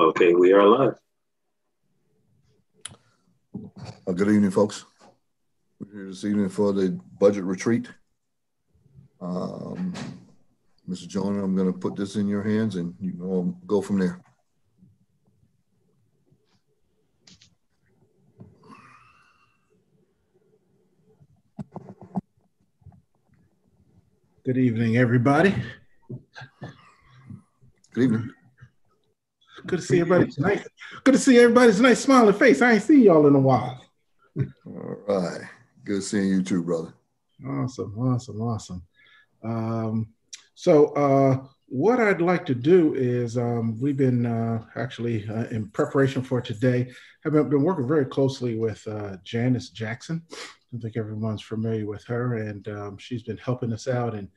Okay, we are live. Uh, good evening, folks. We're here this evening for the budget retreat. Um, Mr. Jonah, I'm going to put this in your hands and you can all go from there. Good evening, everybody. Good evening. Good to see everybody tonight. Good to see everybody's nice smiling face. I ain't seen y'all in a while. All right. Good seeing you too, brother. Awesome, awesome, awesome. Um, so uh, what I'd like to do is um, we've been uh, actually uh, in preparation for today, have been, been working very closely with uh, Janice Jackson. I think everyone's familiar with her, and um, she's been helping us out and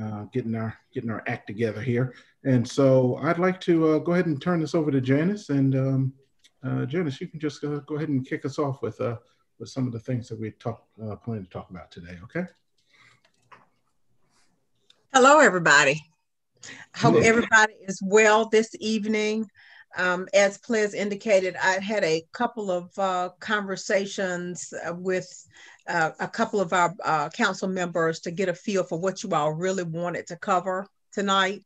uh, getting our getting our act together here. And so I'd like to uh, go ahead and turn this over to Janice. And um, uh, Janice, you can just uh, go ahead and kick us off with uh, with some of the things that we talk uh, plan to talk about today. Okay. Hello, everybody. Hope everybody is well this evening. Um, as Plez indicated, I had a couple of uh, conversations with uh, a couple of our uh, council members to get a feel for what you all really wanted to cover tonight.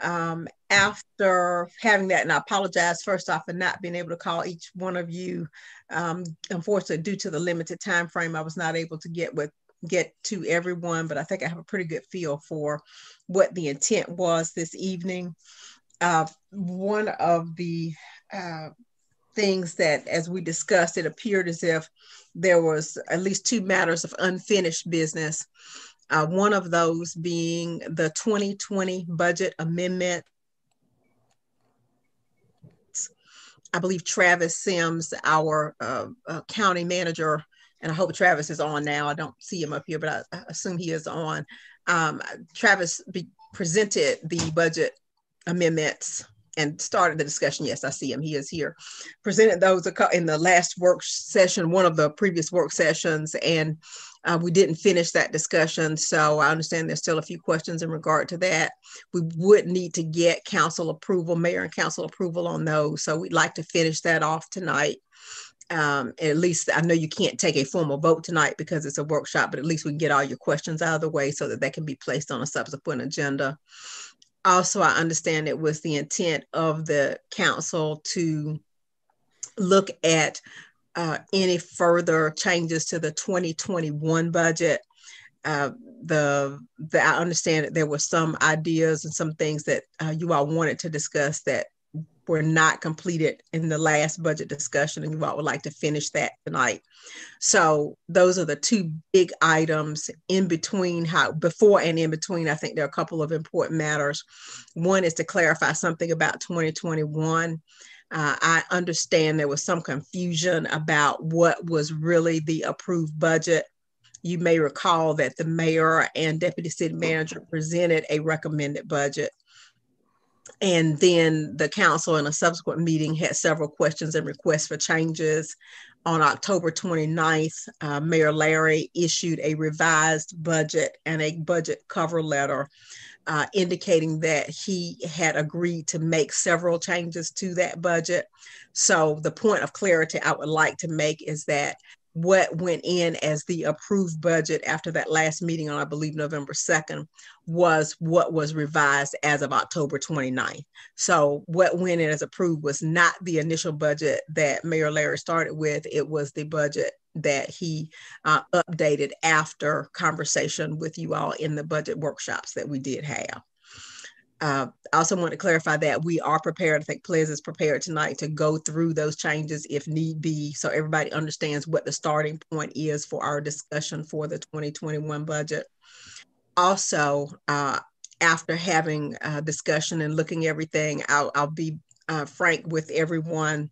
Um, after having that, and I apologize first off for not being able to call each one of you. Um, unfortunately, due to the limited time frame, I was not able to get with get to everyone, but I think I have a pretty good feel for what the intent was this evening. Uh, one of the uh, things that, as we discussed, it appeared as if there was at least two matters of unfinished business. Uh, one of those being the 2020 budget amendment. I believe Travis Sims, our uh, uh, county manager, and I hope Travis is on now. I don't see him up here, but I, I assume he is on. Um, Travis presented the budget amendments and started the discussion. Yes, I see him. He is here. Presented those in the last work session, one of the previous work sessions, and uh, we didn't finish that discussion. So I understand there's still a few questions in regard to that. We would need to get council approval, mayor and council approval on those. So we'd like to finish that off tonight. Um, at least I know you can't take a formal vote tonight because it's a workshop, but at least we can get all your questions out of the way so that they can be placed on a subsequent agenda also i understand it was the intent of the council to look at uh, any further changes to the 2021 budget uh, the, the i understand that there were some ideas and some things that uh, you all wanted to discuss that were not completed in the last budget discussion, and you all would like to finish that tonight. So those are the two big items in between how before and in between. I think there are a couple of important matters. One is to clarify something about 2021. Uh, I understand there was some confusion about what was really the approved budget. You may recall that the mayor and deputy city manager presented a recommended budget and then the council in a subsequent meeting had several questions and requests for changes. On October 29th, uh, Mayor Lary issued a revised budget and a budget cover letter uh, indicating that he had agreed to make several changes to that budget. So, the point of clarity I would like to make is that what went in as the approved budget after that last meeting on, I believe, November 2nd, was what was revised as of October 29th. So, what went in as approved was not the initial budget that Mayor Lary started with, it was the budget that he uh, updated after conversation with you all in the budget workshops that we did have. Uh, I also want to clarify that we are prepared. I think Plez is prepared tonight to go through those changes if need be, so everybody understands what the starting point is for our discussion for the 2021 budget. Also, uh, after having a discussion and looking everything, I'll, I'll be uh, frank with everyone.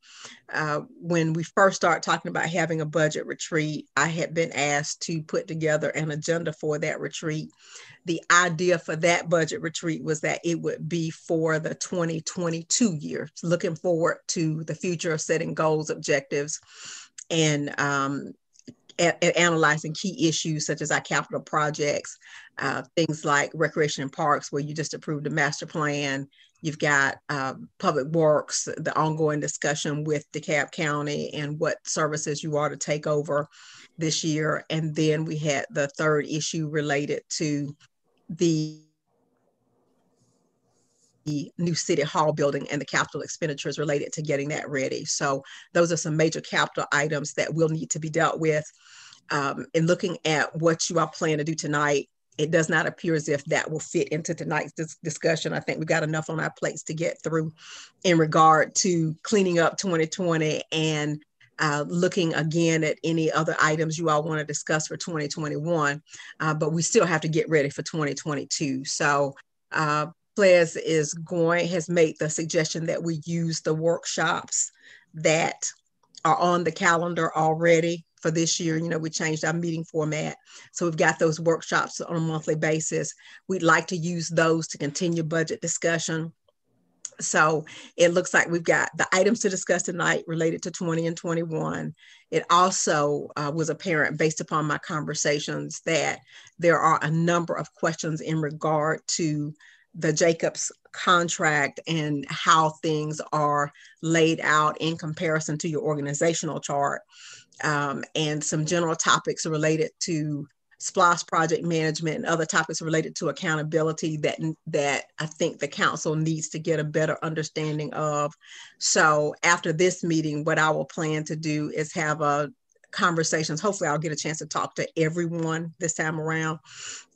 Uh, when we first started talking about having a budget retreat, I had been asked to put together an agenda for that retreat. The idea for that budget retreat was that it would be for the 2022 year, looking forward to the future of setting goals, objectives, and um, analyzing key issues such as our capital projects, uh, things like recreation and parks, where you just approved a master plan, You've got uh, Public Works, the ongoing discussion with DeKalb County and what services you are to take over this year. And then we had the third issue related to the the new city hall building and the capital expenditures related to getting that ready. So those are some major capital items that will need to be dealt with. Um, in looking at what you all plan to do tonight, it does not appear as if that will fit into tonight's dis- discussion. I think we've got enough on our plates to get through in regard to cleaning up 2020 and uh, looking again at any other items you all want to discuss for 2021. Uh, but we still have to get ready for 2022. So uh, Plez is going, has made the suggestion that we use the workshops that are on the calendar already for this year. You know, we changed our meeting format. So we've got those workshops on a monthly basis. We'd like to use those to continue budget discussion. So it looks like we've got the items to discuss tonight related to 20 and 21. It also uh, was apparent based upon my conversations that there are a number of questions in regard to the Jacobs contract and how things are laid out in comparison to your organizational chart, um, and some general topics related to SPLOST project management and other topics related to accountability that that I think the council needs to get a better understanding of. So after this meeting, what I will plan to do is have a conversations. Hopefully, I'll get a chance to talk to everyone this time around.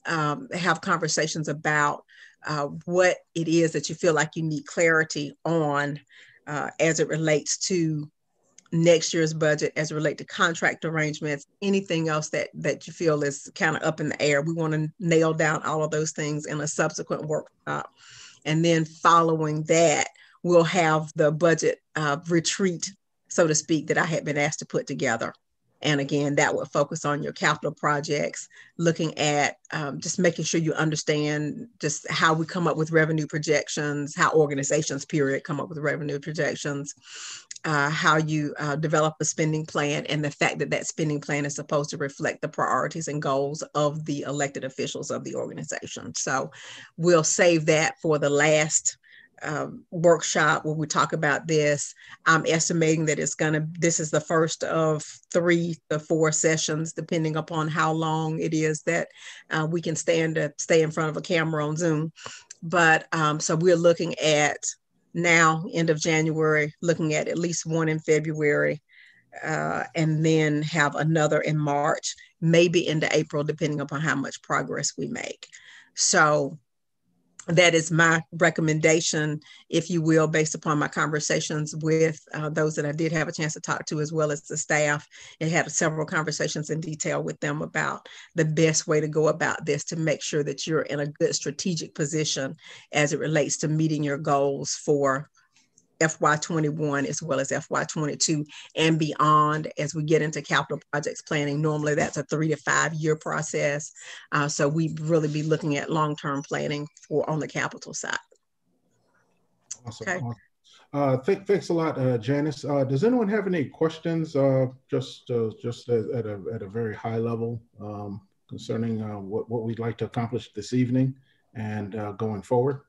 Um, have conversations about uh, what it is that you feel like you need clarity on uh, as it relates to next year's budget as it relates to contract arrangements anything else that that you feel is kind of up in the air. We want to nail down all of those things in a subsequent workshop. And then following that we'll have the budget uh, retreat so to speak that i had been asked to put together. And again, that would focus on your capital projects, looking at um, just making sure you understand just how we come up with revenue projections, how organizations, period, come up with revenue projections, uh, how you uh, develop a spending plan, and the fact that that spending plan is supposed to reflect the priorities and goals of the elected officials of the organization. So we'll save that for the last um, workshop where we talk about this. I'm estimating that it's going to, this is the first of three to four sessions, depending upon how long it is that uh, we can stand to stay in front of a camera on Zoom. But um, so we're looking at now, end of January, looking at at least one in February, uh, and then have another in March, maybe into April, depending upon how much progress we make. So that is my recommendation, if you will, based upon my conversations with uh, those that I did have a chance to talk to, as well as the staff, and had several conversations in detail with them about the best way to go about this to make sure that you're in a good strategic position as it relates to meeting your goals for FY21 as well as FY22 and beyond as we get into capital projects planning. Normally, that's a three to five year process. Uh, so we really be looking at long term planning for on the capital side. Awesome. Okay. Uh, th thanks a lot, uh, Janice. Uh, does anyone have any questions, uh, just uh, just at, at, a, at a very high level um, concerning uh, what, what we'd like to accomplish this evening and going forward?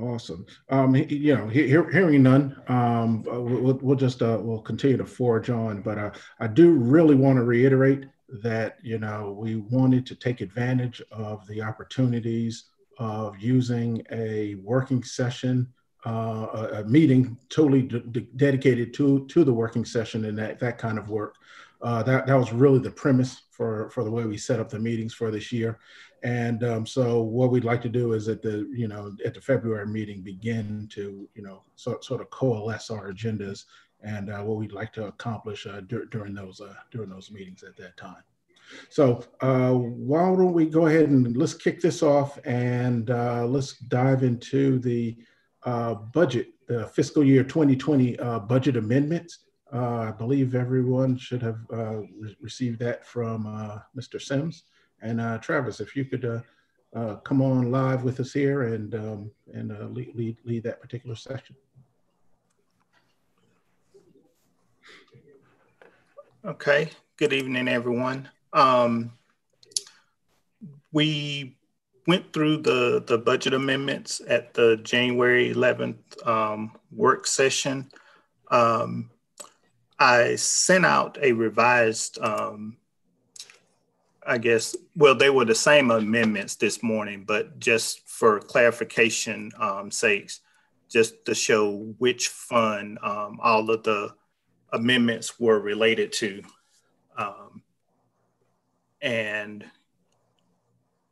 Awesome. Um, you know, he, hearing none, um, uh, we'll, we'll just uh, we'll continue to forge on. But uh, I do really want to reiterate that you know we wanted to take advantage of the opportunities of using a working session, uh, a, meeting totally dedicated to to the working session and that that kind of work. Uh, that that was really the premise for for the way we set up the meetings for this year. And um, so what we'd like to do is at the, you know, at the February meeting, begin to, you know, sort, sort of coalesce our agendas and uh, what we'd like to accomplish uh, dur during those uh, during those meetings at that time. So uh, why don't we go ahead and let's kick this off and uh, let's dive into the uh, budget, the fiscal year 2020 budget amendments. I believe everyone should have re received that from Mr. Sims. And uh, Travis, if you could uh, uh, come on live with us here and um, and uh, lead, lead, lead that particular section. Okay. Good evening, everyone. Um, we went through the, the budget amendments at the January 11th um, work session. Um, I sent out a revised, um, I guess, well, they were the same amendments this morning, but just for clarification um, sakes, just to show which fund um, all of the amendments were related to. Um, and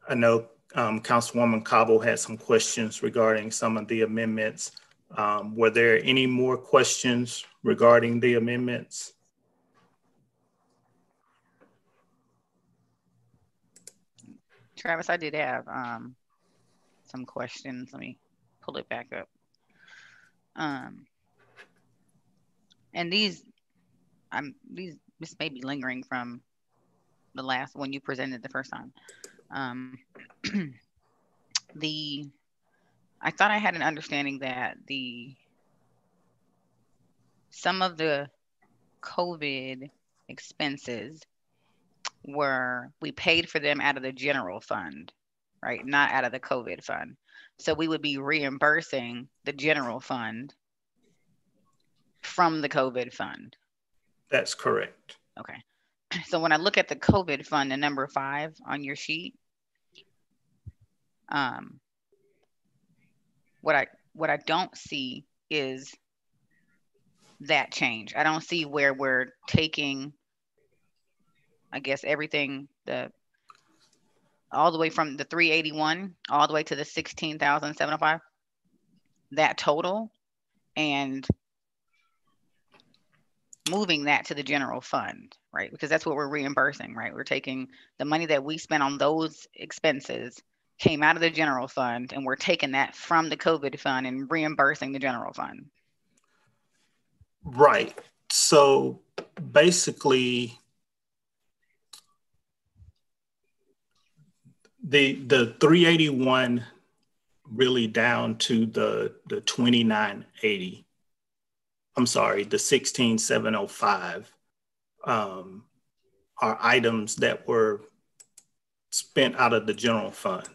I know um, Councilwoman Cobble had some questions regarding some of the amendments. Um, were there any more questions regarding the amendments? Travis, I did have um, some questions. Let me pull it back up. Um, and these, I'm these this may be lingering from the last one you presented the first time. Um, the I thought I had an understanding that the some of the COVID expenses were we paid for them out of the general fund, right? Not out of the COVID fund. So we would be reimbursing the general fund from the COVID fund. That's correct. Okay. So when I look at the COVID fund, the number five on your sheet, um, what I what I don't see is that change. I don't see where we're taking, I guess, everything the all the way from the 381 all the way to the 16,705. That total and moving that to the general fund, right? Because that's what we're reimbursing, right? We're taking the money that we spent on those expenses came out of the general fund and we're taking that from the COVID fund and reimbursing the general fund. Right. So basically, the the 381 really down to the the 2980 i'm sorry the 16705 um, are items that were spent out of the general fund.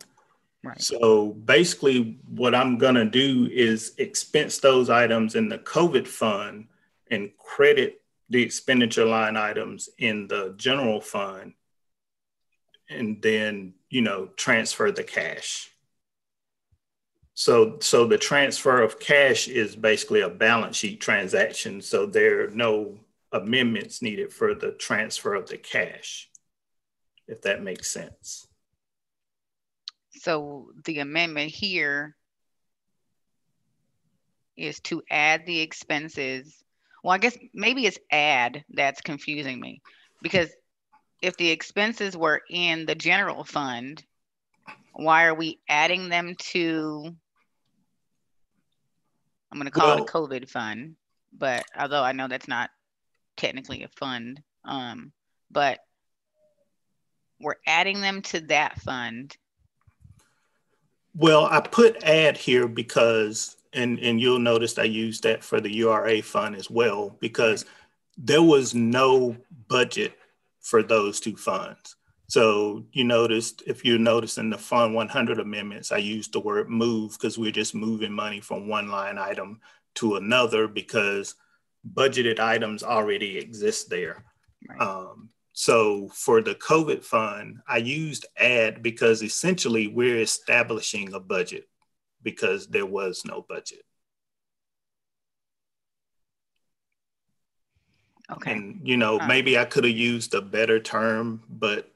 Right. so basically what i'm going to do is expense those items in the covid fund and credit the expenditure line items in the general fund. And then you know transfer the cash. So so the transfer of cash is basically a balance sheet transaction. So there are no amendments needed for the transfer of the cash if that makes sense. So the amendment here is to add the expenses. Well, I guess maybe it's add that's confusing me because if the expenses were in the general fund, why are we adding them to? I'm going to call it a COVID fund, but although I know that's not technically a fund, um, but we're adding them to that fund. Well, I put add here because, and, and you'll notice I used that for the URA fund as well, because there was no budget for those two funds. So you noticed, if you notice in the Fund 100 amendments, I used the word move because we're just moving money from one line item to another because budgeted items already exist there. Right. Um, so for the COVID fund, I used add because essentially we're establishing a budget because there was no budget. Okay. And you know, Uh. maybe I could have used a better term, but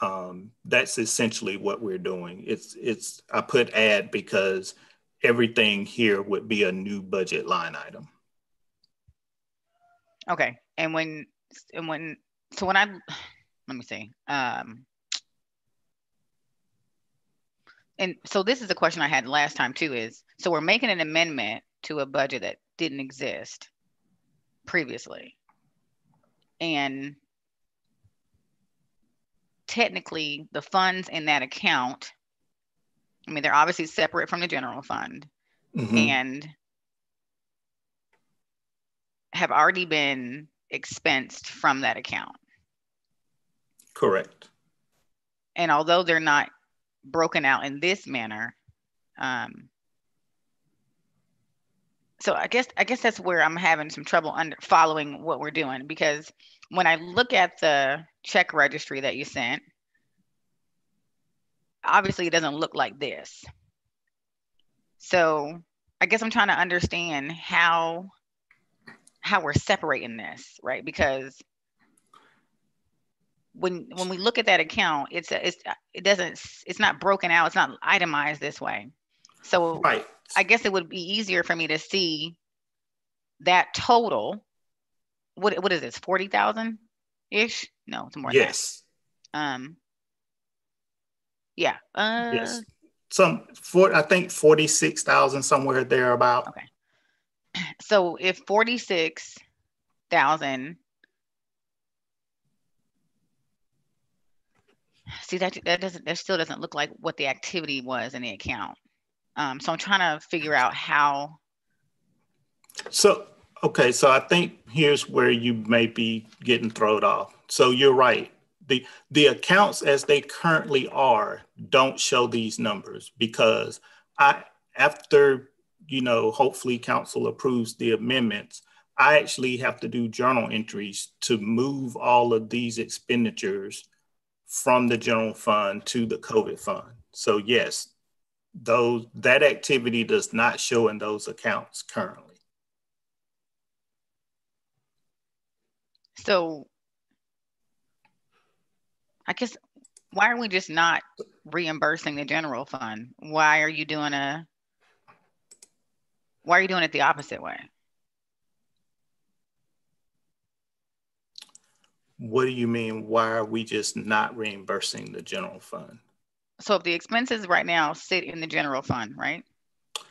um, that's essentially what we're doing. It's it's I put add because everything here would be a new budget line item. Okay. And when and when so when I let me see. Um and so this is a question I had last time too is so we're making an amendment to a budget that didn't exist previously. And technically the funds in that account I mean they're obviously separate from the general fund Mhm. and have already been expensed from that account. Correct. And although they're not broken out in this manner. Um, so I guess I guess that's where I'm having some trouble under following what we're doing because when I look at the check registry that you sent, obviously it doesn't look like this. So I guess I'm trying to understand how how we're separating this, right? Because when when we look at that account, it's it's it doesn't it's not broken out, it's not itemized this way. So Right. I guess it would be easier for me to see that total. What what is this? Forty thousand ish? No, it's more. than. Yes. Um. Yeah. Uh, Yes. Some for I think forty six thousand somewhere there about. Okay. So if forty six thousand. See that that doesn't that still doesn't look like what the activity was in the account. Um, so I'm trying to figure out how. So, okay, so I think here's where you may be getting thrown off. So you're right. The, the accounts as they currently are don't show these numbers because I, after, you know, hopefully council approves the amendments, I actually have to do journal entries to move all of these expenditures from the general fund to the COVID fund. So yes, those, that activity does not show in those accounts currently. So I guess why are we just not reimbursing the general fund? Why are you doing a why are you doing it the opposite way? What do you mean? Why are we just not reimbursing the general fund? So if the expenses right now sit in the general fund, right?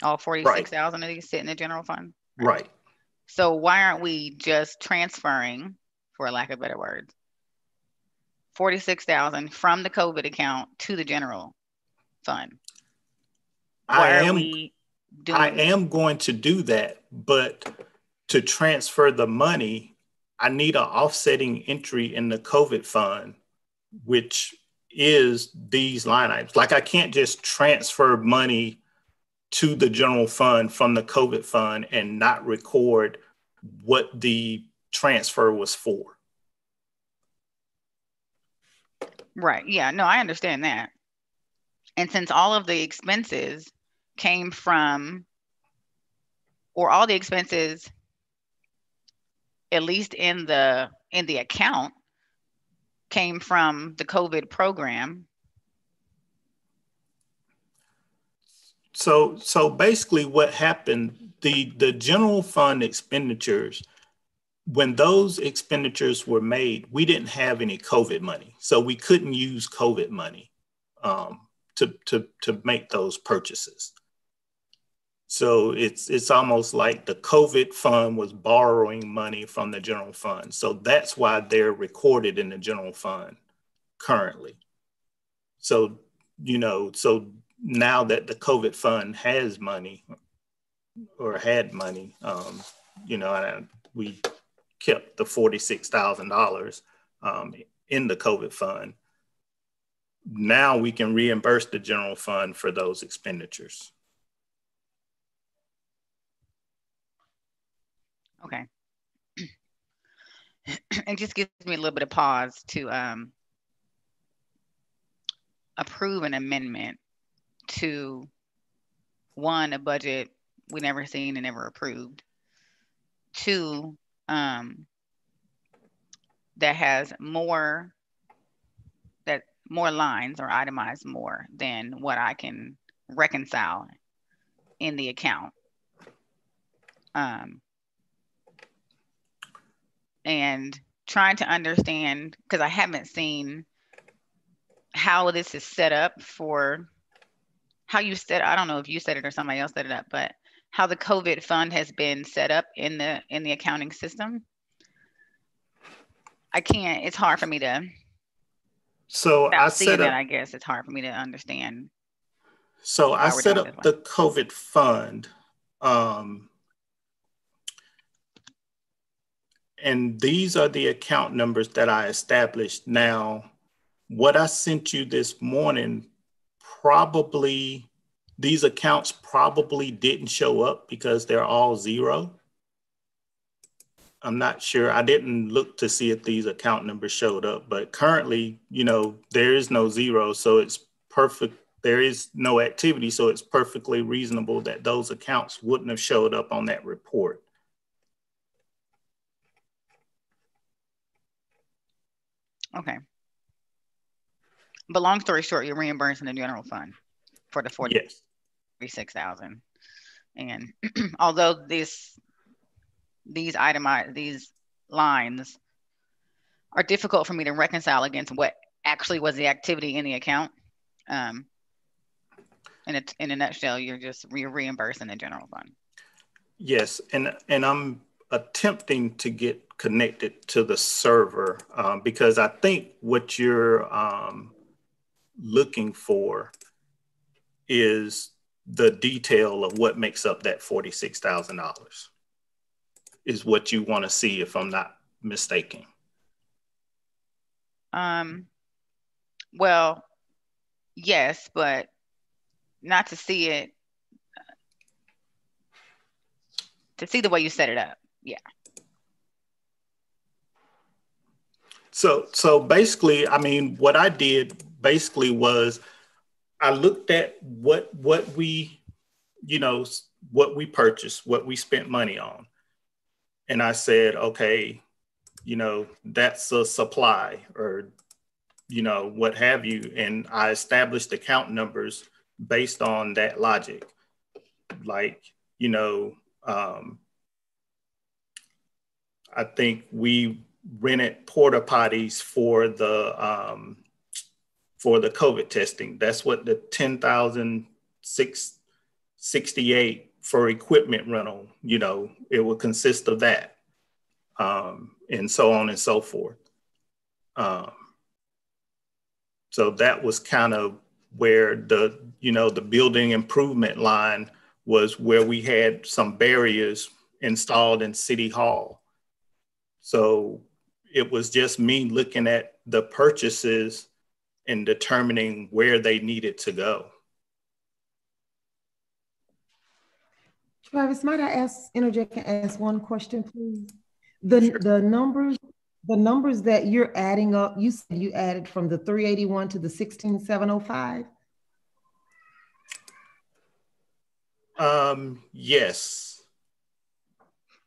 All forty-six thousand of these sit in the general fund. Right. So why aren't we just transferring, for lack of better words, forty-six thousand from the COVID account to the general fund? I Why are am? I am going to do that, but to transfer the money, I need an offsetting entry in the COVID fund, which is these line items. Like I can't just transfer money to the general fund from the COVID fund and not record what the transfer was for. Right. Yeah. No, I understand that. And since all of the expenses came from, or all the expenses, at least in the in the account, came from the COVID program. So, so basically what happened, the, the general fund expenditures, when those expenditures were made, we didn't have any COVID money. So we couldn't use COVID money um, to, to, to make those purchases. So it's, it's almost like the COVID fund was borrowing money from the general fund. So that's why they're recorded in the general fund currently. So, you know, so now that the COVID fund has money or had money, um, you know, and we kept the $46,000 um, in the COVID fund. Now we can reimburse the general fund for those expenditures. Okay. it just gives me a little bit of pause to um, approve an amendment to one, a budget we never seen and never approved. Two, um, that has more that more lines or itemized more than what I can reconcile in the account. Um, and trying to understand because I haven't seen how this is set up for how you set I don't know if you said it or somebody else set it up, but how the COVID fund has been set up in the in the accounting system. I can't, it's hard for me to So I set it, up, I guess it's hard for me to understand. so I set up the COVID fund. Um, and these are the account numbers that I established. Now, what I sent you this morning probably, these accounts probably didn't show up because they're all zero. I'm not sure. I didn't look to see if these account numbers showed up, but currently, you know, there is no zero. So it's perfect. There is no activity. So it's perfectly reasonable that those accounts wouldn't have showed up on that report. Okay. But long story short, you're reimbursing the general fund for the Yes. forty-six thousand. And although this, these itemize, these lines are difficult for me to reconcile against what actually was the activity in the account. Um, in a, in a nutshell, you're just re- reimbursing the general fund. Yes, and and I'm attempting to get connected to the server um, because I think what you're um, looking for is the detail of what makes up that forty-six thousand dollars. Is what you want to see, if I'm not mistaken. Um, well, yes, but not to see it, to see the way you set it up. Yeah. So so basically, I mean, what I did basically was I looked at what what we, you know, what we purchased, what we spent money on. And I said, okay, you know, that's a supply or you know, what have you. And I established account numbers based on that logic. Like, you know, um, I think we rented porta potties for the um, for the COVID testing. That's what the ten thousand six sixty eight for equipment rental. You know, it would consist of that, um, and so on and so forth. Um, so that was kind of where the you know the building improvement line was where we had some barriers installed in city hall so it was just me looking at the purchases and determining where they needed to go. Travis, might I ask, interject and ask one question, please? The Sure. the numbers, the numbers that you're adding up, you said you added from the 381 to the 16705? Um, yes.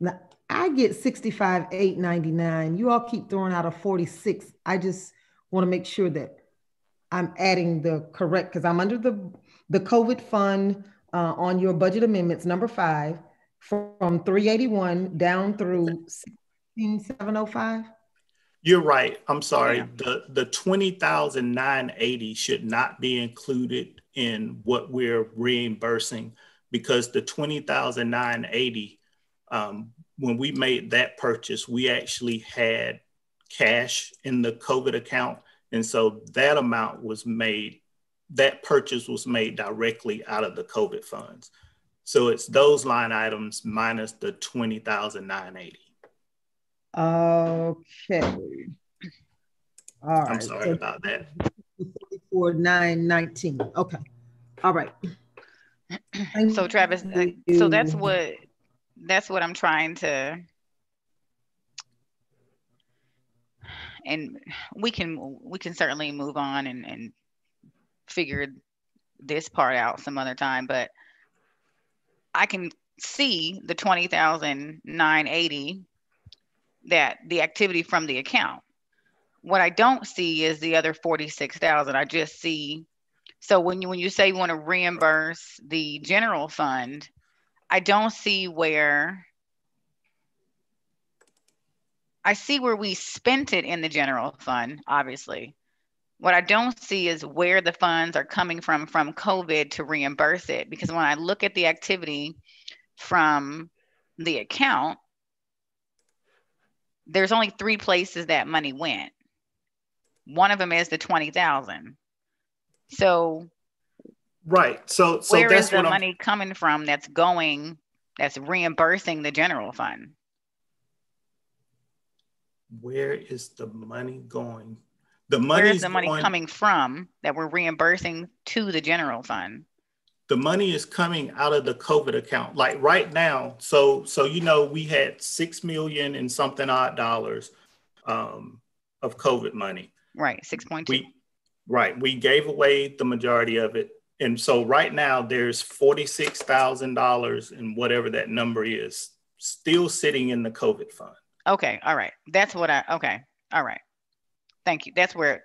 Now, I get 65, 899. You all keep throwing out a 46. I just want to make sure that I'm adding the correct, because I'm under the, the COVID fund uh, on your budget amendments, number five, from 381 down through 16705. You're right. I'm sorry. Yeah. The the 20,980 should not be included in what we're reimbursing because the 20,980 um, when we made that purchase, we actually had cash in the COVID account. And so that amount was made, that purchase was made directly out of the COVID funds. So it's those line items minus the 20,980. Okay. All right. I'm sorry about that. For nine nineteen. Okay. All right. So Travis, so that's what, that's what I'm trying to. And we can, we can certainly move on and, and figure this part out some other time, but I can see the twenty thousand nine eighty that the activity from the account. What I don't see is the other forty-six thousand. I just see, so when you, when you say you want to reimburse the general fund, I don't see where I see where we spent it in the general fund, obviously. What I don't see is where the funds are coming from from COVID to reimburse it. Because when I look at the activity from the account, there's only three places that money went. One of them is the 20,000. So Right. So so where that's is the what I'm money coming from that's going, that's reimbursing the general fund? where is the money going? The money is the money coming from that we're reimbursing to the general fund? the money is coming out of the COVID account. Like right now, so so you know we had six million and something odd dollars um, of COVID money. Right, six point two. We right we gave away the majority of it, and so right now there's forty six thousand dollars and whatever that number is still sitting in the COVID fund. Okay, all right. That's what I, okay, all right. Thank you. That's where,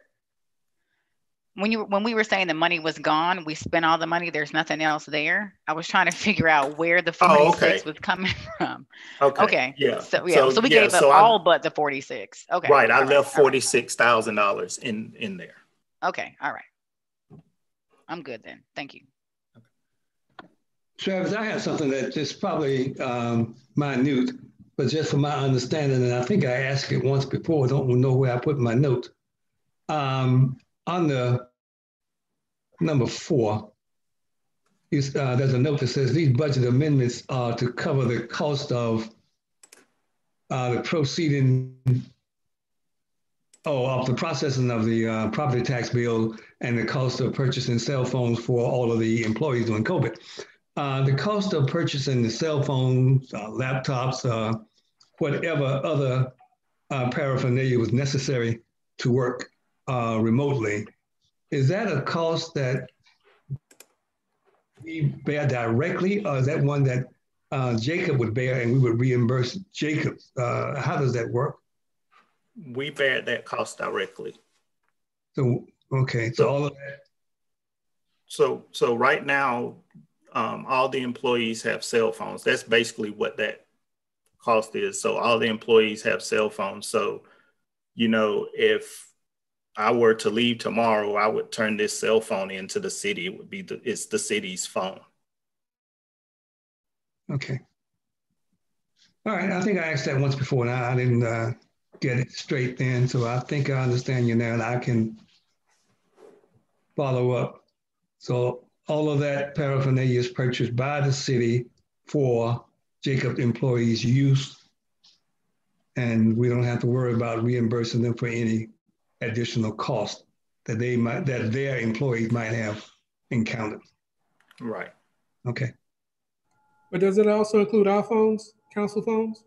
when you, when we were saying the money was gone, we spent all the money, there's nothing else there. I was trying to figure out where the Oh, okay. was coming from. Okay. Okay. Yeah. So, yeah, so we yeah, gave up so all but the forty-six. Okay. Right. I all left all right, forty six thousand dollars in in there. Okay, all right. I'm good then. Thank you. Travis, I have something that is probably um, minute, but just for my understanding, and I think I asked it once before, I don't know where I put my note. Um, on the number four, uh, there's a note that says these budget amendments are to cover the cost of uh, the proceeding oh, of the processing of the uh, property tax bill and the cost of purchasing cell phones for all of the employees during COVID. Uh, the cost of purchasing the cell phones, uh, laptops, uh, whatever other uh, paraphernalia was necessary to work uh, remotely, is that a cost that we bear directly, or is that one that Jacob would bear and we would reimburse Jacob? How does that work? We bear that cost directly. So, okay, so all of that, So so right now, um, all the employees have cell phones. That's basically what that cost is. So all the employees have cell phones. So, you know, if I were to leave tomorrow, I would turn this cell phone into the city. It would be the it's the city's phone. okay. All right, I think I asked that once before and I, I didn't uh, get it straight then. So I think I understand you now and I can follow up. So all of that paraphernalia is purchased by the city for Jacob employees' use. And we don't have to worry about reimbursing them for any additional cost that they might, that their employees might have encountered. Right. Okay. But does it also include our phones, council phones?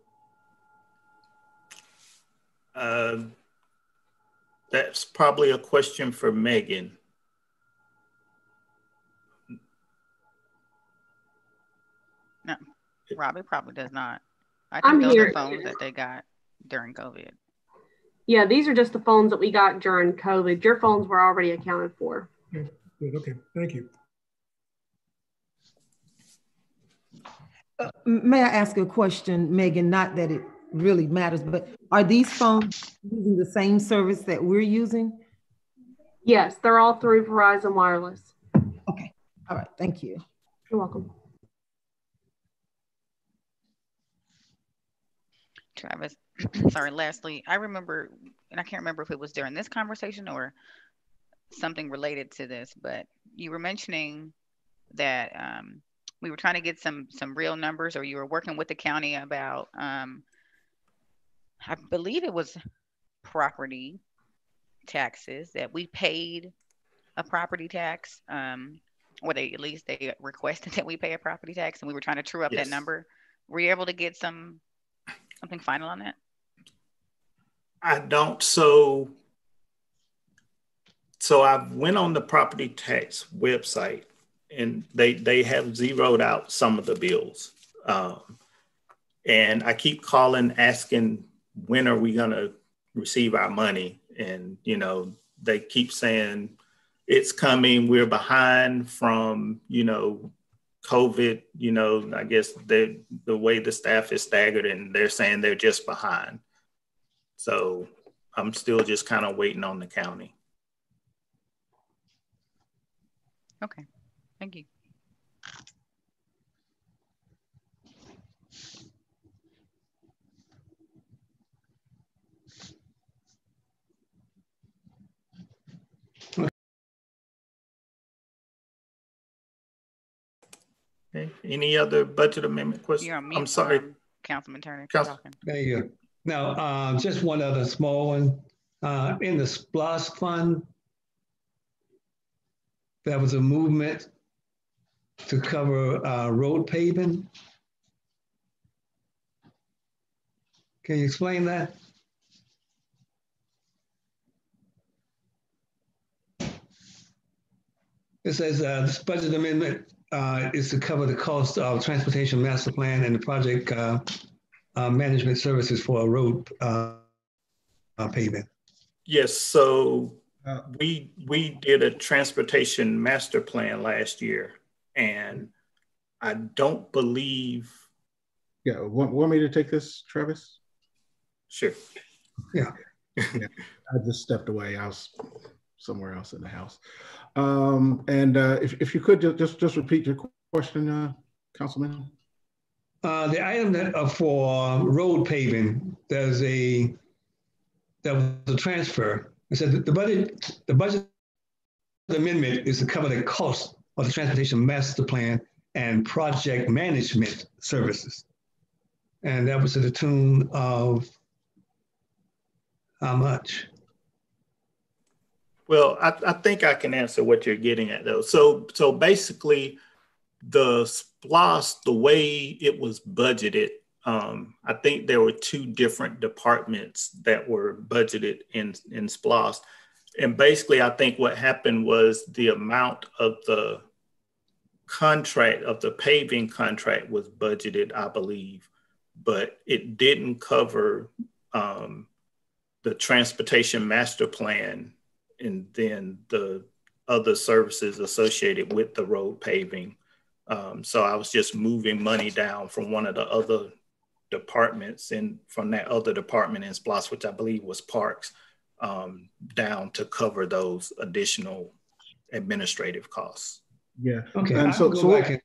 Uh, that's probably a question for Megan. No, Robbie probably does not. I I'm think those here. are phones that they got during COVID. Yeah, these are just the phones that we got during COVID. Your phones were already accounted for. Good, okay, thank you. Uh, May I ask a question, Megan? Not that it really matters, but are these phones using the same service that we're using? Yes, they're all through Verizon Wireless. Okay, all right, thank you. You're welcome. Travis, sorry, lastly, I remember, and I can't remember if it was during this conversation or something related to this, but you were mentioning that um, we were trying to get some some real numbers, or you were working with the county about, um, I believe it was property taxes that we paid a property tax, um, or they at least they requested that we pay a property tax, and we were trying to true up Yes. that number. Were you able to get some something final on that? I don't. So, so I went on the property tax website, and they they have zeroed out some of the bills, um, and I keep calling asking when are we gonna receive our money, and you know they keep saying it's coming. We're behind from you know COVID. You know, I guess the the way the staff is staggered, and they're saying they're just behind. So I'm still just kind of waiting on the county. Okay, thank you. Okay. Any other budget amendment questions? You're mute. I'm sorry. um, Councilman Turner. keep Council- talking. There you go. Now, uh, just one other small one. uh, in the SPLOST fund, there was a movement to cover uh, road paving. Can you explain that? It says uh, this budget amendment uh, is to cover the cost of transportation master plan and the project uh, uh, management services for a road uh, uh, paving. Yes, so Uh, we, we did a transportation master plan last year and I don't believe, Yeah, want, want me to take this, Travis? sure. Yeah. I just stepped away. I was somewhere else in the house. Um, and uh, if, if you could ju- just just repeat your question, uh, Councilman. Uh, the item that uh, for road paving, there's a there was a transfer. It said the budget the budget amendment is to cover the cost of the transportation master plan and project management services, and that was to the tune of how much? Well, I, I think I can answer what you're getting at though. So, so basically the SPLOST, the way it was budgeted, um, I think there were two different departments that were budgeted in, in SPLOST. And basically, I think what happened was the amount of the contract of the paving contract was budgeted, I believe, but it didn't cover um, the transportation master plan and then the other services associated with the road paving. Um, so I was just moving money down from one of the other departments and from that other department in SPLOST, which I believe was parks, um, down to cover those additional administrative costs. Yeah. Okay, And so- so what- and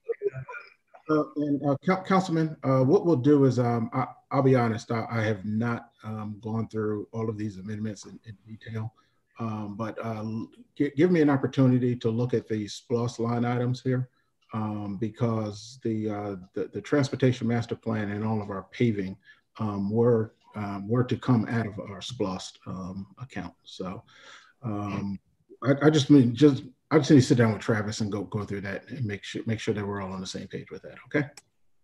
Uh, and uh, Councilman, uh, what we'll do is, um, I, I'll be honest, I, I have not um, gone through all of these amendments in, in detail. Um, but gi- give me an opportunity to look at these SPLOST line items here. Um, because the, uh, the the transportation master plan and all of our paving um, were um, were to come out of our SPLOST um, account. So um, I, I just mean just I just need to sit down with Travis and go go through that and make sure make sure that we're all on the same page with that. Okay.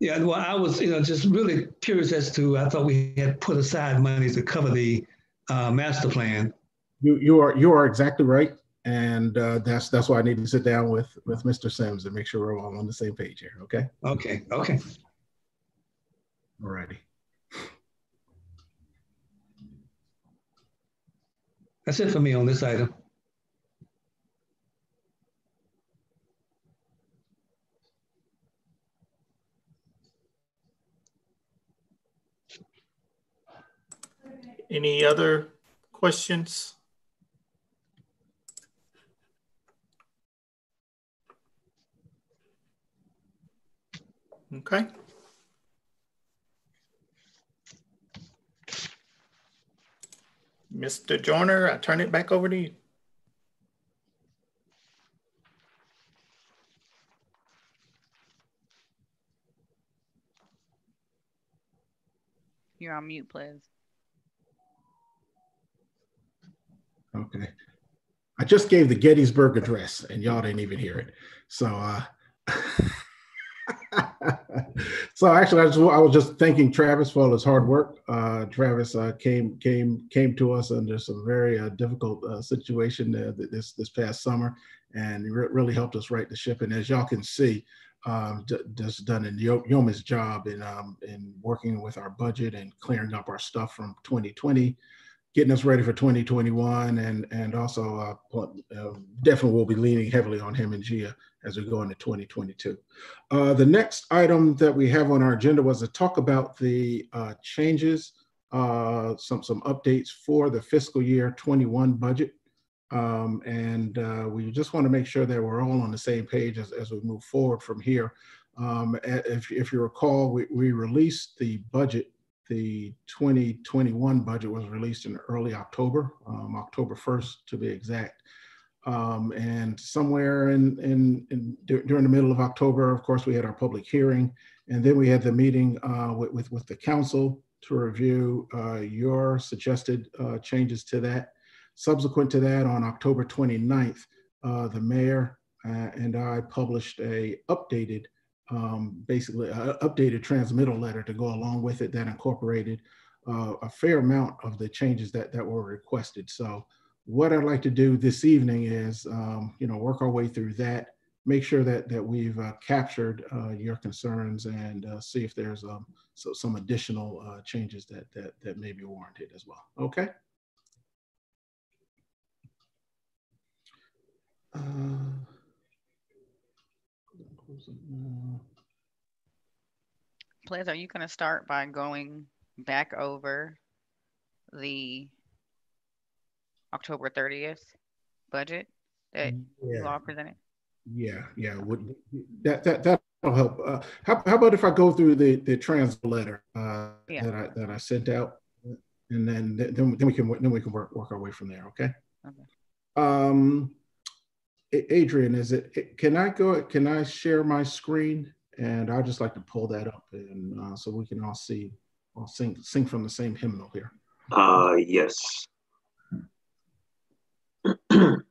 Yeah, well, I was, you know, just really curious as to, I thought we had put aside money to cover the uh, master plan. You you are you are exactly right, and uh, that's that's why I need to sit down with with Mr. Sims and make sure we're all on the same page here. Okay. Okay, okay. All righty. That's it for me on this item. Any other questions? Okay. Mr. Joyner, I turn it back over to you. You're on mute, please. Okay. I just gave the Gettysburg Address, and y'all didn't even hear it. So, uh, so actually, I, just, I was just thanking Travis for all his hard work. Uh, Travis uh, came came came to us under some very uh, difficult uh, situation this this past summer, and re- really helped us right the ship. And as y'all can see, um, d- just done a yeoman's job in um, in working with our budget and clearing up our stuff from 2020 getting us ready for 2021 and and also uh, uh, definitely will be leaning heavily on him and Gia as we go into 2022. Uh, the next item that we have on our agenda was to talk about the uh, changes, uh, some some updates for the fiscal year 21 budget. Um, and uh, we just want to make sure that we're all on the same page as, as we move forward from here. Um, if, if you recall, we, we released the budget the 2021 budget was released in early October, um, October 1st to be exact. Um, and somewhere in, in, in during the middle of October, of course, we had our public hearing, and then we had the meeting uh, with, with with the council to review uh, your suggested uh, changes to that. Subsequent to that, on October 29th, uh, the mayor uh, and I published a updated, um, basically a updated transmittal letter to go along with it that incorporated uh, a fair amount of the changes that, that were requested. So what I'd like to do this evening is, um, you know, work our way through that, make sure that that we've uh, captured uh, your concerns and uh, see if there's um, so some additional uh, changes that, that that may be warranted as well. Okay. Uh, Plez, are you going to start by going back over the October 30th budget that yeah. you all presented? Yeah, yeah. Would that that that'll help. Uh, how, how about if I go through the the trans letter uh, Yeah. that I that I sent out, and then then then we can then we can work work our way from there. Okay. Okay. Um, Adrian, is it? Can I go? Can I share my screen? And I'd just like to pull that up, and uh, so we can all see, all sing sing from the same hymnal here. Uh, yes.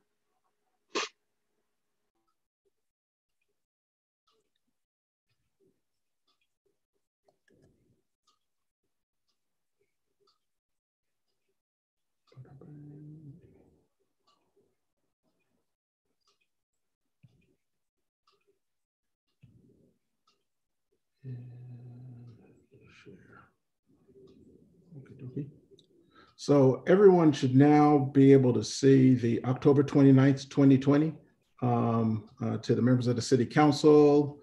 So everyone should now be able to see the October 29th, 2020 um, uh, to the members of the city council.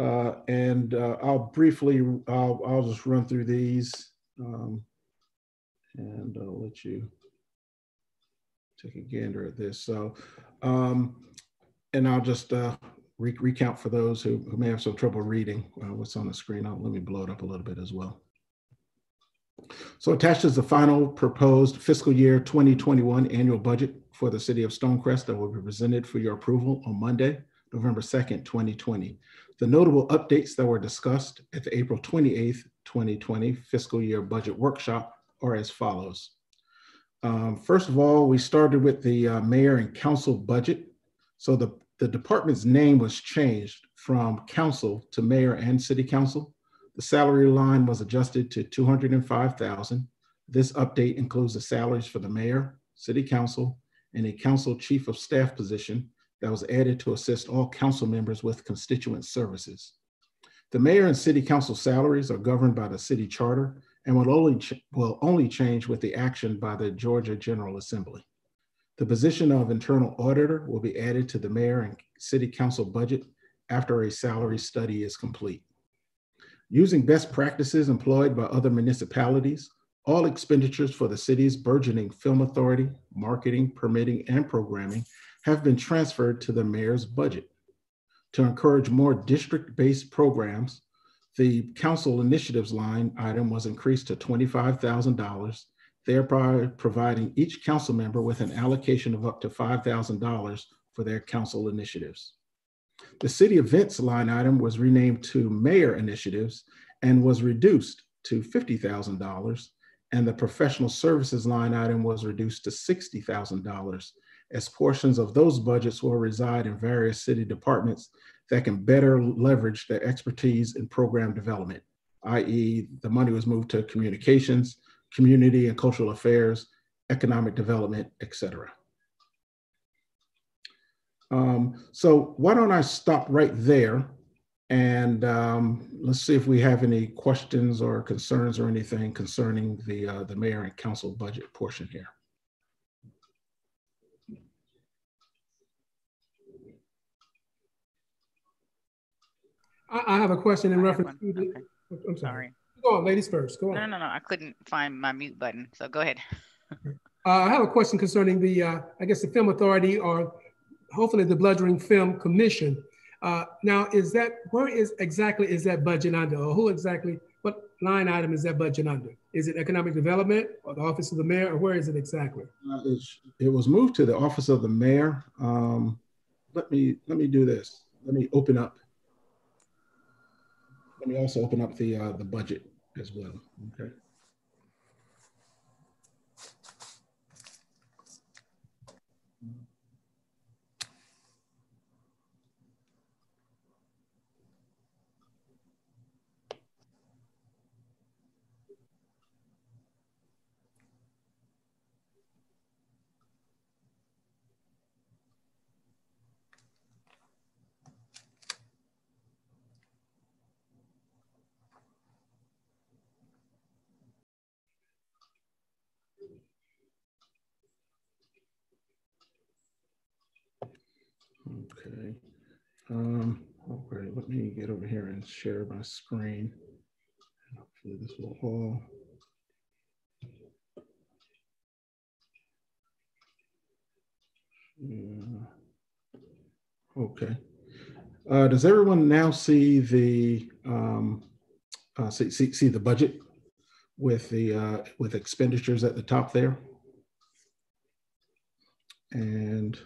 Uh, and uh, I'll briefly, I'll, I'll just run through these um, and I'll let you take a gander at this. So, um, and I'll just uh, re- recount for those who, who may have some trouble reading uh, what's on the screen. I'll, let me blow it up a little bit as well. So attached is the final proposed fiscal year 2021 annual budget for the city of Stonecrest that will be presented for your approval on Monday, November 2nd, 2020. The notable updates that were discussed at the April 28th, 2020 fiscal year budget workshop are as follows. Um, First of all, we started with the uh, mayor and council budget. So the, the department's name was changed from council to mayor and city council. The salary line was adjusted to 205,000. This update includes the salaries for the mayor, city council, and a council chief of staff position that was added to assist all council members with constituent services. The mayor and city council salaries are governed by the city charter and will only, will only change with the action by the Georgia General Assembly. The position of internal auditor will be added to the mayor and city council budget after a salary study is complete. Using best practices employed by other municipalities, all expenditures for the city's burgeoning film authority, marketing, permitting, and programming have been transferred to the mayor's budget. To encourage more district-based programs, the council initiatives line item was increased to $25,000, thereby providing each council member with an allocation of up to $5,000 for their council initiatives. The city events line item was renamed to mayor initiatives and was reduced to $50,000. And the professional services line item was reduced to $60,000 as portions of those budgets will reside in various city departments that can better leverage their expertise in program development, i.e. the money was moved to communications, community and cultural affairs, economic development, et cetera. Um, so why don't I stop right there and um, let's see if we have any questions or concerns or anything concerning the uh, the mayor and council budget portion here. I, I have a question in I reference to the, Okay. I'm sorry. Sorry. Go on, ladies first, go on. No, no, no, no. I couldn't find my mute button. So go ahead. Uh, I have a question concerning the, uh, I guess, the Film Authority or hopefully the Bludgeoning Film Commission. Uh, now, is that, where is exactly is that budget under? Or who exactly, what line item is that budget under? Is it Economic Development or the Office of the Mayor, or where is it exactly? Uh, it was moved to the office of the mayor. Um, let me let me do this. Let me open up. Let me also open up the uh, the budget as well. Okay. Okay. Um, okay, let me get over here and share my screen. Hopefully this will all. Yeah. Okay. Uh, does everyone now see the um, uh, see, see see the budget with the uh, with expenditures at the top there? And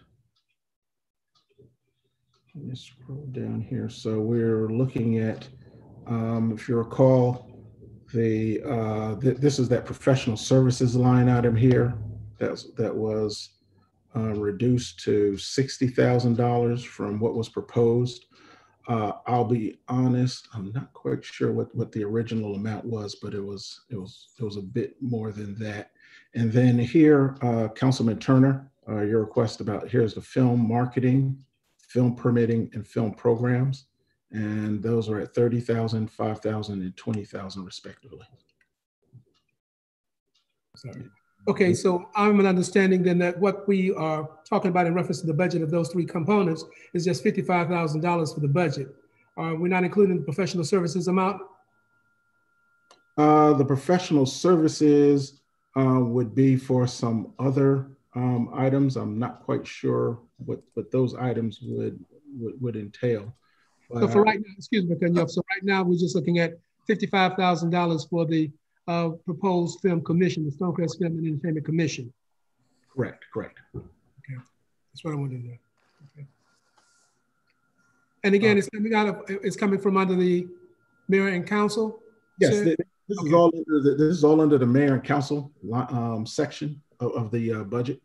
let me scroll down here. So we're looking at, um, if you recall, the uh, th this is that professional services line item here. That's that was uh, reduced to $60,000 from what was proposed. Uh, I'll be honest, I'm not quite sure what, what the original amount was, but it was it was it was a bit more than that. And then here, uh, Councilman Turner, uh, your request about here's the film marketing, film permitting, and film programs. And those are at 30,000, 5,000, and 20,000 respectively. Sorry. Okay, so I'm an understanding then that what we are talking about in reference to the budget of those three components is just fifty-five thousand dollars for the budget. Uh, we're not including the professional services amount? Uh, the professional services uh, would be for some other um, items. I'm not quite sure what, what those items would, would, would entail. So for right now, excuse me, Kanyuf, so right now we're just looking at fifty-five thousand dollars for the uh, proposed film commission, the Stonecrest Film and Entertainment Commission. Correct, correct. Okay, that's what I wanted to know. Okay. And again, it's coming out of, it's coming from under the mayor and council? Yes, sir? th- this is all, under the- this is all under the mayor and council um, section of, of the uh, budget.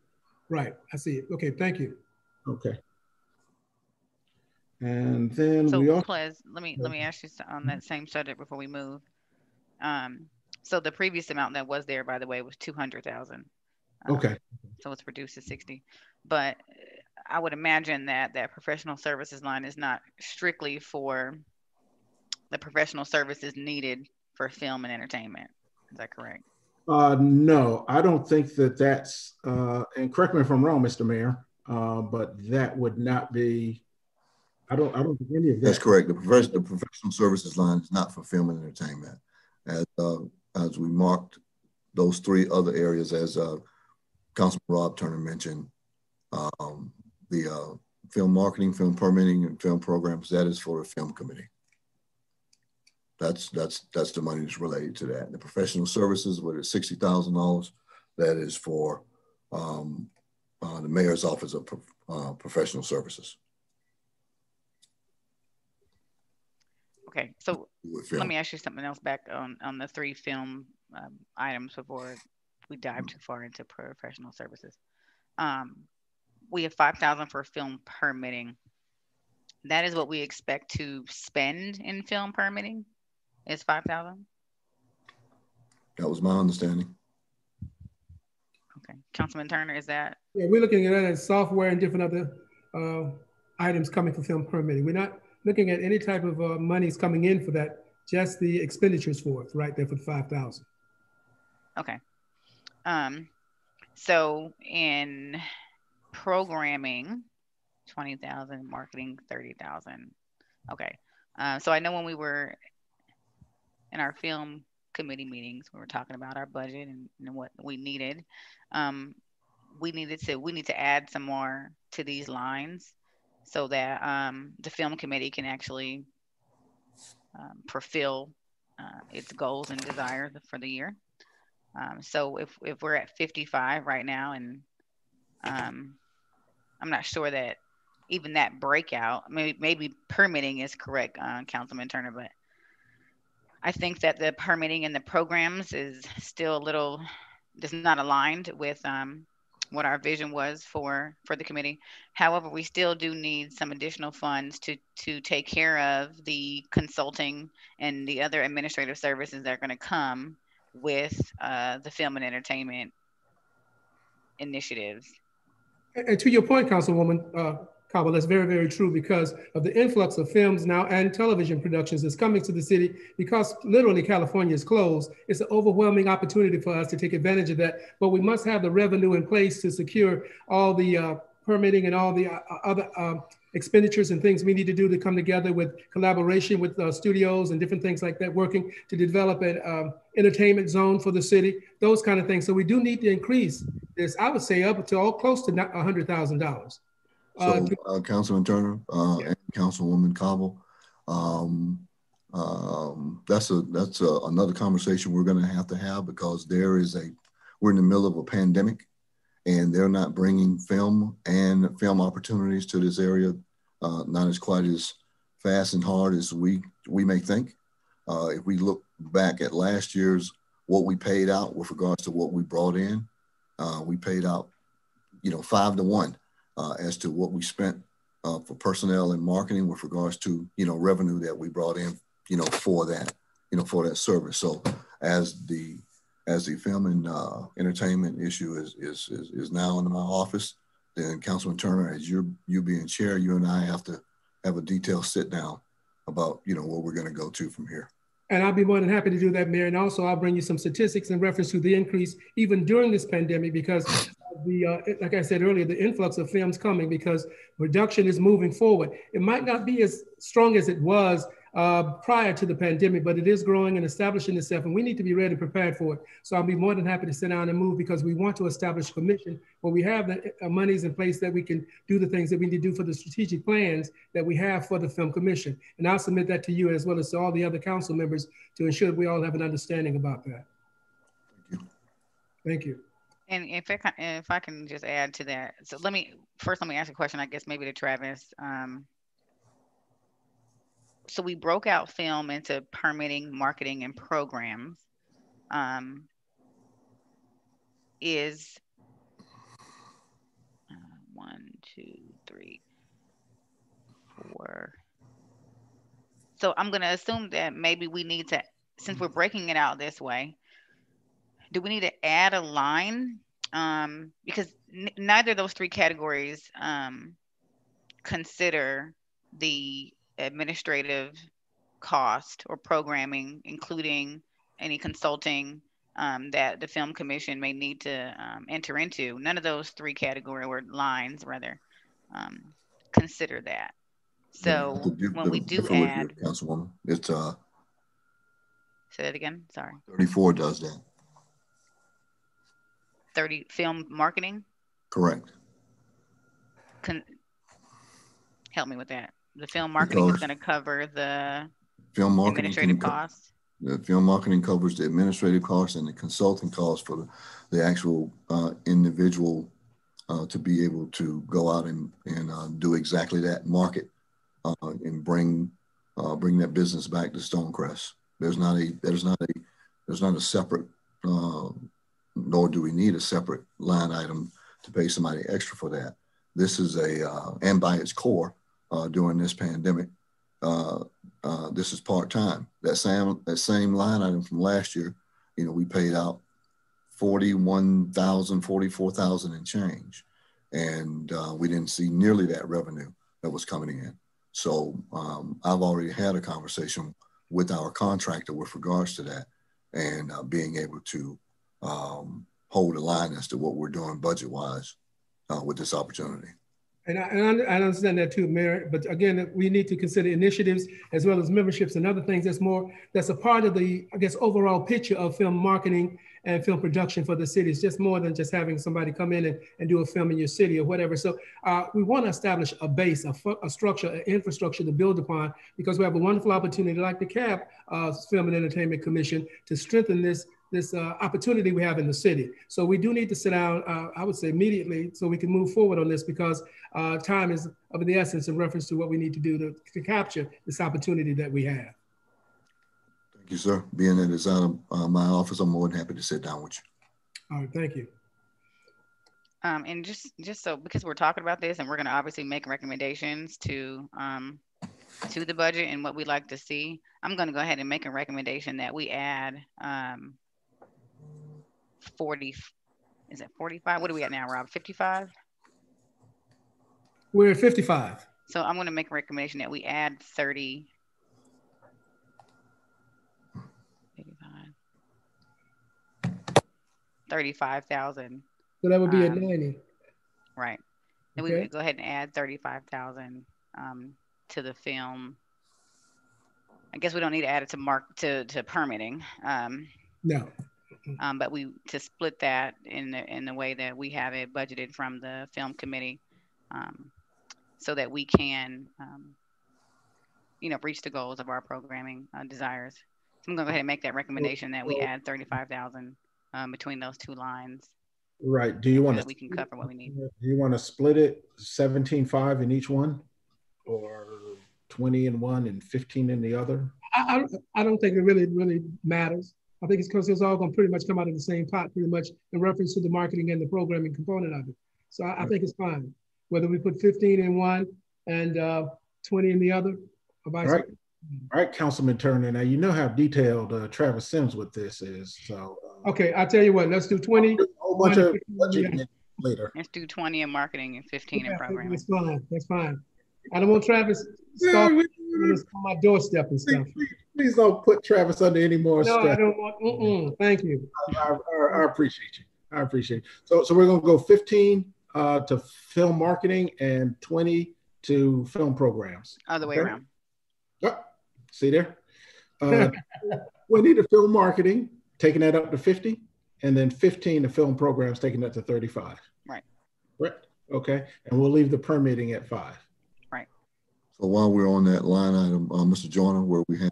Right, I see it. Okay, thank you. Okay. And then So we also, Plez, let me, let me ask you on that same subject before we move. Um, so the previous amount that was there, by the way, was two hundred thousand. okay, So it's reduced to sixty. But uh, I would imagine that that professional services line is not strictly for the professional services needed for film and entertainment. Is that correct? Uh, no, I don't think that that's, uh, and correct me if I'm wrong, Mr. Mayor, uh, but that would not be, I don't, I don't think any of that. That's correct. The professional, the professional services line is not for film and entertainment. As, uh, as we marked those three other areas, as, uh, Councilman Rob Turner mentioned, um, the, uh, film marketing, film permitting, and film programs, that is for the film committee. That's, that's, that's the money that's related to that. The professional services, what is sixty thousand dollars, that is for, um, uh, the mayor's office of, Pro- uh, professional services. Okay, so let me ask you something else back on, on the three film um, items before we dive too far into professional services. Um, we have five thousand for film permitting. That is what we expect to spend in film permitting. Is five thousand? That was my understanding. Okay, Councilman Turner, is that Yeah, we're looking at that as software and different other uh, items coming for film permitting. We're not looking at any type of uh, monies coming in for that, just the expenditures for it, right there for the five thousand. okay? Um, so in programming, twenty thousand, marketing, thirty thousand. Okay, uh, so I know when we were in our film committee meetings, we were talking about our budget and, and what we needed. Um, we needed to we need to add some more to these lines so that um, the film committee can actually um, fulfill uh, its goals and desires for the year. Um, so if if we're at 55 right now, and um, I'm not sure that even that breakout, maybe maybe permitting is correct, uh, Councilman Turner, but I think that the permitting and the programs is still a little just not aligned with um, what our vision was for for the committee. However, we still do need some additional funds to to take care of the consulting and the other administrative services that are going to come with uh, the film and entertainment initiatives. And and to your point, Councilwoman uh, Cobble, that's very, very true because of the influx of films now and television productions that's coming to the city because literally California is closed. It's an overwhelming opportunity for us to take advantage of that, but we must have the revenue in place to secure all the uh, permitting and all the uh, other um, expenditures and things we need to do to come together with collaboration with uh, studios and different things like that, working to develop an um, entertainment zone for the city, those kind of things. So we do need to increase this, I would say up to all close to $100,000. Uh, So, uh, Councilman Turner, uh, and Councilwoman Cobble, um, um, that's a, that's a, another conversation we're gonna have to have because there is a, we're in the middle of a pandemic and they're not bringing film and film opportunities to this area, uh, not as quite as fast and hard as we, we may think. Uh, if we look back at last year's, what we paid out with regards to what we brought in, uh, we paid out, you know, five to one uh, as to what we spent uh, for personnel and marketing with regards to you know revenue that we brought in you know for that you know for that service. So as the as the film and uh, entertainment issue is, is is is now in my office, then Councilman Turner, as you you being chair, you and I have to have a detailed sit down about you know where we're going to go to from here. And I'll be more than happy to do that, Mayor. And also, I'll bring you some statistics in reference to the increase even during this pandemic, because the uh, like I said earlier, the influx of films coming because production is moving forward. It might not be as strong as it was uh, prior to the pandemic, but it is growing and establishing itself, and we need to be ready and prepared for it. So I'll be more than happy to sit down and move because we want to establish a commission where we have the uh, monies in place that we can do the things that we need to do for the strategic plans that we have for the film commission. And I'll submit that to you as well as to all the other council members to ensure that we all have an understanding about that. Thank you. Thank you. And if I, if I can just add to that, so let me, first, let me ask a question, I guess maybe to Travis. Um, So we broke out film into permitting, marketing, and programs. Um, Is uh, one, two, three, four. So I'm gonna assume that maybe we need to, since we're breaking it out this way, do we need to add a line? Um, because n- neither of those three categories um, consider the administrative cost or programming, including any consulting um, that the film commission may need to um, enter into. None of those three category or lines, rather, um, consider that. So The when the we do add, Councilwoman, it's uh say that again. Sorry, 34 does that. Thirty film marketing. Correct. Con- help me with that. The film marketing is going to cover the Film marketing. administrative co- costs. The film marketing covers the administrative costs and the consulting costs for the, the actual uh, individual uh, to be able to go out and, and uh, do exactly that, market uh, and bring uh, bring that business back to Stonecrest. There's not a there's not a there's not a separate uh, nor do we need a separate line item to pay somebody extra for that. This is a uh, and by its core uh, during this pandemic, uh, uh, this is part time. That same that same line item from last year, you know, we paid out forty one thousand, forty four thousand and change, and uh, we didn't see nearly that revenue that was coming in. So um, I've already had a conversation with our contractor with regards to that, and uh, being able to um, hold the line as to what we're doing budget wise uh, with this opportunity. And I, and I understand that too, Mayor. But again, we need to consider initiatives as well as memberships and other things. That's more that's a part of the I guess overall picture of film marketing and film production for the city. It's just more than just having somebody come in and, and do a film in your city or whatever. So uh, we want to establish a base, a, a structure, an infrastructure to build upon because we have a wonderful opportunity like the CAP uh, Film and Entertainment Commission to strengthen this this uh, opportunity we have in the city. So we do need to sit down, uh, I would say immediately, so we can move forward on this because uh, time is of the essence in reference to what we need to do to, to capture this opportunity that we have. Thank you, sir. Being that it's out of uh, my office, I'm more than happy to sit down with you. All right, thank you. Um, and just just so because we're talking about this and we're going to obviously make recommendations to um, to the budget and what we'd like to see, I'm going to go ahead and make a recommendation that we add um, 40. Is it 45? What are we at now, Rob? 55? We're at 55. So I'm going to make a recommendation that we add 30. 35,000, So that would be Um, 90. right? Then we would go ahead and add 35,000 um, to the film. I guess we don't need to add it to mark to, to permitting. Um, No. Um, but we to split that in the in the way that we have it budgeted from the film committee, um, so that we can, um, you know, reach the goals of our programming uh, desires. So I'm going to go ahead and make that recommendation that we add thirty-five thousand um, between those two lines, Right. Do you so want that to, we can cover what we need. do you want to split it seventeen five in each one? Or twenty in one and fifteen in the other? I, I, I don't think it really, really matters. I think it's because it's all going to pretty much come out of the same pot, pretty much in reference to the marketing and the programming component of it. So I, I think it's fine. Whether we put 15 in one and uh, 20 in the other, or vice Right. versa. All right, Councilman Turner. Now, you know how detailed uh, Travis Sims with this is, so. uh, Okay, I'll tell you what, let's do 20. A whole bunch of budget later. Let's do twenty in marketing and fifteen in programming. That's fine, that's fine. I don't want Travis Yeah, stalking we- us on my doorstep and Please, stuff. please- please don't put Travis under any more No, I stress. don't want, mm-mm, thank you. I, I, I appreciate you. I appreciate it. So, so we're gonna go fifteen uh, to film marketing and twenty to film programs. Other way Okay. around. Oh, see there? Uh, Twenty to film marketing, taking that up to fifty, and then fifteen to film programs, taking that to thirty-five. Right. Right, okay, and we'll leave the permitting at five. So while we're on that line item, uh, Mr. Joyner, where we have,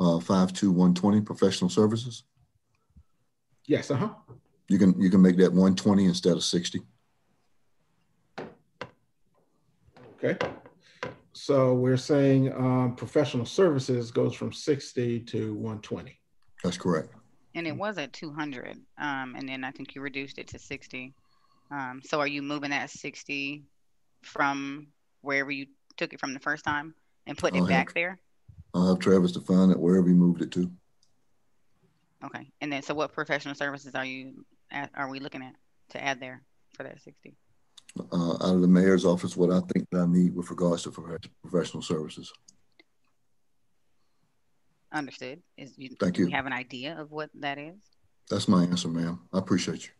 uh, five two one twenty, professional services, Yes, uh-huh. you can, you can make that one twenty instead of sixty. Okay. So we're saying um, professional services goes from sixty to one twenty. That's correct. And it was at two hundred, um, and then I think you reduced it to sixty. Um, so are you moving that sixty from wherever you took it from the first time and I'll it have- back there? I'll have Travis to find it wherever he moved it to. Okay, and then so what professional services are you, at, are we looking at to add there for that sixty? Uh, out of the mayor's office, what I think that I need with regards to professional services. Understood, is you, Thank do you. have an idea of what that is? That's my answer, ma'am. I appreciate you.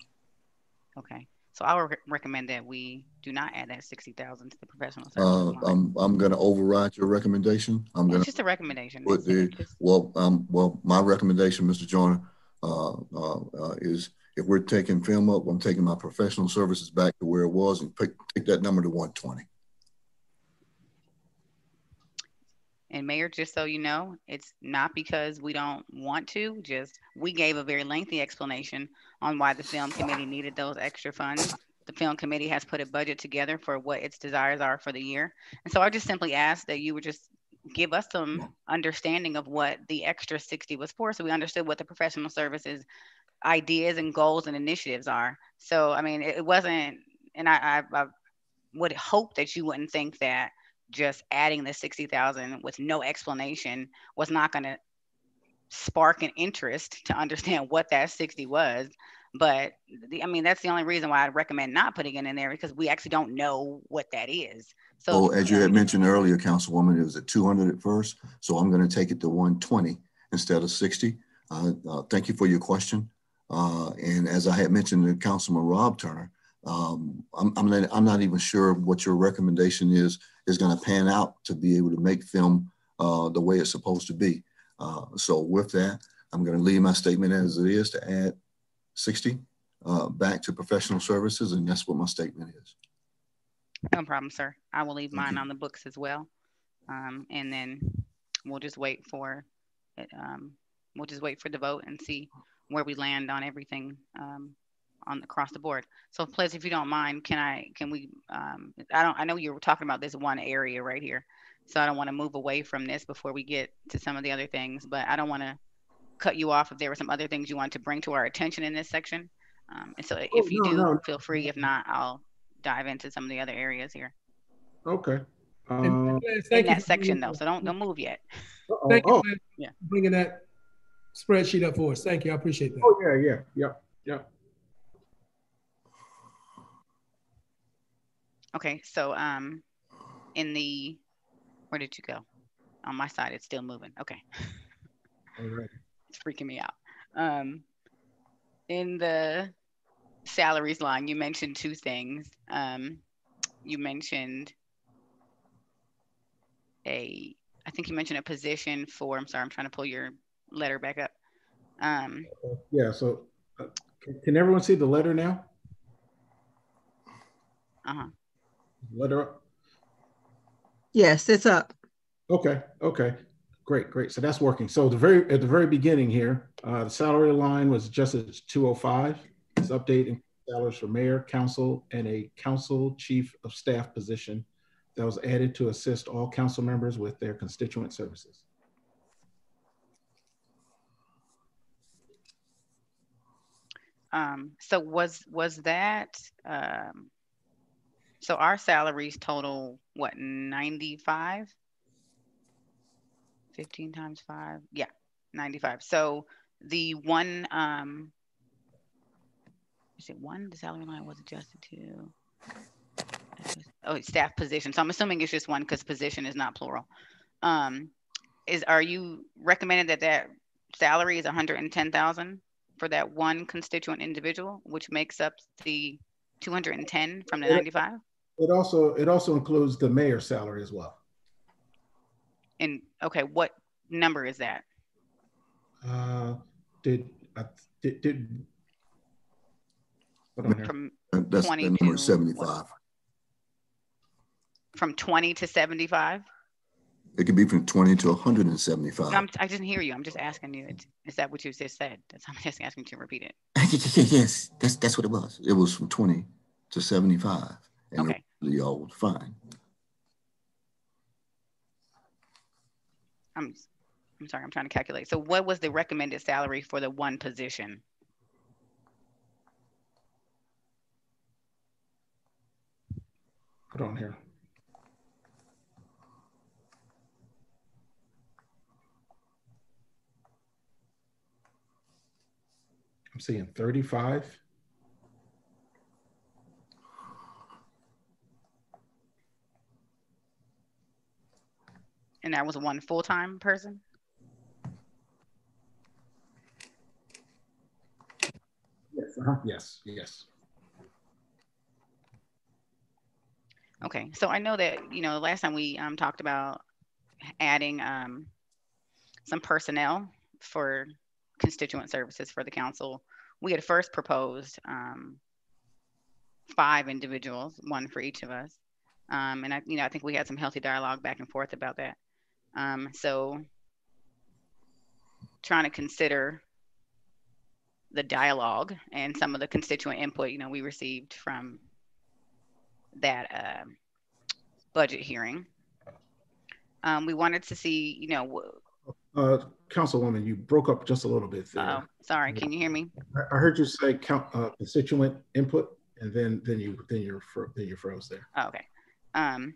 Okay, so I would recommend that we do not add that sixty thousand to the professional services. Uh, I'm I'm going to override your recommendation. I'm going. It's just a recommendation. Put the, well, um, well, my recommendation, Mr. Joyner, uh, uh, uh, is if we're taking film up, I'm taking my professional services back to where it was and pick, take that number to 120. And Mayor, just so you know, it's not because we don't want to, just we gave a very lengthy explanation on why the film committee needed those extra funds. The film committee has put a budget together for what its desires are for the year. And so I just simply asked that you would just give us some understanding of what the extra 60 was for. So we understood what the professional services ideas and goals and initiatives are. So, I mean, it, wasn't, and I, I, I would hope that you wouldn't think that just adding the 60,000 with no explanation was not going to spark an interest to understand what that 60 was. But the, I mean, that's the only reason why I recommend not putting it in there because we actually don't know what that is. So, So as you had mentioned earlier, Councilwoman, it was at two hundred at first, so I'm gonna take it to one twenty instead of sixty. Uh, uh, thank you for your question. Uh, and as I had mentioned to Councilman Rob Turner, um, I'm, I'm not, I'm not even sure what your recommendation is, is gonna pan out to be able to make film, uh, the way it's supposed to be. Uh, so with that, I'm gonna leave my statement as it is to add sixty, uh, back to professional services, and that's what my statement is. No problem, sir. I will leave Thank mine you. on the books as well. Um, and then we'll just wait for it. Um, we'll just wait for the vote and see where we land on everything, um, on across the board. So please, if you don't mind, can I, can we, um, I don't, I know you were talking about this one area right here. So I don't want to move away from this before we get to some of the other things, but I don't want to cut you off if there were some other things you want to bring to our attention in this section. Um, and so if you no, do, no. feel free. If not, I'll dive into some of the other areas here Okay. And- Um, and in thank you that section though. So don't don't move yet. uh-oh. Thank you oh, for Yeah. bringing that spreadsheet up for us. Thank you. I appreciate that. oh, yeah, yeah, yeah, yep. Okay, so um, in the where did you go? On my side, it's still moving. Okay, All right. it's freaking me out. Um, in the salaries line, you mentioned two things. Um, you mentioned a, I think you mentioned a position for, I'm sorry, I'm trying to pull your letter back up. Um, Yeah, so uh, can- can everyone see the letter now? Uh-huh. Letter up? Yes, it's up. Okay, okay, great, great. So that's working. So the very, at the very beginning here, uh, the salary line was just at two oh five. It's updating salaries for mayor, council, and a council chief of staff position that was added to assist all council members with their constituent services. Um, so was, was that, um, so our salaries total, what, 95? 15 times five, yeah, 95. So the one, um, is it one, the salary line was adjusted to? Oh, it's staff position. So I'm assuming it's just one because position is not plural. Um, is, are you recommending that that salary is 110,000 for that one constituent individual, which makes up the 210 from the 95? It also, it also includes the mayor's salary as well. And okay, what number is that? Uh, did, uh, did, did. Hold on here. From That's, that 20 number to seventy-five. from 20 to 75? It could be from twenty to hundred and seventy-five. I'm, I didn't hear you. I'm just asking you. Is- Is that what you just said? That's, I'm just asking you to repeat it. Yes, that's, that's what it was. It was from twenty to seventy-five. And Okay. The old, fine. I'm, I'm sorry. I'm trying to calculate. So what was the recommended salary for the one position? Put on here. I'm seeing 35. And that was one full-time person? Yes, uh-huh. yes, yes. Okay, so I know that, you know, last time we um, talked about adding um, some personnel for constituent services for the council. We had first proposed um, five individuals, one for each of us. Um, and I, you know, I think we had some healthy dialogue back and forth about that. Um, so trying to consider the dialogue and some of the constituent input, you know, we received from that um budget hearing. Um, we wanted to see, you know, Uh, Councilwoman, you broke up just a little bit oh, sorry, can you hear me? I, heard you say count, uh, constituent input, and then, then you, then you're, fro- then you froze there. Oh, okay. Um,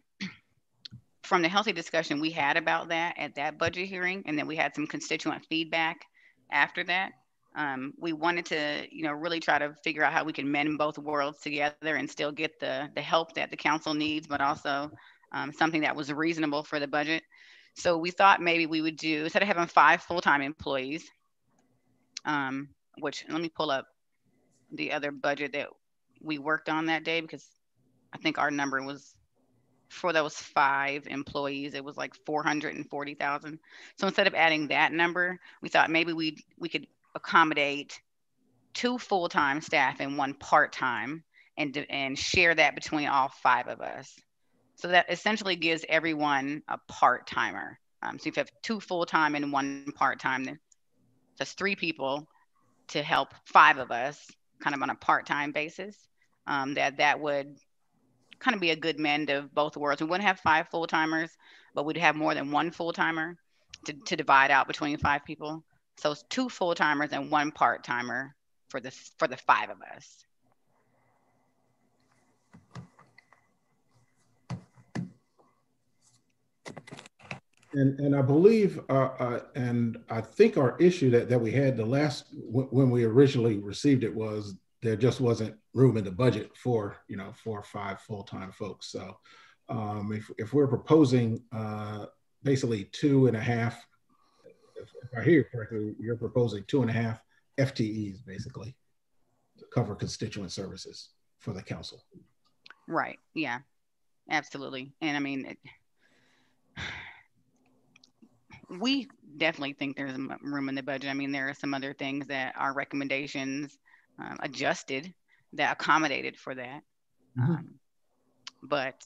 from the healthy discussion we had about that at that budget hearing, and then we had some constituent feedback after that. Um, we wanted to, you know, really try to figure out how we can mend both worlds together and still get the the help that the council needs, but also um, something that was reasonable for the budget. So we thought maybe we would do instead of having five full-time employees, um, which let me pull up the other budget that we worked on that day because I think our number was for those five employees, it was like four hundred and forty thousand. So instead of adding that number, we thought maybe we we could accommodate two full-time staff and one part-time and and share that between all five of us. So that essentially gives everyone a part-timer. Um, so if you have two full-time and one part-time, then that's three people to help five of us kind of on a part-time basis. Um, that that would kind of be a good mend of both worlds. We wouldn't have five full timers, but we'd have more than one full timer to, to divide out between five people. So it's two full timers and one part timer for the for the five of us. And, and I believe, uh, uh, and I think our issue that, that we had the last, when, when we originally received it was there just wasn't room in the budget for, you know, four or five full-time folks. So um, if, if we're proposing uh, basically two and a half, if if I hear correctly, you're proposing two and a half FTEs basically to cover constituent services for the council. Right. Yeah. Absolutely. And I mean, it, we definitely think there's room in the budget. I mean, there are some other things that our recommendations um, adjusted that accommodated for that. Mm-hmm. Um, but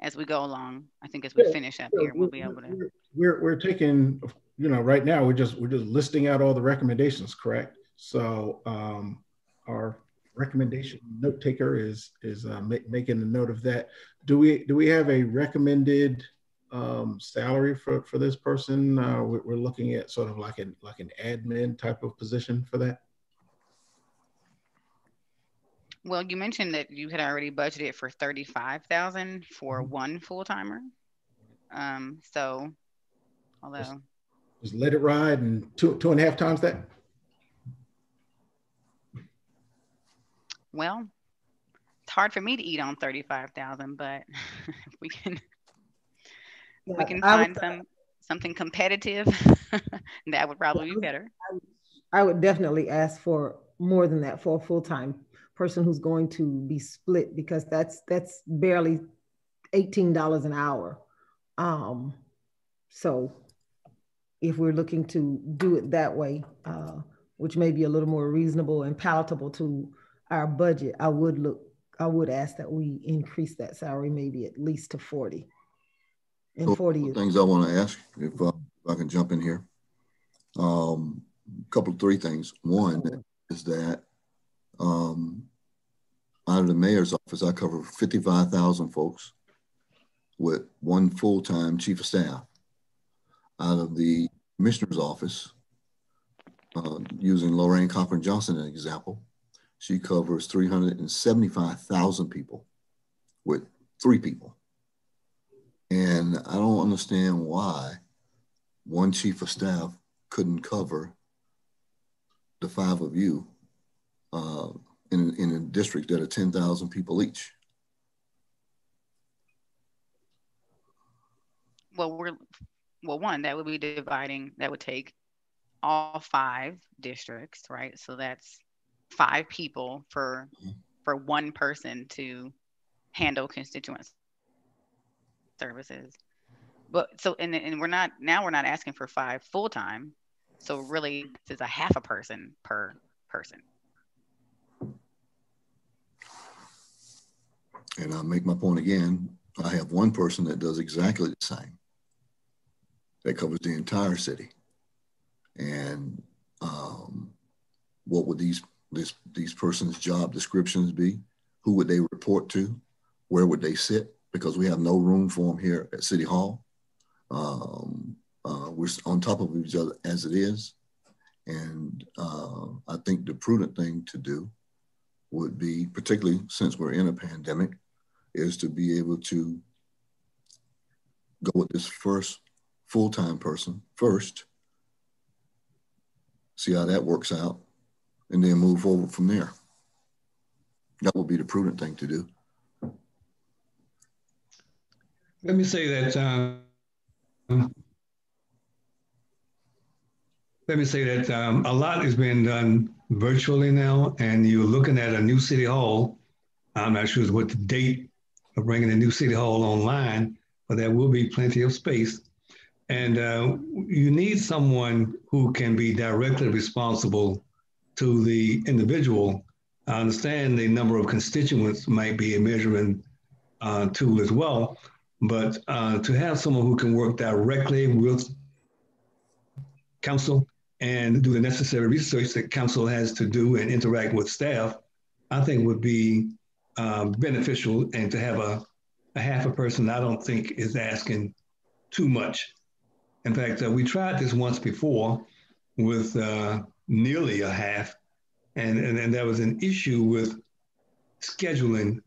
as we go along, I think as we yeah, finish up yeah, here, we'll be able to. We're, we're taking, you know, right now we're just we're just listing out all the recommendations, correct? So um, our recommendation note taker is is uh, making a note of that. Do we do we have a recommended um, salary for for this person? Uh, we're looking at sort of like an like an admin type of position for that. Well, you mentioned that you had already budgeted for thirty-five thousand for mm-hmm. one full timer. Um, so, although just, just let it ride and two two and a half times that. Well, it's hard for me to eat on thirty-five thousand, but we can yeah, we can find would, some something competitive. that would probably be better. I would definitely ask for more than that for a full-time person who's going to be split because that's that's barely $18 an hour. Um, so if we're looking to do it that way, uh, which may be a little more reasonable and palatable to our budget, I would look, I would ask that we increase that salary maybe at least to 40. And so 40 things I want to ask if, uh, if I can jump in here. Um, a couple of three things. One is that um, out of the mayor's office, I cover 55,000 folks with one full-time chief of staff. Out of the commissioner's office, uh, using Lorraine Cochran Johnson as an example, she covers 375,000 people with three people. And I don't understand why one chief of staff couldn't cover the five of you uh, in, in a district that are 10,000 people each. Well, we're, well, one, that would be dividing, that would take all five districts, right? So that's five people for mm-hmm. for one person to handle constituent services. But so and and we're not now we're not asking for five full time. So really this is a half a person per person. And I'll make my point again. I have one person that does exactly the same. That covers the entire city. And um, what would these this, these persons' job descriptions be? Who would they report to? Where would they sit? Because we have no room for them here at City Hall. Um, uh, we're on top of each other as it is. And uh, I think the prudent thing to do would be, particularly since we're in a pandemic, is to be able to go with this first full-time person first, see how that works out, and then move forward from there. That would be the prudent thing to do. Let me say that. Um, let me say that um, a lot is being done virtually now, and you're looking at a new city hall. I'm not sure what the date of bringing a new city hall online, but there will be plenty of space. And uh, you need someone who can be directly responsible to the individual. I understand the number of constituents might be a measuring uh, tool as well, but uh, to have someone who can work directly with council and do the necessary research that council has to do and interact with staff, I think would be um, beneficial. And to have a, a half a person, I don't think is asking too much. In fact, uh, we tried this once before with uh, nearly a half. And, and, and there was an issue with scheduling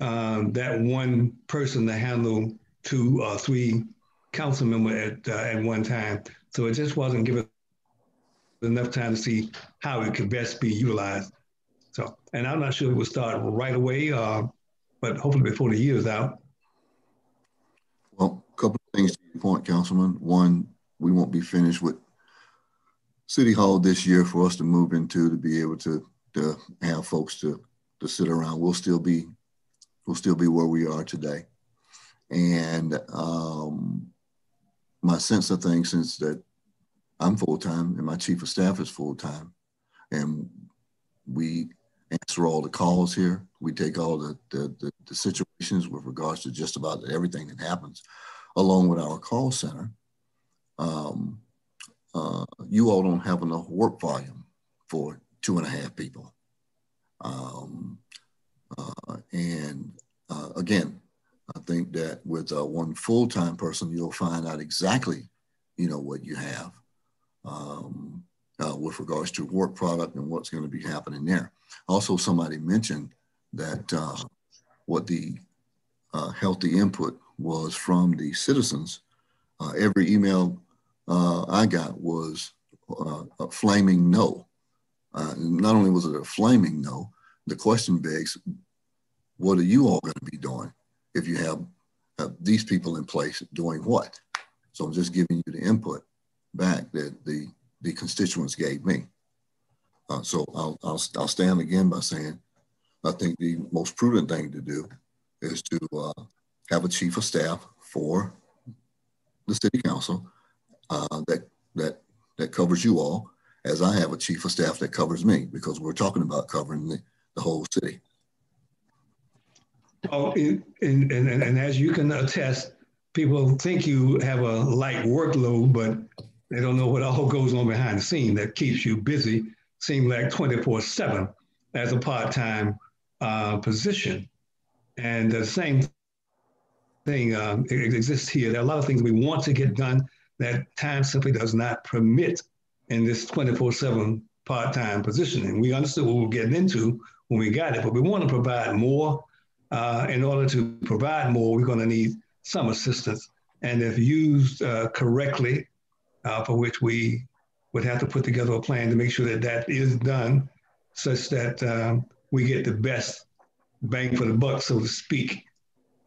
um, that one person to handle two or three council members at, uh, at one time. So it just wasn't given enough time to see how it could best be utilized. So, and I'm not sure it will start right away, uh, but hopefully before the year is out. Well, a couple of things to your point, Councilman. One, we won't be finished with City Hall this year for us to move into to be able to, to have folks to, to sit around. We'll still be we'll still be where we are today. And um, my sense of things since that I'm full-time and my chief of staff is full-time and we answer all the calls here. We take all the, the, the, the situations with regards to just about everything that happens along with our call center. Um, uh, you all don't have enough work volume for two and a half people. Um, uh, and uh, again, I think that with uh, one full-time person, you'll find out exactly, you know, what you have um, uh, with regards to work product and what's going to be happening there. Also, somebody mentioned that uh, what the uh, healthy input was from the citizens. Uh, every email uh, I got was a flaming no. not only was it a flaming no, the question begs, what are you all going to be doing if you have uh, these people in place doing what? So I'm just giving you the input back that the, the constituents gave me. Uh, so I'll, I'll, I'll stand again by saying I think the most prudent thing to do is to uh, have a chief of staff for the city council uh, that, that, that covers you all, as I have a chief of staff that covers me, because we're talking about covering the, the whole city. Oh, and, and, and, and as you can attest, people think you have a light workload, but they don't know what all goes on behind the scene that keeps you busy, seem like 24 7 as a part time uh, position. And the same thing um, exists here. There are a lot of things we want to get done that time simply does not permit in this 24 7 part time position. And we understood what we were getting into when we got it, but we want to provide more uh, in order to provide more, we're going to need some assistance. And if used uh, correctly, uh, for which we would have to put together a plan to make sure that that is done such that um, we get the best bang for the buck, so to speak.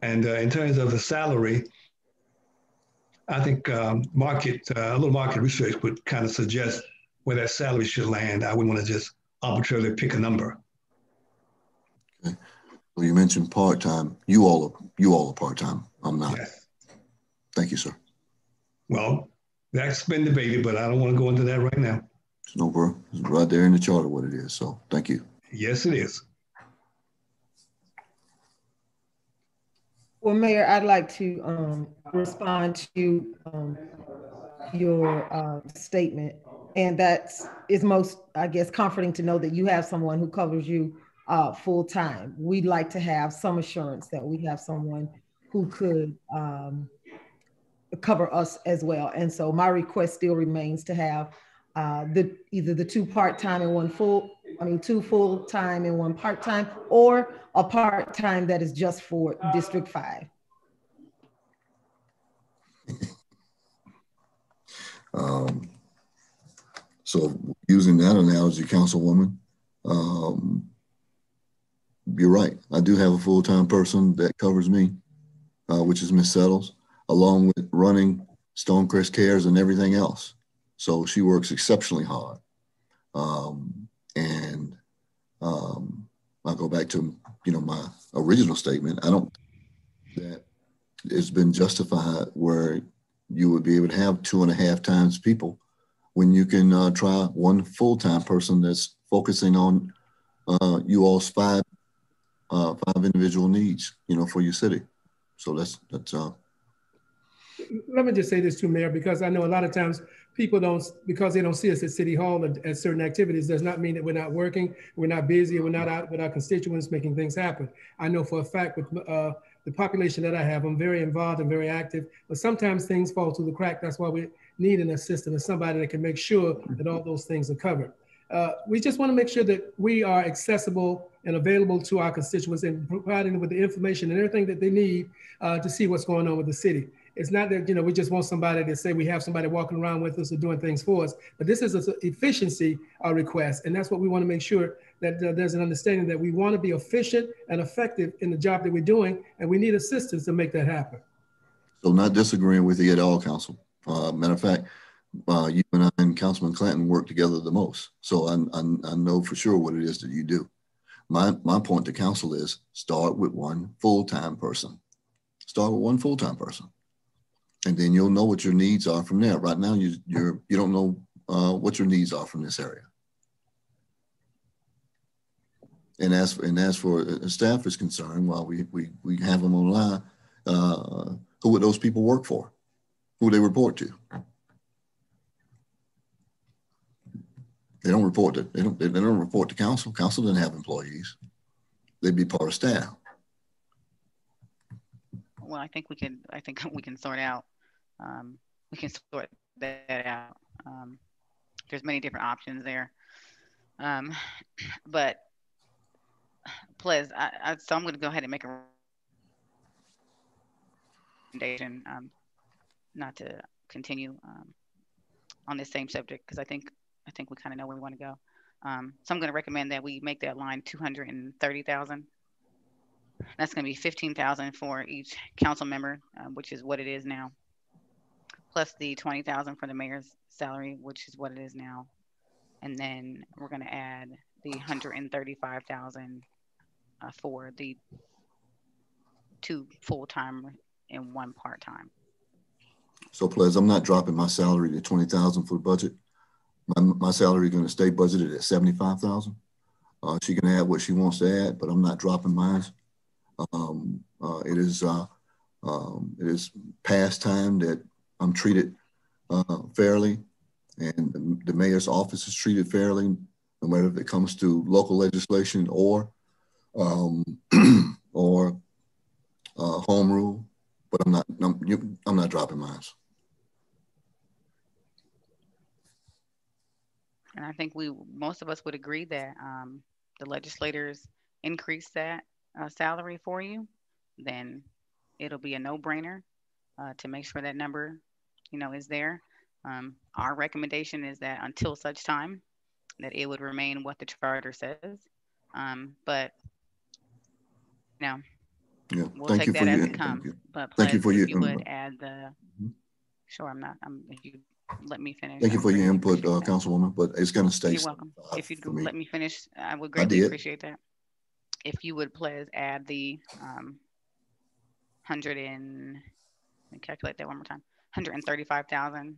And uh, in terms of the salary, I think um, market, uh, a little market research would kind of suggest where that salary should land. I wouldn't want to just arbitrarily pick a number. Okay. Well, you mentioned part time. You all, are, you all are part time. I'm not. Yes. Thank you, sir. Well, that's been debated, but I don't want to go into that right now. It's no, bro. It's right there in the charter what it is. So, thank you. Yes, it is. Well, Mayor, I'd like to um, respond to um, your uh, statement. And that is most, I guess, comforting to know that you have someone who covers you uh, full time. We'd like to have some assurance that we have someone who could um, cover us as well. And so my request still remains to have uh, the either the two part time and one full, I mean, two full time and one part time, or a part time that is just for District 5. um, so, using that analogy, Councilwoman, um, you're right. I do have a full time person that covers me, uh, which is Miss Settles, along with running Stonecrest Cares and everything else. So she works exceptionally hard. Um, and um, I'll go back to you know my original statement. I don't that it's been justified where you would be able to have two and a half times people when you can uh, try one full time person that's focusing on uh, you all's five uh, five individual needs, you know, for your city. So that's that's. Uh, Let me just say this too, Mayor, because I know a lot of times people don't because they don't see us at City Hall at, at certain activities does not mean that we're not working, we're not busy, we're not out with our constituents making things happen. I know for a fact with uh, the population that I have, I'm very involved and very active, but sometimes things fall through the crack. That's why we need an assistant and somebody that can make sure that all those things are covered. Uh, we just want to make sure that we are accessible and available to our constituents and providing them with the information and everything that they need uh, to see what's going on with the city. It's not that you know we just want somebody to say we have somebody walking around with us or doing things for us, but this is an efficiency uh, request, and that's what we want to make sure that uh, there's an understanding that we want to be efficient and effective in the job that we're doing, and we need assistance to make that happen. So, not disagreeing with you at all, Council. Uh, matter of fact, uh, you and I and Councilman Clanton work together the most. So I, I, I know for sure what it is that you do. My, my point to council is start with one full-time person. Start with one full-time person. And then you'll know what your needs are from there. Right now, you, you're, you don't know uh, what your needs are from this area. And as, and as for uh, staff is concerned, while we, we, we have them online, uh, who would those people work for? Who they report to? They don't report to, they don't, they don't report to council. Council doesn't have employees. They'd be part of staff. Well, I think we can, I think we can sort out, um, we can sort that out. Um, there's many different options there. Um, but please, I, I, so I'm going to go ahead and make a recommendation, um, not to continue um, on this same subject because I think I think we kind of know where we want to go. Um, so I'm going to recommend that we make that line 230,000. That's going to be 15,000 for each council member, uh, which is what it is now, plus the 20,000 for the mayor's salary, which is what it is now. And then we're going to add the 135,000 uh, for the two full-time and one part-time. So, please, I'm not dropping my salary to 20,000 for the budget my, my salary is going to stay budgeted at 75,000. Uh, she can add what she wants to add, but I'm not dropping mine. Um, uh, it is uh, um, it is past time that I'm treated uh, fairly, and the, mayor's office is treated fairly, no matter if it comes to local legislation or um, or uh, home rule. But I'm not I'm, I'm not dropping mine. And I think we, most of us would agree that um, the legislators increase that uh, salary for you, then it'll be a no-brainer uh, to make sure that number, you know, is there. Um, our recommendation is that until such time that it would remain what the charter says. Um, but you know, yeah. we'll thank take that as your, it comes. But thank you for your, you would add the. Mm-hmm. Sure, I'm not. I'm. If you let me finish. Thank you for your input, uh, Councilwoman, but it's going to stay. You're welcome. If you'd let me finish, I would greatly I appreciate that. If you would please add the um, 100 and, let me calculate that one more time, 135,000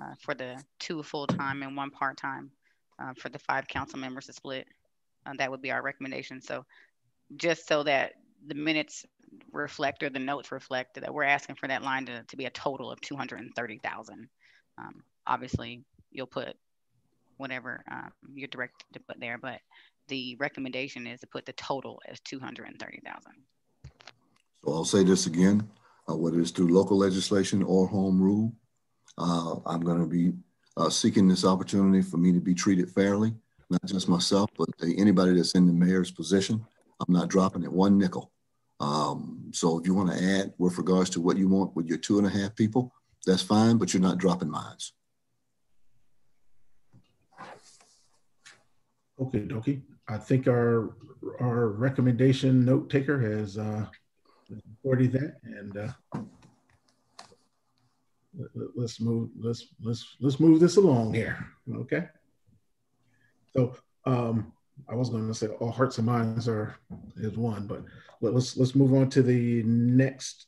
uh, for the two full-time and one part-time uh, for the five council members to split. Uh, that would be our recommendation. So just so that the minutes reflect or the notes reflect that we're asking for that line to, to be a total of 230,000. Um, obviously, you'll put whatever um, you're directed to put there, but the recommendation is to put the total as 230,000. So I'll say this again, uh, whether it's through local legislation or home rule, uh, I'm going to be uh, seeking this opportunity for me to be treated fairly, not just myself, but anybody that's in the mayor's position. I'm not dropping it one nickel. Um, so if you want to add with regards to what you want with your two and a half people, that's fine, but you're not dropping mines. Okay, dokie. I think our our recommendation note taker has uh, reported that, and uh, let, us move. Let's let's let's move this along here. Okay. So um, I was going to say all hearts and minds are is one, but let's let's move on to the next.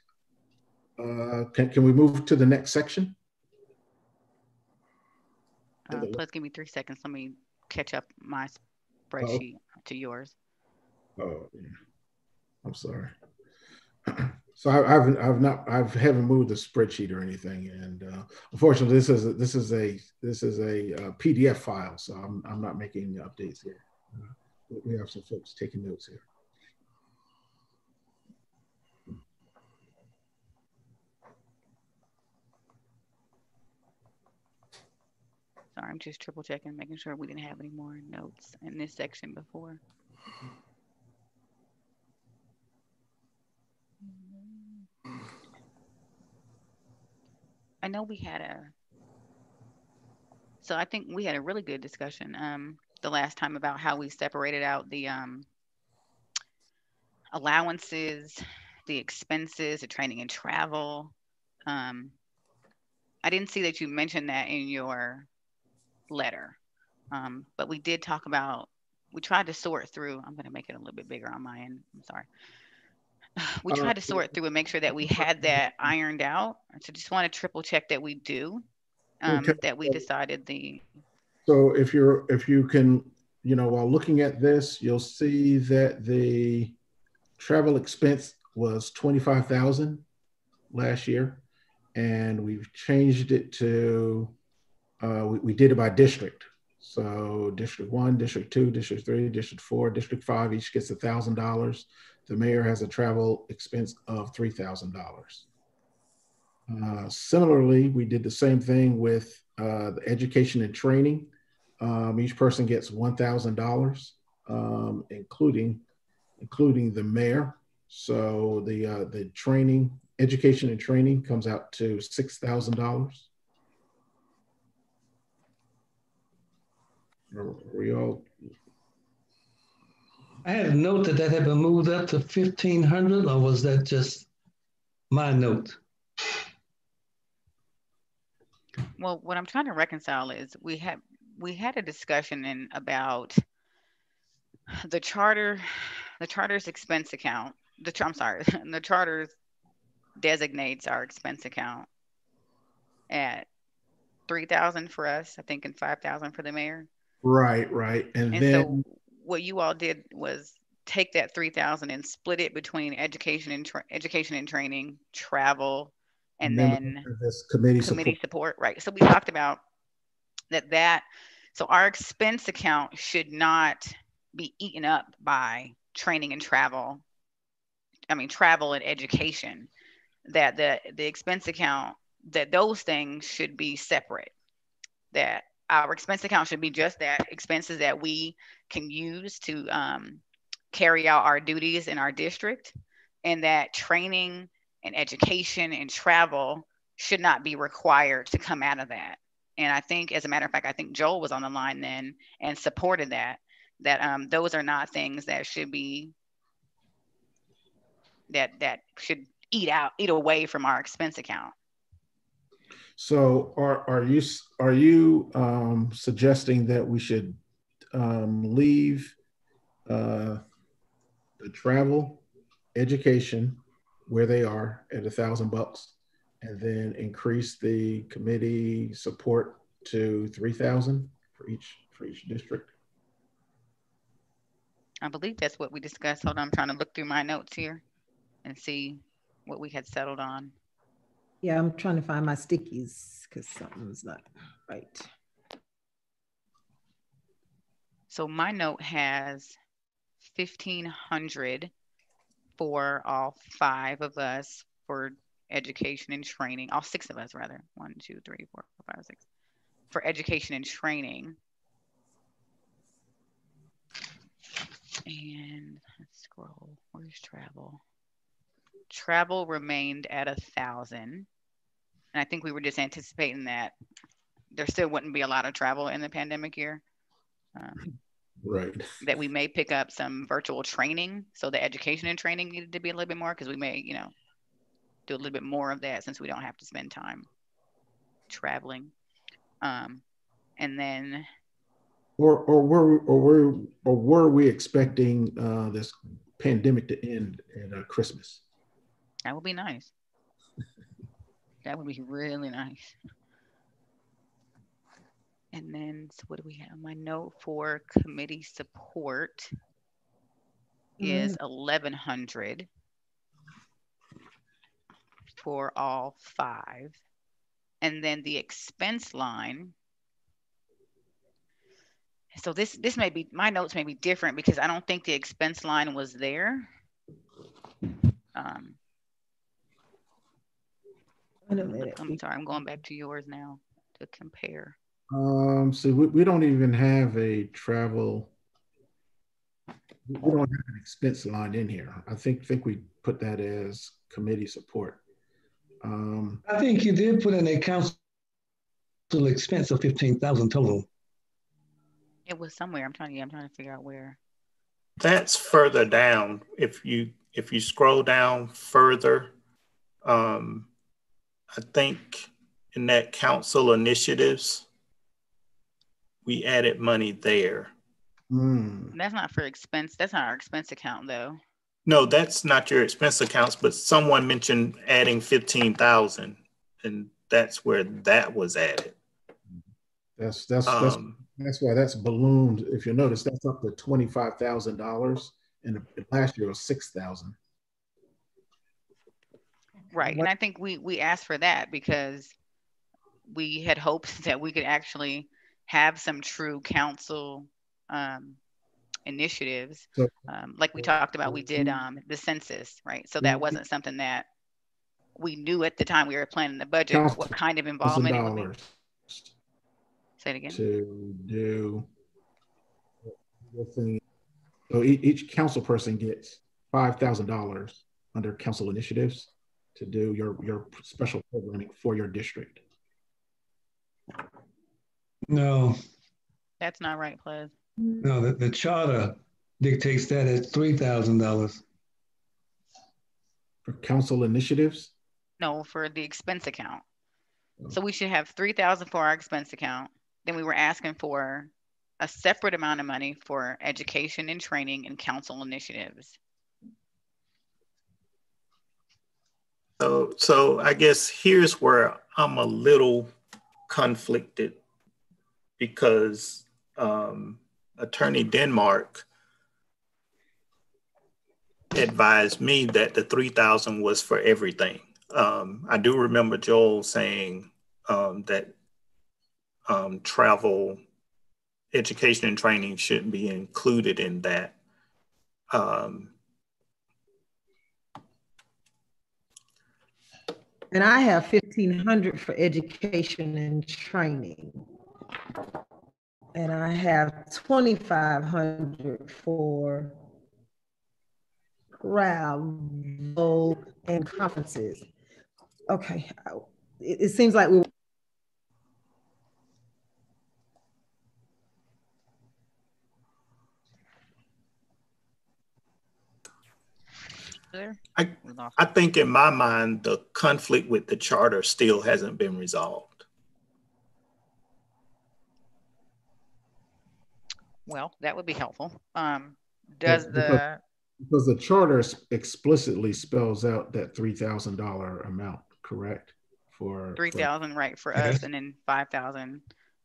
Uh, can can we move to the next section? Uh, please give me three seconds. Let me catch up my spreadsheet oh. to yours. Oh, yeah. I'm sorry. So I, I've I've not I've haven't moved the spreadsheet or anything, and uh, unfortunately, this is a, this is a this is a, a, uh, PDF file, so I'm I'm not making any updates here. Uh, we have some folks taking notes here. Sorry, I'm just triple checking, making sure we didn't have any more notes in this section before. I know we had a, so I think we had a really good discussion um, the last time about how we separated out the um, allowances, the expenses, the training and travel. Um, I didn't see that you mentioned that in your letter. Um, but we did talk about, we tried to sort through, I'm going to make it a little bit bigger on my end. I'm sorry. we Uh, tried to sort through and make sure that we had that ironed out. So just want to triple check that we do. Um, Okay. that we decided the, So if you're, if you can, you know, while looking at this, you'll see that the travel expense was twenty-five thousand last year. And we've changed it to, uh, we, we did it by district. So District One, District Two, District Three, District Four, District Five, each gets a thousand dollars. The mayor has a travel expense of three thousand dollars. Uh, similarly, we did the same thing with uh, the education and training. Um, each person gets one thousand dollars, um, including including the mayor. So the uh, the training, education and training comes out to six thousand dollars. We all I had a note that that had been moved up to fifteen hundred, or was that just my note? well, what I'm trying to reconcile is we had, we had a discussion in about the charter, the charter's expense account, the, char- I'm sorry, the charter designates our expense account at three thousand for us, I think, and five thousand for the mayor. right, right, and, And then so what you all did was take that three thousand and split it between education and tra- education and training, travel, and then this committee, committee support. support, right? So we talked about that that so our expense account should not be eaten up by training and travel. I mean travel and education. That the the expense account that those things should be separate. That our expense account should be just that expenses that we can use to um, carry out our duties in our district, and that training and education and travel should not be required to come out of that. And I think, as a matter of fact, I think Joel was on the line then and supported that. That um, those are not things that should be that that should eat out eat away from our expense account. So are, are you, are you um, suggesting that we should um, leave uh, the travel, education where they are at a thousand bucks and then increase the committee support to 3,000 for each, for each district? I believe that's what we discussed. Hold on, I'm trying to look through my notes here and see what we had settled on. Yeah, I'm trying to find my stickies because something's not right. So my note has fifteen hundred for all five of us for education and training, all six of us rather. One, two, three, four, five, six. For education and training. And let's scroll. Where's travel? Travel remained at a thousand. And I think we were just anticipating that there still wouldn't be a lot of travel in the pandemic year. Um, Right. that we may pick up some virtual training. So the education and training needed to be a little bit more because we may, you know, do a little bit more of that since we don't have to spend time traveling. Um, and then Or, or were, or were, or were we expecting uh, this pandemic to end at uh, Christmas? That would be nice. that would be really nice. And then, so what do we have? My note for committee support is eleven hundred for all five. And then the expense line. So this this may be my notes may be different because I don't think the expense line was there. Um, Wait a minute. I'm sorry, I'm going back to yours now to compare. Um, see, we, we don't even have a travel. We we don't have an expense line in here. I think, think we put that as committee support. Um, I think you did put in a council expense of fifteen thousand total. It was somewhere. I'm trying to. I'm trying to figure out where. That's further down. If you if you scroll down further, um, I think in that council initiatives, we added money there. hmm, That's not for expense. That's not our expense account though. No, that's not your expense accounts, but someone mentioned adding fifteen thousand, and that's where that was added. That's that's that's Um, that's why that's ballooned. If you notice, that's up to twenty five thousand dollars, and the- last year was six thousand. Right. And I think we, we asked for that because we had hopes that we could actually have some true council um, initiatives. So- Um, like we talked about, we did um, the census, right? So that wasn't something that we knew at the time we were planning the budget, what kind of involvement it would be. Say it again. to do. So each, each council person gets five thousand dollars under council initiatives to do your your special programming for your district. No, That's not right, Plez. no, the, the charter dictates that at three thousand dollars. For council initiatives, No, for the expense account. Oh. So we should have three thousand for our expense account. Then we were asking for a separate amount of money for education and training and council initiatives. So, so I guess here's where I'm a little conflicted because um, Attorney Denmark advised me that the three thousand was for everything. Um, I do remember Joel saying um, that um, travel, education, and training shouldn't be included in that. Um, And I have fifteen hundred for education and training. And I have twenty-five hundred for travel and conferences. Okay, it, it seems like we, There? I- I think in my mind, the conflict with the charter still hasn't been resolved. Well, that would be helpful. Um, does because- the, because the charter explicitly spells out that three thousand dollar amount, correct? For three for- right, for Yes. us and then five thousand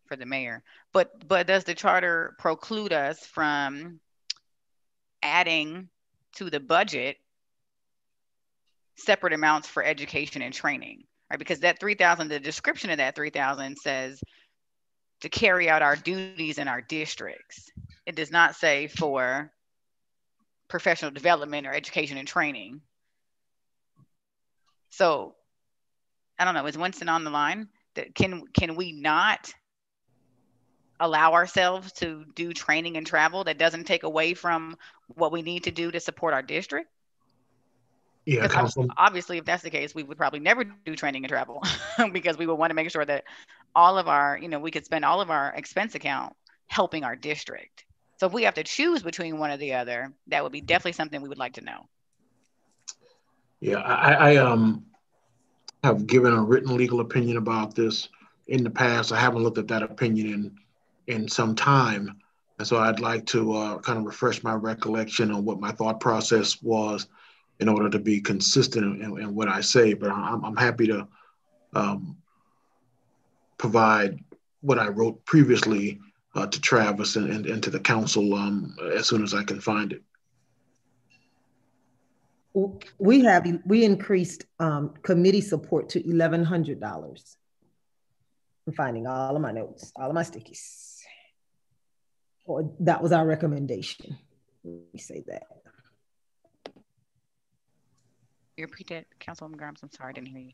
for the mayor. But, but does the charter preclude us from adding to the budget separate amounts for education and training? Right, because that three thousand, the description of that three thousand says to carry out our duties in our districts. It does not say for professional development or education and training. So I don't know, is Winston on the line? That can can we not allow ourselves to do training and travel that doesn't take away from what we need to do to support our district? Yeah, Because obviously, if that's the case, we would probably never do training and travel because we would want to make sure that all of our, you know, we could spend all of our expense account helping our district. So if we have to choose between one or the other, that would be definitely something we would like to know. yeah, I, I- I, um, have given a written legal opinion about this in the past. I haven't looked at that opinion in, in some time. And so I'd like to, uh, kind of refresh my recollection on what my thought process was in order to be consistent in, in what I say, but I'm, I'm happy to, um, provide what I wrote previously, uh, to Travis and, and, and to the council, um, as soon as I can find it. we have, we increased um, committee support to eleven hundred dollars. I'm finding all of my notes, all of my stickies. That was our recommendation. Let me say that. You repeat that, Councilwoman Grimes? I'm sorry, I didn't hear you.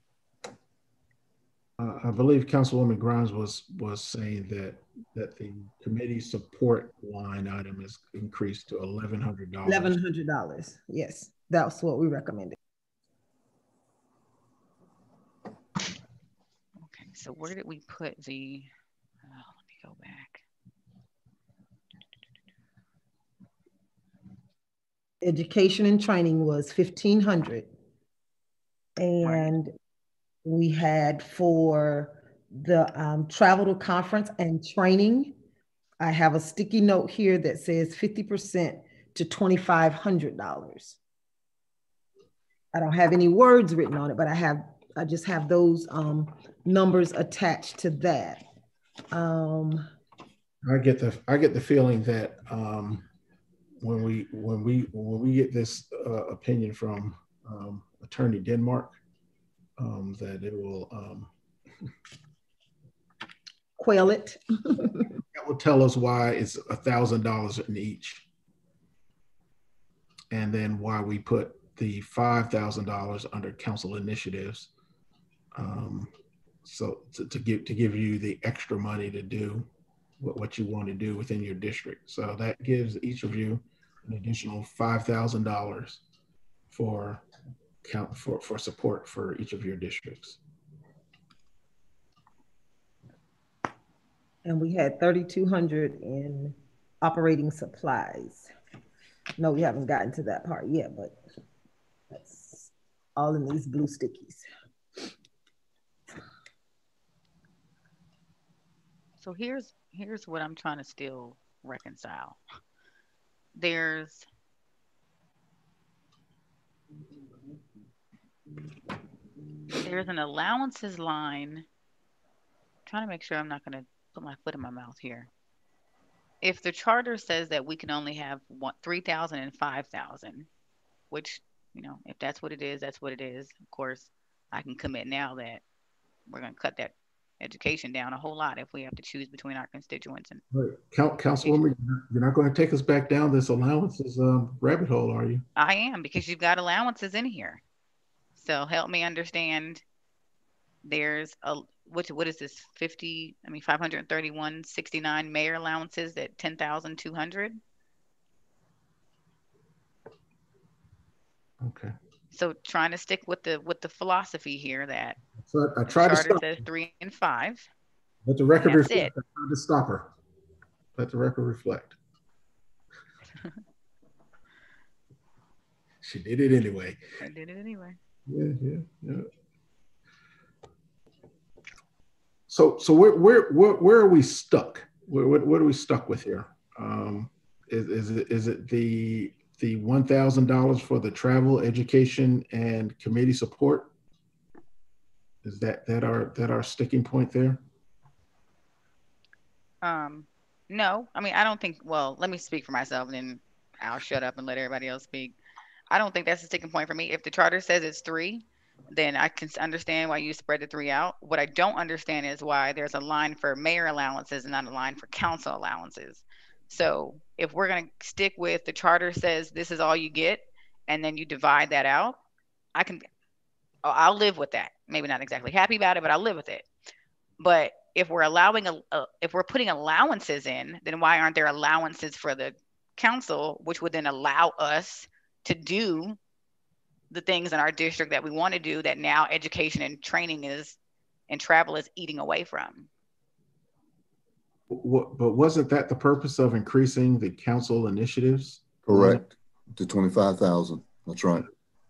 Uh, I believe Councilwoman Grimes was, was saying that, that the committee support line item is increased to eleven hundred dollars. Eleven hundred dollars. Yes, that's what we recommended. Okay, so where did we put the, oh, let me go back. Education and training was fifteen hundred. And we had for the um, travel to conference and training, I have a sticky note here that says fifty percent to twenty-five hundred dollars. I don't have any words written on it, but I have, I just have those um, numbers attached to that. Um, I get the I get the feeling that um, when we when we when we get this uh, opinion from um, Attorney Denmark, um, that it will um, quail it. that will tell us why it's a thousand dollars in each, and then why we put the five thousand dollars under council initiatives. Um, so to, to give to give you the extra money to do what, what you want to do within your district. So that gives each of you an additional five thousand dollars for count for, for support for each of your districts. And we had thirty-two hundred in operating supplies. No, we haven't gotten to that part yet, but that's all in these blue stickies. So here's here's what I'm trying to still reconcile. There's there's an allowances line. I'm trying to make sure I'm not going to put my foot in my mouth here. If the charter says that we can only have one, 3,000 and 5,000, which, you know, if that's what it is, that's what it is. Of course, I can commit now that we're going to cut that education down a whole lot if we have to choose between our constituents. And right. Count, Councilwoman, you're not going to take us back down this allowances um, rabbit hole, are you? I am because you've got allowances in here. So help me understand. There's a what what is this 50 I mean 531 69 mayor allowances at 10,200. Okay. So trying to stick with the with the philosophy here that so I tried to stop. says three and five. Let the record reflect. I tried to stop her. Let the record reflect. she did it anyway. I did it anyway. Yeah, yeah, yeah. So, so where, where, where, where are we stuck? Where, what, what are we stuck with here? Um, is, is it, is it the the $1,000 for the travel, education, and committee support? Is that that our that our sticking point there? Um, no, I mean I don't think. Well, let me speak for myself, and then I'll shut up and let everybody else speak. I don't think that's a sticking point for me. If the charter says it's three, then I can understand why you spread the three out. What I don't understand is why there's a line for mayor allowances and not a line for council allowances. So if we're going to stick with the charter says this is all you get, and then you divide that out, I can, I'll live with that. Maybe not exactly happy about it, but I'll live with it. But if we're allowing a, a if we're putting allowances in, then why aren't there allowances for the council, which would then allow us to do the things in our district that we want to do that now education and training is and travel is eating away from? What, but wasn't that the purpose of increasing the council initiatives? Correct. To 25,000. That's right.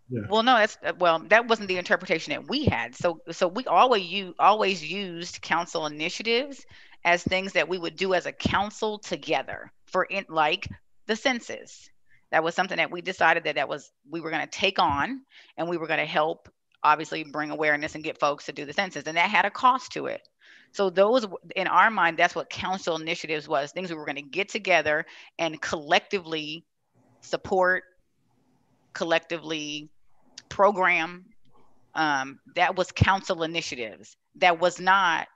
Yeah. Well, no, that's well, that wasn't the interpretation that we had. So, so we always you always used council initiatives as things that we would do as a council together for in like the census. That was something that we decided that that was we were going to take on, and we were going to help obviously bring awareness and get folks to do the census, and that had a cost to it. So those in our mind, that's what council initiatives was, things we were going to get together and collectively support, collectively program. Um, that was council initiatives. That was not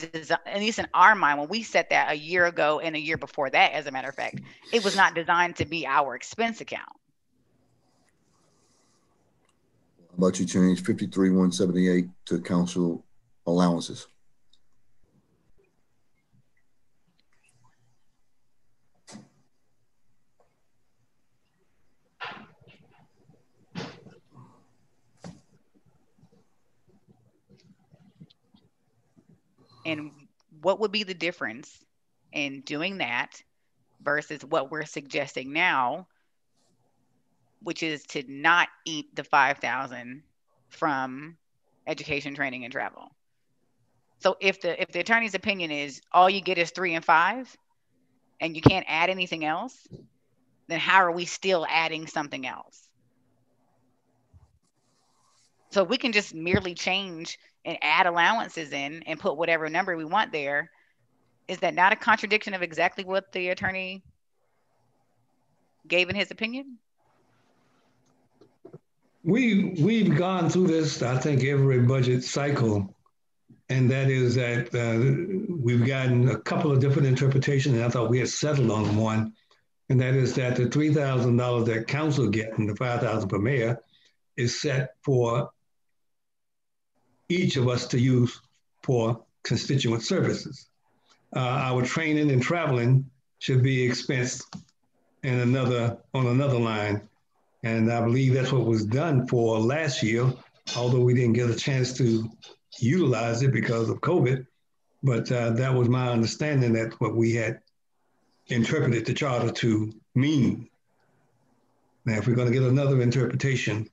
at least in our mind, when we set that a year ago and a year before that, as a matter of fact, it was not designed to be our expense account. How about you change 53 178 to council allowances? And what would be the difference in doing that versus what we're suggesting now, which is to not eat the 5,000 from education, training, and travel. So if the if the attorney's opinion is all you get is three and five, and you can't add anything else, then how are we still adding something else? So we can just merely change and add allowances in and put whatever number we want there. Is that not a contradiction of exactly what the attorney gave in his opinion? We we've gone through this, I think, every budget cycle, and that is that uh, we've gotten a couple of different interpretations, and I thought we had settled on one, and that is that the three thousand dollars that council get and the five thousand per mayor is set for each of us to use for constituent services. Uh, our training and traveling should be expensed in another on another line and I believe that's what was done for last year, although we didn't get a chance to utilize it because of COVID. But uh, that was my understanding that what we had interpreted the charter to mean. Now, if we're going to get another interpretation,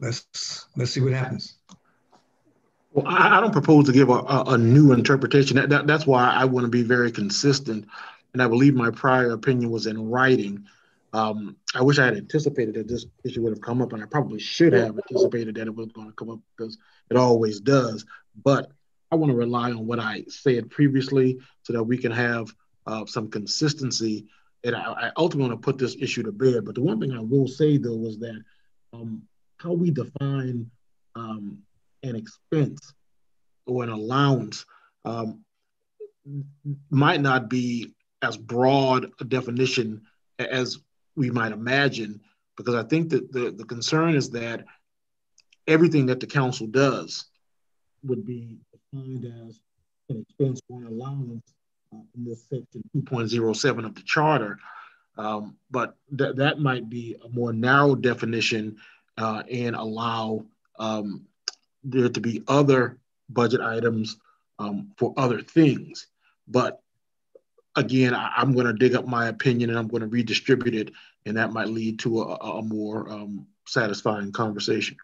let's let's see what happens. Well, I, I don't propose to give a, a, a new interpretation. That, that, that's why I want to be very consistent. And I believe my prior opinion was in writing. Um, I wish I had anticipated that this issue would have come up, and I probably should have anticipated that it was going to come up because it always does. But I want to rely on what I said previously so that we can have uh, some consistency. And I, I, ultimately want to put this issue to bed. But the one thing I will say, though, was that um, how we define um, an expense or an allowance um, might not be as broad a definition as we might imagine, because I think that the, the concern is that everything that the council does would be defined as an expense or an allowance uh, in this section 2.07 of the charter. Um, but th- that might be a more narrow definition uh, and allow um, there to be other budget items um, for other things. But again, I, am going to dig up my opinion and I'm going to redistribute it, and that might lead to a, a more um, satisfying conversation.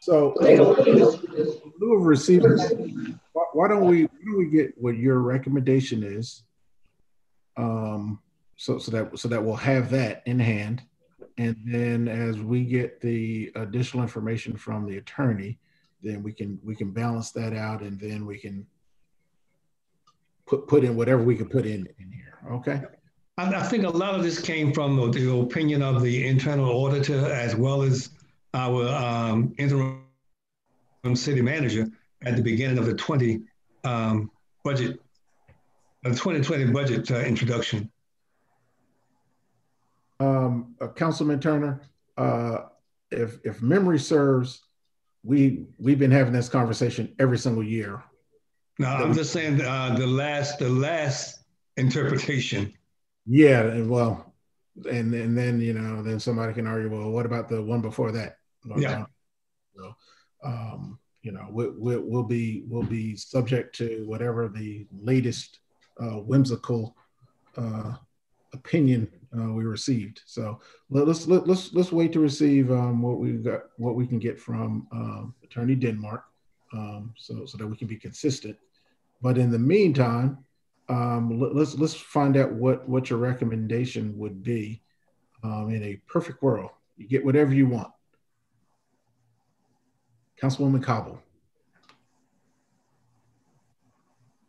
So, lieu of receivers, why don't we why don't we get what your recommendation is, um, so so that so that we'll have that in hand, and then as we get the additional information from the attorney, then we can we can balance that out, and then we can put put in whatever we can put in in here. Okay. I, I think a lot of this came from the, the, opinion of the internal auditor as well as our um, interim city manager at the beginning of the 20 um, budget, the 2020 budget uh, introduction. Um, uh, Councilman Turner, uh, if if memory serves, we we've been having this conversation every single year no, I'm just saying uh, the last the last interpretation. Yeah, and well, and and then you know then somebody can argue, well, what about the one before that? Yeah. So, um, you know, we, we, we'll be we'll be subject to whatever the latest uh, whimsical uh, opinion uh, we received. So let, us let, let's let's wait to receive um, what we got what we can get from um, Attorney Denmark um, so so that we can be consistent. But in the meantime, um, let, us let's find out what what your recommendation would be. Um, in a perfect world, you get whatever you want. Councilwoman Cobble,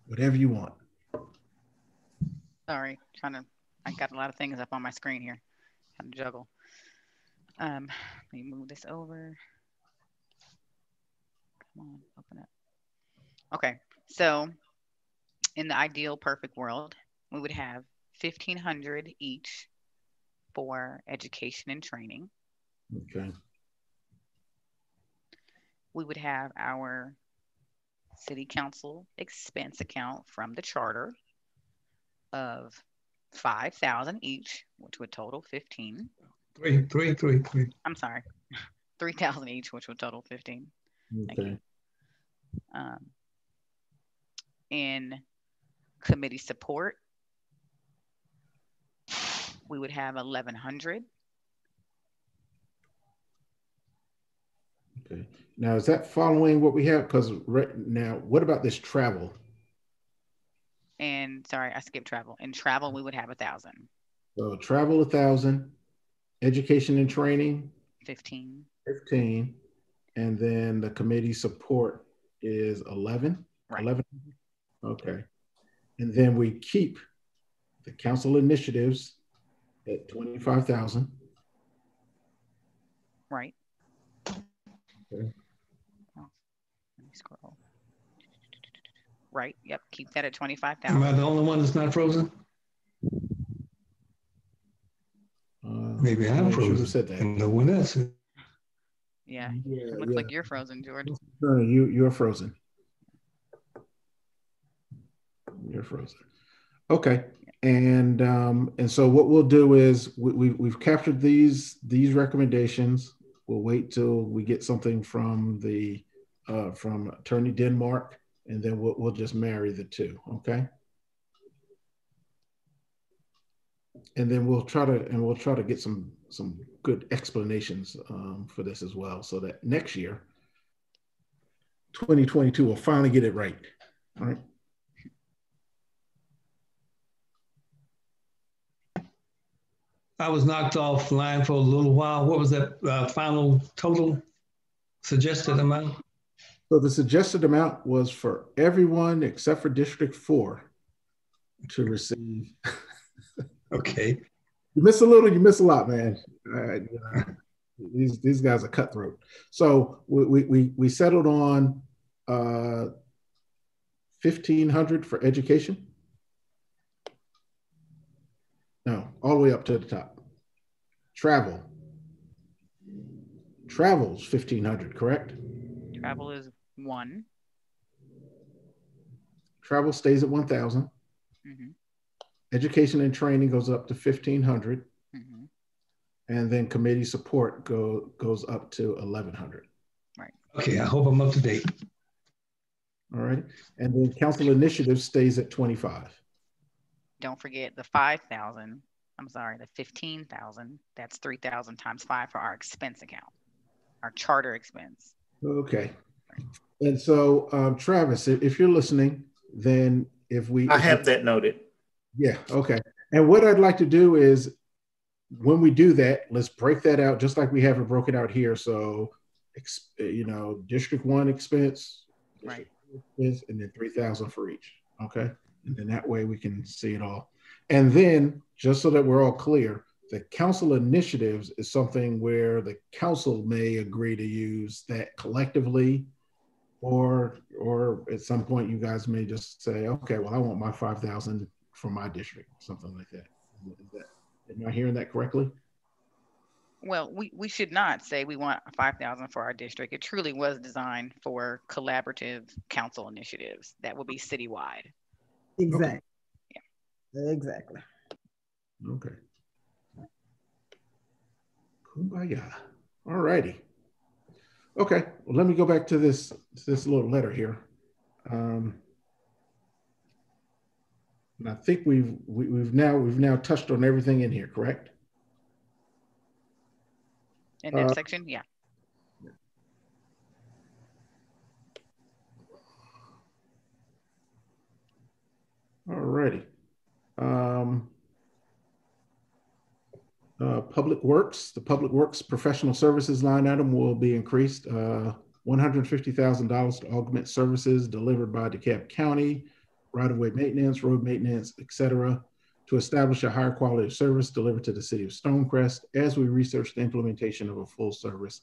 whatever you want. Sorry, trying to. I got a lot of things up on my screen here. Trying to juggle. Um, let me move this over. Come on, open it. Okay, so in the ideal perfect world, we would have 1500 each for education and training. Okay. We would have our city council expense account from the charter of 5,000 each, which would total 15. Three, three, three, three. I'm sorry, 3,000 each, which would total 15. Okay. Um, in committee support, we would have 1100. Okay. Now, is that following what we have? Because right now, what about this travel? And sorry, I skipped travel. In travel, we would have a thousand. So travel a thousand, education and training 15. 15. And then the committee support is 11. Right. 11. Okay. And then we keep the council initiatives at 25,000. Right. Okay. Oh, let me scroll. Right. Yep. Keep that at 25,000. Am I the only one that's not frozen? Uh, Maybe I'm I should have frozen. said that. And no one else. Yeah. Yeah, It looks yeah. like you're frozen, George. No, no, you you're frozen. You're frozen. Okay. And um, and so what we'll do is we, we we've captured these these recommendations. We'll wait till we get something from the uh, from Attorney Denmark, and then we'll we'll just marry the two. Okay. And then we'll try to and we'll try to get some some good explanations um, for this as well, so that next year 2022 we'll finally get it right. All right. I was knocked offline for a little while. What was that uh, final total suggested amount? So the suggested amount was for everyone except for District Four to receive. Okay. You miss a little, you miss a lot, man. Uh, these these guys are cutthroat. So we we we, we settled on uh, fifteen hundred for education. No, all the way up to the top. Travel. Travels fifteen hundred, correct? Travel is one. Travel stays at one thousand. hmm Education and training goes up to fifteen hundred, hmm and then committee support go goes up to eleven hundred. Right. Okay, I hope I'm up to date. All right, and then council initiative stays at twenty-five. Don't forget the 5,000. I'm sorry, the 15,000. That's 3,000 times five for our expense account, our charter expense. Okay, and so um, Travis, if, if you're listening, then if we I have that noted. Yeah, okay. And what I'd like to do is when we do that, let's break that out just like we have it broken out here. So, ex- you know, District One expense, Right. expense, and then three thousand for each. Okay, and then that way we can see it all. And then, just so that we're all clear, the council initiatives is something where the council may agree to use that collectively, or or at some point you guys may just say, okay, well, I want my five thousand for my district, something like that. Is that am I hearing that correctly? Well, we, we should not say we want 5,000 for our district. It truly was designed for collaborative council initiatives that will be citywide. Exactly. Exactly. Okay. Kumbaya. All righty. Okay, well, let me go back to this to this little letter here. Um, and I think we've we, we've now we've now touched on everything in here, correct? In that Uh, section, yeah. All righty. Um, uh, Public Works, the Public Works Professional Services line item will be increased uh, $150,000 to augment services delivered by DeKalb County, right-of-way maintenance, road maintenance, et cetera, to establish a higher quality of service delivered to the city of Stonecrest as we research the implementation of a full-service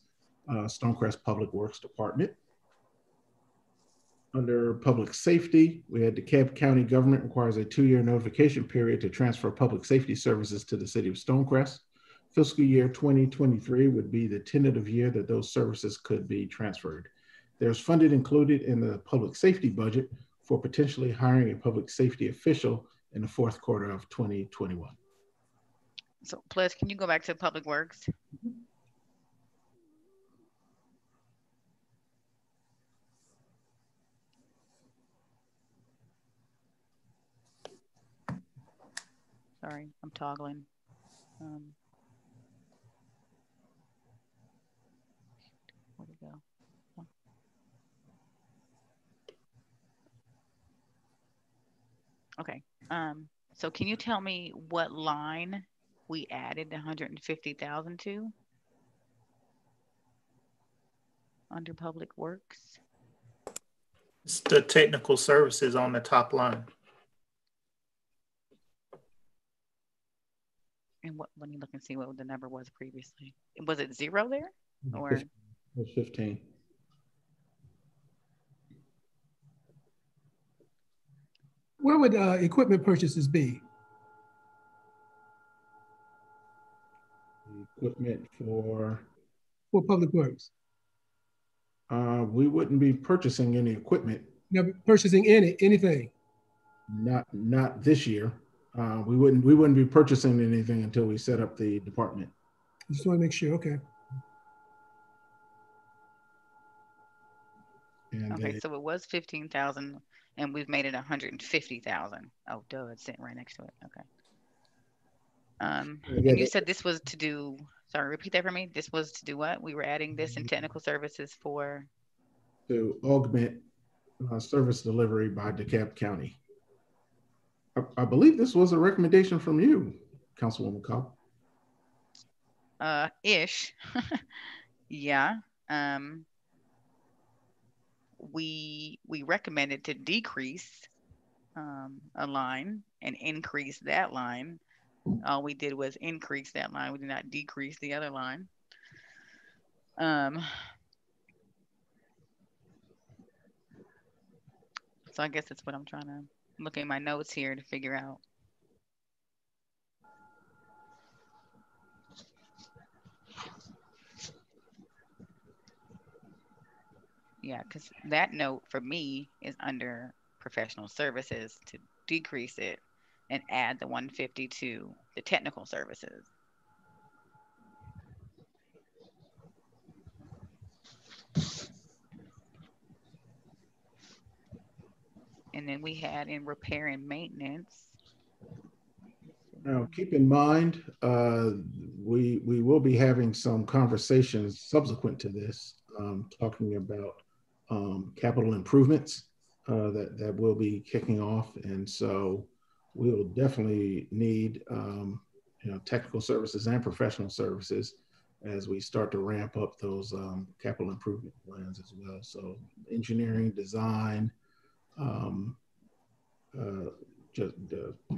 uh, Stonecrest Public Works Department. Under public safety, we had DeKalb County government requires a two-year notification period to transfer public safety services to the city of Stonecrest. Fiscal year 2023 would be the tentative year that those services could be transferred. There's funding included in the public safety budget for potentially hiring a public safety official in the fourth quarter of 2021. So, Plez, can you go back to Public Works? Sorry, I'm toggling. Um, where'd it go? Oh. Okay, um, so can you tell me what line we added the hundred and fifty thousand to? under Public Works? It's the technical services on the top line. And what, let me look and see what the number was previously. Was it zero there? Or It was 15. Where would uh, equipment purchases be? Equipment for, For Public Works? uh, we wouldn't be purchasing any equipment, Now, purchasing any, anything? not, not this year. Uh, we wouldn't, we wouldn't be purchasing anything until we set up the department. Just want to make sure, okay. And Okay, then- so it was fifteen thousand and we've made it hundred and fifty thousand. Oh, duh, it's sitting right next to it. Okay. Um, and you said this was to do, sorry, repeat that for me. This was to do what? We were adding this in technical services for, to augment uh, service delivery by DeKalb County. I, I believe this was a recommendation from you, Councilwoman Cobb. uh, ish. Yeah, um, we, we recommended to decrease, um, a line and increase that line. All we did was increase that line. We did not decrease the other line. Um, so I guess that's what I'm trying to look at my notes here to figure out. Yeah, because that note for me is under professional services to decrease it and add the 150 to the technical services. And then we had in repair and maintenance. Now, keep in mind, uh, we, we will be having some conversations subsequent to this, um, talking about um, capital improvements uh, that, that will be kicking off. And so we will definitely need, um, you know, technical services and professional services as we start to ramp up those um, capital improvement plans as well. So engineering, design, um, uh, just uh,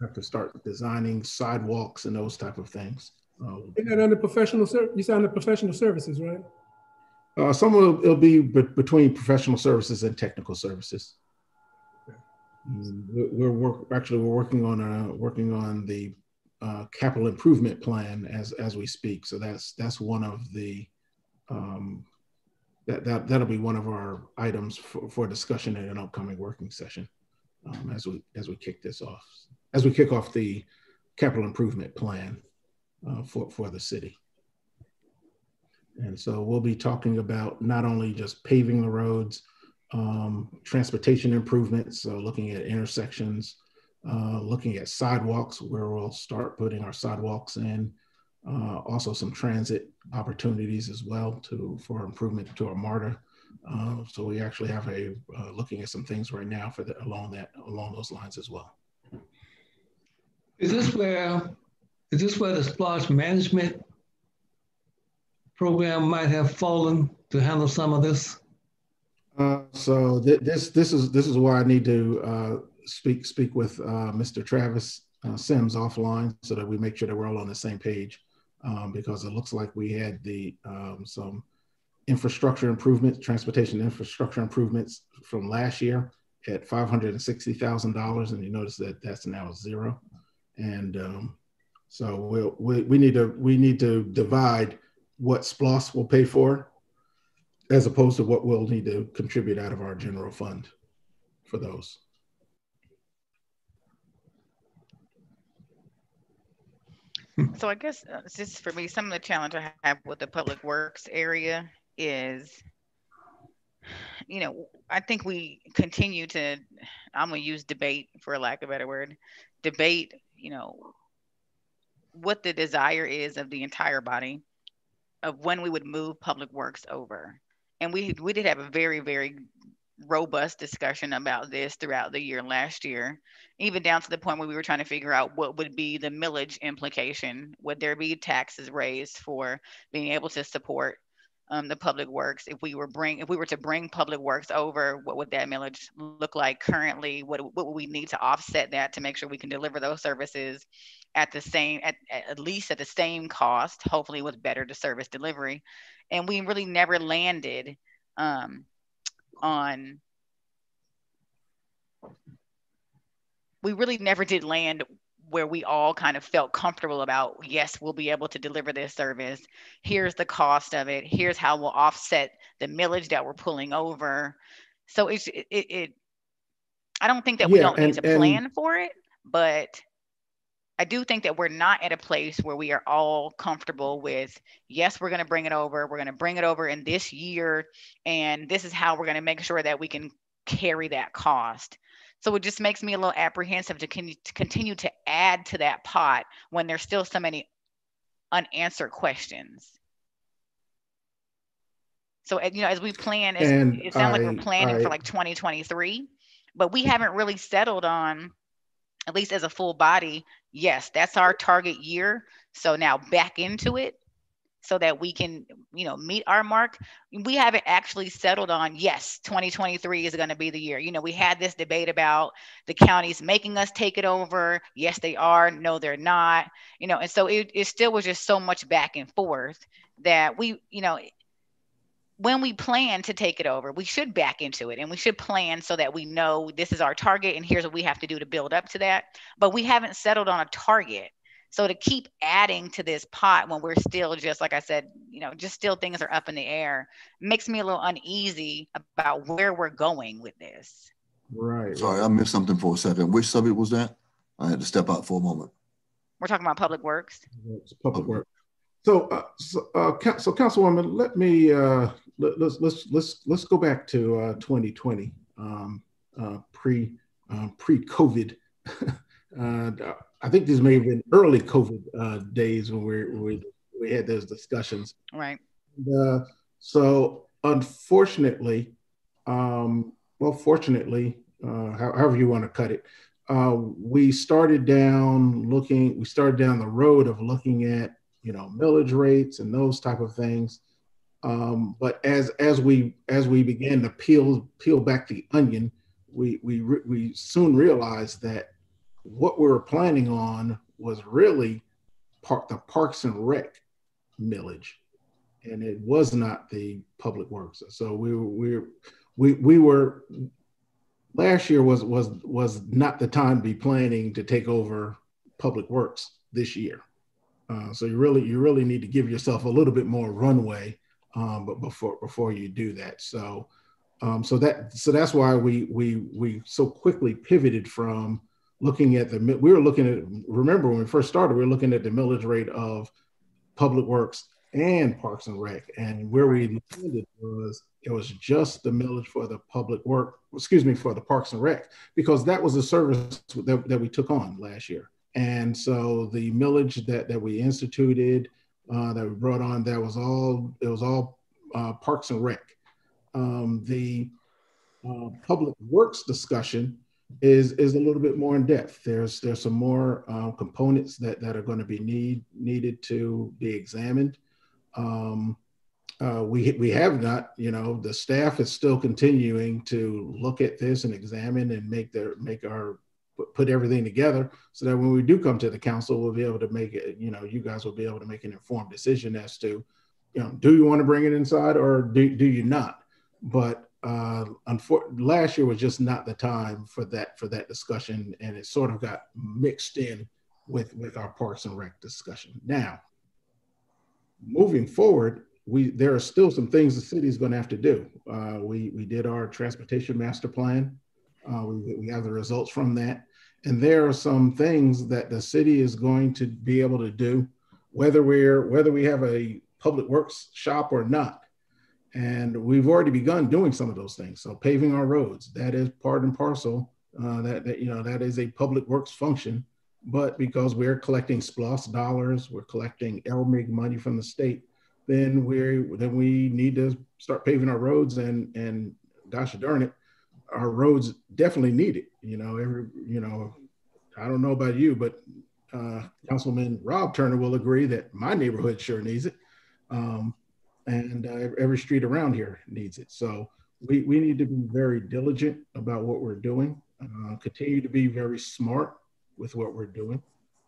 have to start designing sidewalks and those type of things. Uh, under professional ser, you said the professional services, right? Uh, some of it- it'll be be- between professional services and technical services. Mm, We're, work, actually, we're working on, uh, working on the, uh, capital improvement plan as, as we speak. So that's, that's one of the, um, that, that, that'll be one of our items for, for discussion in an upcoming working session. Um, as we, as we kick this off, as we kick off the capital improvement plan, uh, for, for the city. And so we'll be talking about not only just paving the roads, um, transportation improvements, so looking at intersections, uh, looking at sidewalks where we'll start putting our sidewalks in, uh, also some transit opportunities as well to for improvement to our MARTA. Uh, so we actually have a uh, looking at some things right now for the along that along those lines as well. Is this where, is this where the SPLOST management program might have fallen to handle some of this? Uh, so th- this this is this is where I need to uh, speak speak with uh, Mr. Travis uh, Sims offline so that we make sure that we're all on the same page um, because it looks like we had the um, some infrastructure improvements, transportation infrastructure improvements from last year at five hundred and sixty thousand dollars, and you notice that that's now zero, and um, so we'll, we we need to we need to divide what SPLOST will pay for as opposed to what we'll need to contribute out of our general fund for those. So I guess uh, just for me, some of the challenge I have with the public works area is, you know, I think we continue to, I'm gonna use debate for lack of a better word, debate, you know, what the desire is of the entire body of when we would move public works over. And we we did have a very, very robust discussion about this throughout the year last year, even down to the point where we were trying to figure out what would be the millage implication. Would there be taxes raised for being able to support um, the public works. If we were bring, if we were to bring public works over, what would that millage look like currently? What, what would we need to offset that to make sure we can deliver those services at the same, at, at least at the same cost, hopefully with better to service delivery. And we really never landed um, on, we really never did land where we all kind of felt comfortable about yes we'll be able to deliver this service. Here's the cost of it. Here's how we'll offset the millage that we're pulling over. So it's it, it i don't think that we Yeah, don't need to plan for it but i do think that we're not at a place where we are all comfortable with yes we're going to bring it over we're going to bring it over in this year and this is how we're going to make sure that we can carry that cost so it just makes me a little apprehensive to, con- to continue to add to that pot when there's still so many unanswered questions. So, you know, as we plan, it sounds like we're planning I- for like 2023, but we haven't really settled on, at least as a full body, yes, that's our target year. So now back into it so that we can, you know, meet our mark. We haven't actually settled on, yes, 2023 is going to be the year. You know, we had this debate about the counties making us take it over. Yes, they are. No, they're not. You know, and so it, it still was just so much back and forth that we, you know, when we plan to take it over, we should back into it and we should plan so that we know this is our target and here's what we have to do to build up to that. But we haven't settled on a target. So to keep adding to this pot when we're still just like I said, you know, just still things are up in the air makes me a little uneasy about where we're going with this. Right. Sorry, I missed something for a second. Which subject was that? I had to step out for a moment. We're talking about public works. It's public work. So, uh, so, uh, so Councilwoman, let me uh, let, let's let's let's let's go back to uh, 2020, um, uh, pre uh, pre COVID. uh, I think these may have been early COVID uh, days when we we we had those discussions. Right. Uh, so unfortunately, um, well, fortunately, uh, however you want to cut it, uh, we started down looking. We started down the road of looking at you know millage rates and those type of things. Um, but as as we as we began to peel peel back the onion, we we we soon realized that what we were planning on was really park the Parks and Rec millage, and it was not the public works. So we were we we we were last year was was was not the time to be planning to take over public works this year. Uh, so you really you really need to give yourself a little bit more runway, um, but before before you do that. So um, so that so that's why we we we so quickly pivoted from looking at the we were looking at remember when we first started we were looking at the millage rate of public works and parks and rec. And where we landed was it was just the millage for the public work excuse me for the parks and rec because that was a service that, that we took on last year. And so the millage that that we instituted uh, that we brought on that was all it was all uh, parks and rec um, the uh, public works discussion is is a little bit more in depth. There's there's some more uh, components that that are going to be need needed to be examined. Um, uh, we we have not, you know, the staff is still continuing to look at this and examine and make their make our put- everything together so that when we do come to the council, we'll be able to make it. You know, you guys will be able to make an informed decision as to, you know, do you want to bring it inside or do do you not? But uh, last year was just not the time for that for that discussion, and it sort of got mixed in with with our Parks and Rec discussion. Now, moving forward, we there are still some things the city is going to have to do. Uh, we we did our transportation master plan. Uh, we we have the results from that, and there are some things that the city is going to be able to do, whether we're whether we have a public works shop or not. And we've already begun doing some of those things. So paving our roads, that is part and parcel. Uh, that, that you know that is a public works function. But because we're collecting SPLOST dollars, we're collecting LMIG money from the state, then we're then we need to start paving our roads. And and gosh darn it, our roads definitely need it. You know, every you know, I don't know about you, but uh, Councilman Rob Turner will agree that my neighborhood sure needs it. Um, and uh, every street around here needs it. So we, we need to be very diligent about what we're doing, uh, continue to be very smart with what we're doing.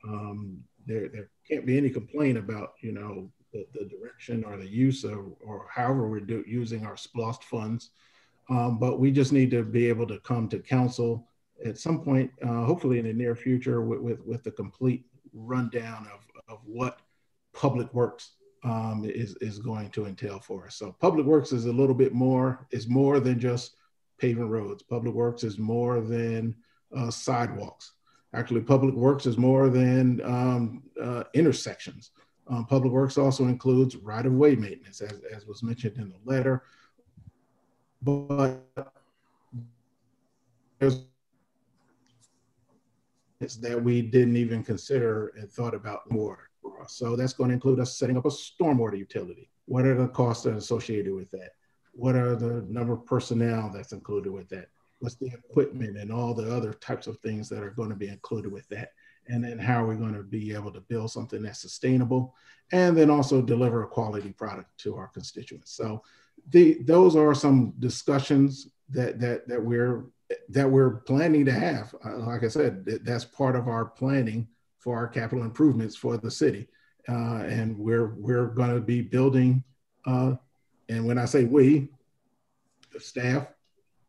Um, there, there can't be any complaint about, you know, the, the direction or the use of, or however we're do, using our SPLOST funds. Um, but we just need to be able to come to council at some point, uh, hopefully in the near future, with, with, with the complete rundown of, of what public works um, is, is going to entail for us. So public works is a little bit more, is more than just paving roads. Public works is more than uh, sidewalks. Actually, public works is more than um, uh, intersections. Um, public works also includes right-of-way maintenance, as, as was mentioned in the letter. But there's that we didn't even consider and thought about more. So that's going to include us setting up a stormwater utility. What are the costs that are associated with that? What are the number of personnel that's included with that? What's the equipment and all the other types of things that are going to be included with that? And then how are we going to be able to build something that's sustainable and then also deliver a quality product to our constituents? So the, those are some discussions that, that, that we're that we're planning to have. Uh, like I said, that's part of our planning for our capital improvements for the city. Uh, and we're we're going to be building. Uh, and when I say we, staff,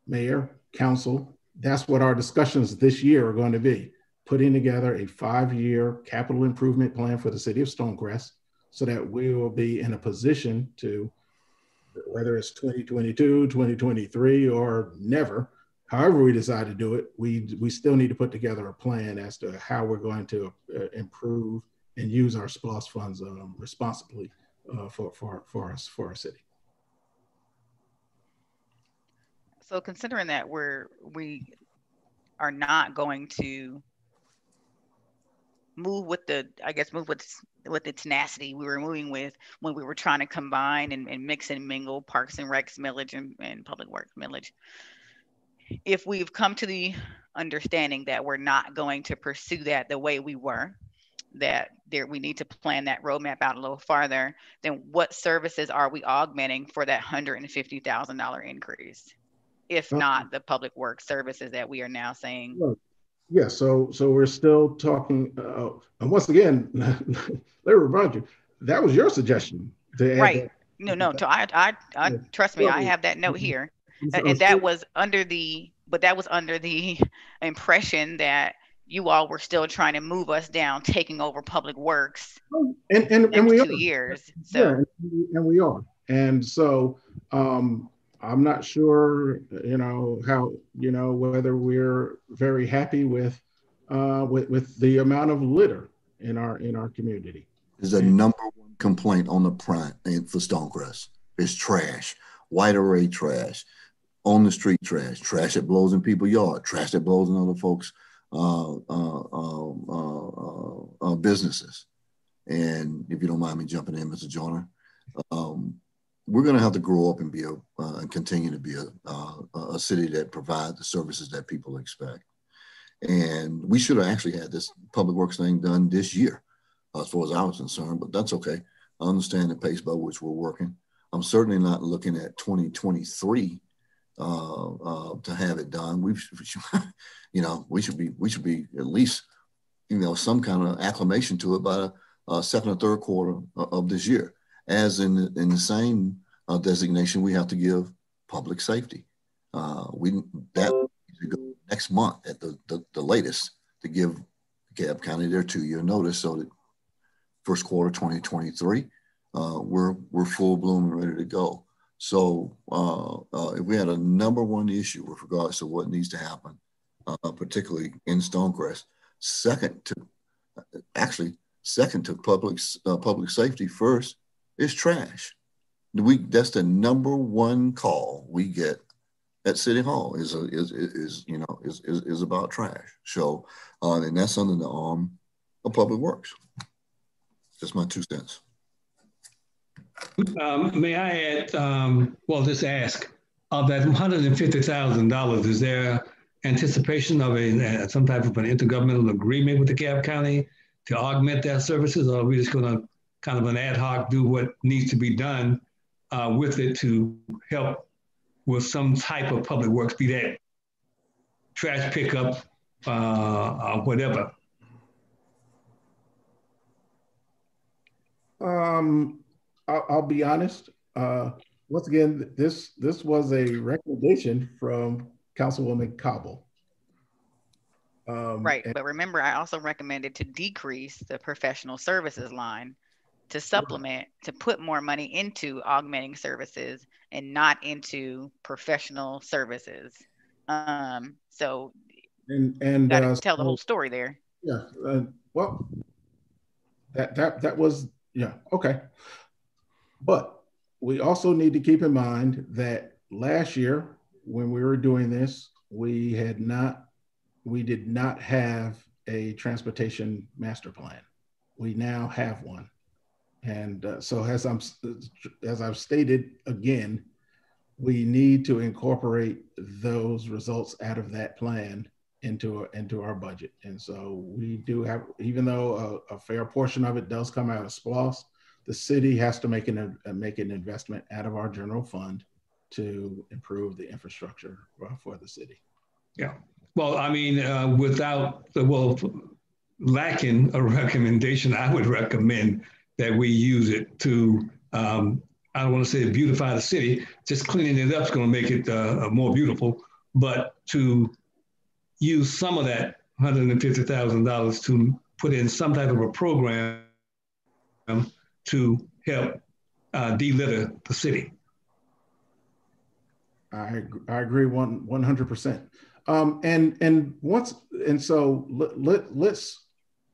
mayor, council, that's what our discussions this year are going to be. Putting together a five-year capital improvement plan for the city of Stonecrest, so that we will be in a position to, whether it's 2022, 2023, or never, however we decide to do it, we we still need to put together a plan as to how we're going to uh, improve and use our SPLOST funds um, responsibly uh, for for for us for our city. So considering that we're we are not going to move with the I guess move with with the tenacity we were moving with when we were trying to combine and, and mix and mingle parks and recs millage and, and public works millage if we've come to the understanding that we're not going to pursue that the way we were, that there we need to plan that roadmap out a little farther, then what services are we augmenting for that $150,000 increase? If not the public works services that we are now saying. Yeah, so so we're still talking, uh, and once again, let me remind you, that was your suggestion. to right. That. No, no. So I, I, I yeah. trust me. I have that note here and that was under the but that was under the impression that you all were still trying to move us down, taking over public works. Oh, and and, and we two are. years. So yeah, and we are. And so um, I'm not sure, you know, how you know whether we're very happy with uh, with with the amount of litter in our in our community. Is a number one complaint on the front for Stonecrest is trash, white array trash on the street trash, trash that blows in people's yard, trash that blows in other folks' uh, uh, um, uh, uh, businesses. And if you don't mind me jumping in, Mr. Joyner, um, we're going to have to grow up and be a uh, and continue to be a, a city that provides the services that people expect. And we should have actually had this public works thing done this year, as far as I was concerned. But that's okay. I understand the pace by which we're working. I'm certainly not looking at 2023 uh, uh, to have it done. We, you know, we should be we should be at least, you know, some kind of acclamation to it by uh, second or third quarter of this year. As in the, in the same uh, designation, we have to give public safety. Uh, we that next month at the, the, the latest to give DeKalb County their two year notice so that first quarter 2023 uh, we're we're full bloom and ready to go. So uh, uh, if we had a number one issue with regards to what needs to happen, uh, particularly in Stonecrest, second to actually second to public public safety first is trash. We that's the number one call we get at City Hall is a, is, is you know is, is, is about trash. So uh, and that's under the arm of Public Works. Just my two cents. Um, may I add, um, well, just ask, of that $150,000, is there anticipation of a, some type of an intergovernmental agreement with the DeKalb County to augment their services, or are we just going to kind of an ad hoc do what needs to be done uh, with it to help with some type of public works, be that trash pickup, uh, whatever? Um, I'll, I'll be honest. Uh, once again, this this was a recommendation from Councilwoman Cobble. Um, right, and, but remember, I also recommended to decrease the professional services line to supplement to put more money into augmenting services and not into professional services. Um, so and and uh, tell the whole story there. Yeah. Uh, well, that that that was yeah okay, but we also need to keep in mind that last year when we were doing this, we had not we did not have a transportation master plan. We now have one. And uh, so as I'm as I've stated again, we need to incorporate those results out of that plan into into our budget. And so we do have, even though a, a fair portion of it does come out of SPLOST, the city has to make an uh, make an investment out of our general fund to improve the infrastructure for the city. Yeah. Well, I mean, uh, without the well lacking a recommendation, I would recommend that we use it to, um, I don't want to say beautify the city, just cleaning it up is going to make it uh, more beautiful, but to use some of that $150,000 to put in some type of a program to help uh, delitter the city. I, I agree one, 100%. Um, and, and once, and so let, let, let's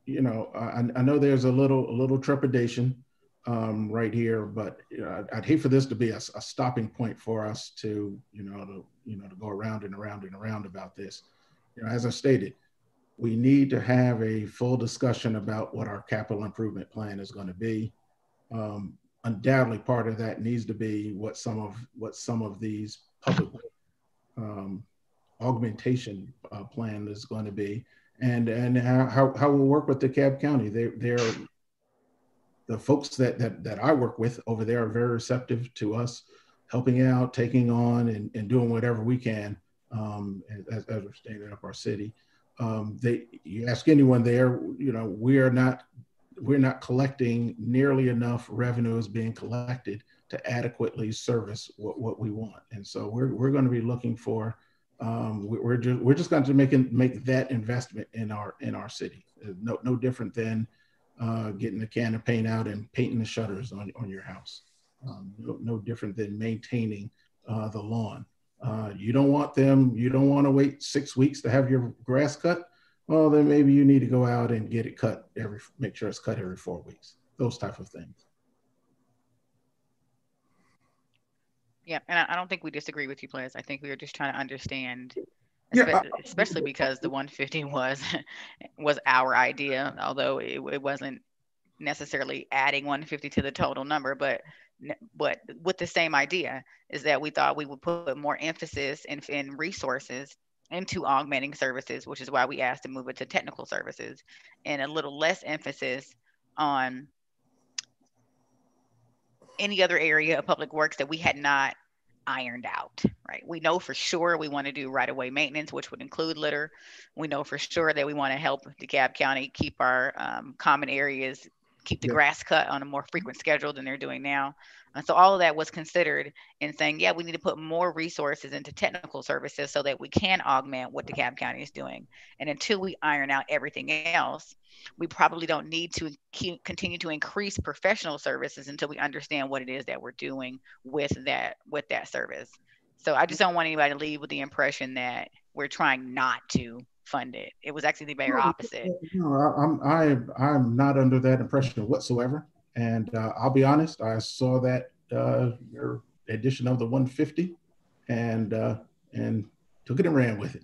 you know, I, I know there's a little a little trepidation um, right here, but you know, I'd, I'd, hate for this to be a, a, stopping point for us to you know to you know to go around and around and around about this. You know, as I stated, we need to have a full discussion about what our capital improvement plan is going to be. Um, undoubtedly, part of that needs to be what some of what some of these public um, augmentation uh, plan is going to be and and how, how we'll work with DeKalb County. They they're the folks that, that that I work with over there are very receptive to us helping out, taking on, and, and doing whatever we can um, as, as we're standing up our city. Um, they you ask anyone there, you know, we are not we're not collecting nearly enough revenue is being collected to adequately service what, what we want. And so we're, we're going to be looking for um, we're just we're just going to make make that investment in our in our city. Uh, no no different than uh, getting a can of paint out and painting the shutters on on your house. Um, no, no, different than maintaining uh, the lawn. Uh, you don't want them. You don't want to wait six weeks to have your grass cut. Well, then maybe you need to go out and get it cut every. Make sure it's cut every four weeks. Those type of things. Yeah, and I, I don't think we disagree with you, Plez. I think we were just trying to understand, yeah, especially, I, especially because the 150 was was our idea, although it, it wasn't necessarily adding 150 to the total number, but but with the same idea is that we thought we would put more emphasis and in, in resources into augmenting services, which is why we asked to move it to technical services, and a little less emphasis on any other area of public works that we had not ironed out, right? We know for sure we want to do right-of-way maintenance, which would include litter. We know for sure that we want to help DeKalb County keep our um, common areas, keep the grass cut on a more frequent schedule than they're doing now. And so all of that was considered in saying, yeah, we need to put more resources into technical services so that we can augment what DeKalb County is doing. And until we iron out everything else, we probably don't need to keep, continue to increase professional services until we understand what it is that we're doing with that with that service. So I just don't want anybody to leave with the impression that we're trying not to fund it. It was actually the very opposite. No, I'm I, I'm not under that impression whatsoever. And uh, I'll be honest, I saw that uh, your edition of the 150 and uh, and took it and ran with it.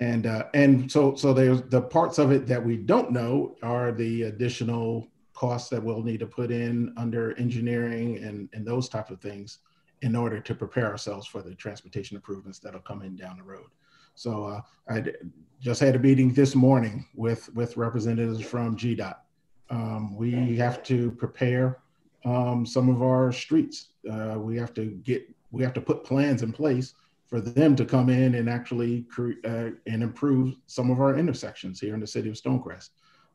And uh, and so so there's the parts of it that we don't know are the additional costs that we'll need to put in under engineering and and those type of things in order to prepare ourselves for the transportation improvements that'll come in down the road. So uh, I just had a meeting this morning with with representatives from GDOT um, we have to prepare um, some of our streets. Uh, we have to get, we have to put plans in place for them to come in and actually cre- uh, and improve some of our intersections here in the city of Stonecrest.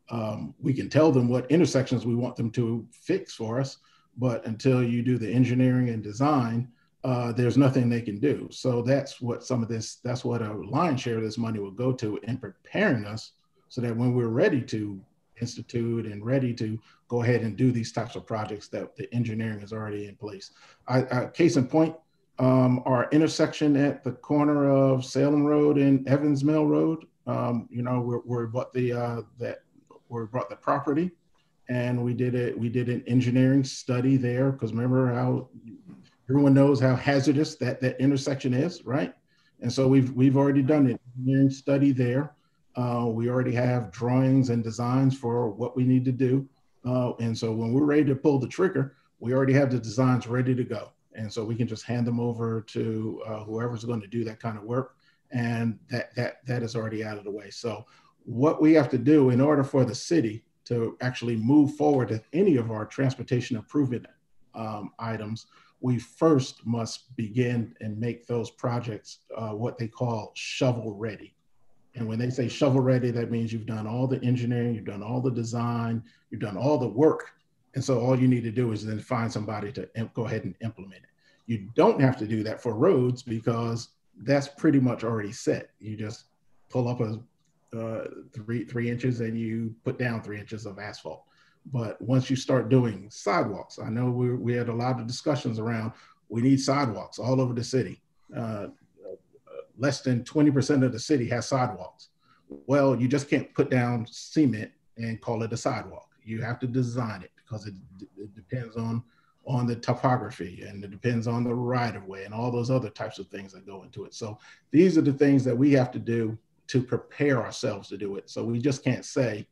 Um, we can tell them what intersections we want them to fix for us, but until you do the engineering and design, uh, there's nothing they can do. So that's what some of this, that's what a lion's share of this money will go to in preparing us so that when we're ready to institute and ready to go ahead and do these types of projects that the engineering is already in place. I, I, case in point, um, our intersection at the corner of Salem Road and Evans Mill Road, um, you know, we're, we're bought the, uh, that we brought the property and we did it, we did an engineering study there because remember how everyone knows how hazardous that, that intersection is, right? And so we've, we've already done an engineering study there. Uh, we already have drawings and designs for what we need to do. Uh, and so when we're ready to pull the trigger, we already have the designs ready to go. And so we can just hand them over to uh, whoever's going to do that kind of work. And that, that, that is already out of the way. So what we have to do in order for the city to actually move forward with any of our transportation improvement um, items, we first must begin and make those projects uh, what they call shovel ready. And when they say shovel ready, that means you've done all the engineering, you've done all the design, you've done all the work. And so all you need to do is then find somebody to go ahead and implement it. You don't have to do that for roads because that's pretty much already set. You just pull up a uh, three three inches and you put down three inches of asphalt. But once you start doing sidewalks, I know we, we had a lot of discussions around we need sidewalks all over the city. Uh, less than 20% of the city has sidewalks. Well, you just can't put down cement and call it a sidewalk. You have to design it because it, it depends on on the topography and it depends on the right of way and all those other types of things that go into it. So these are the things that we have to do to prepare ourselves to do it. So we just can't say,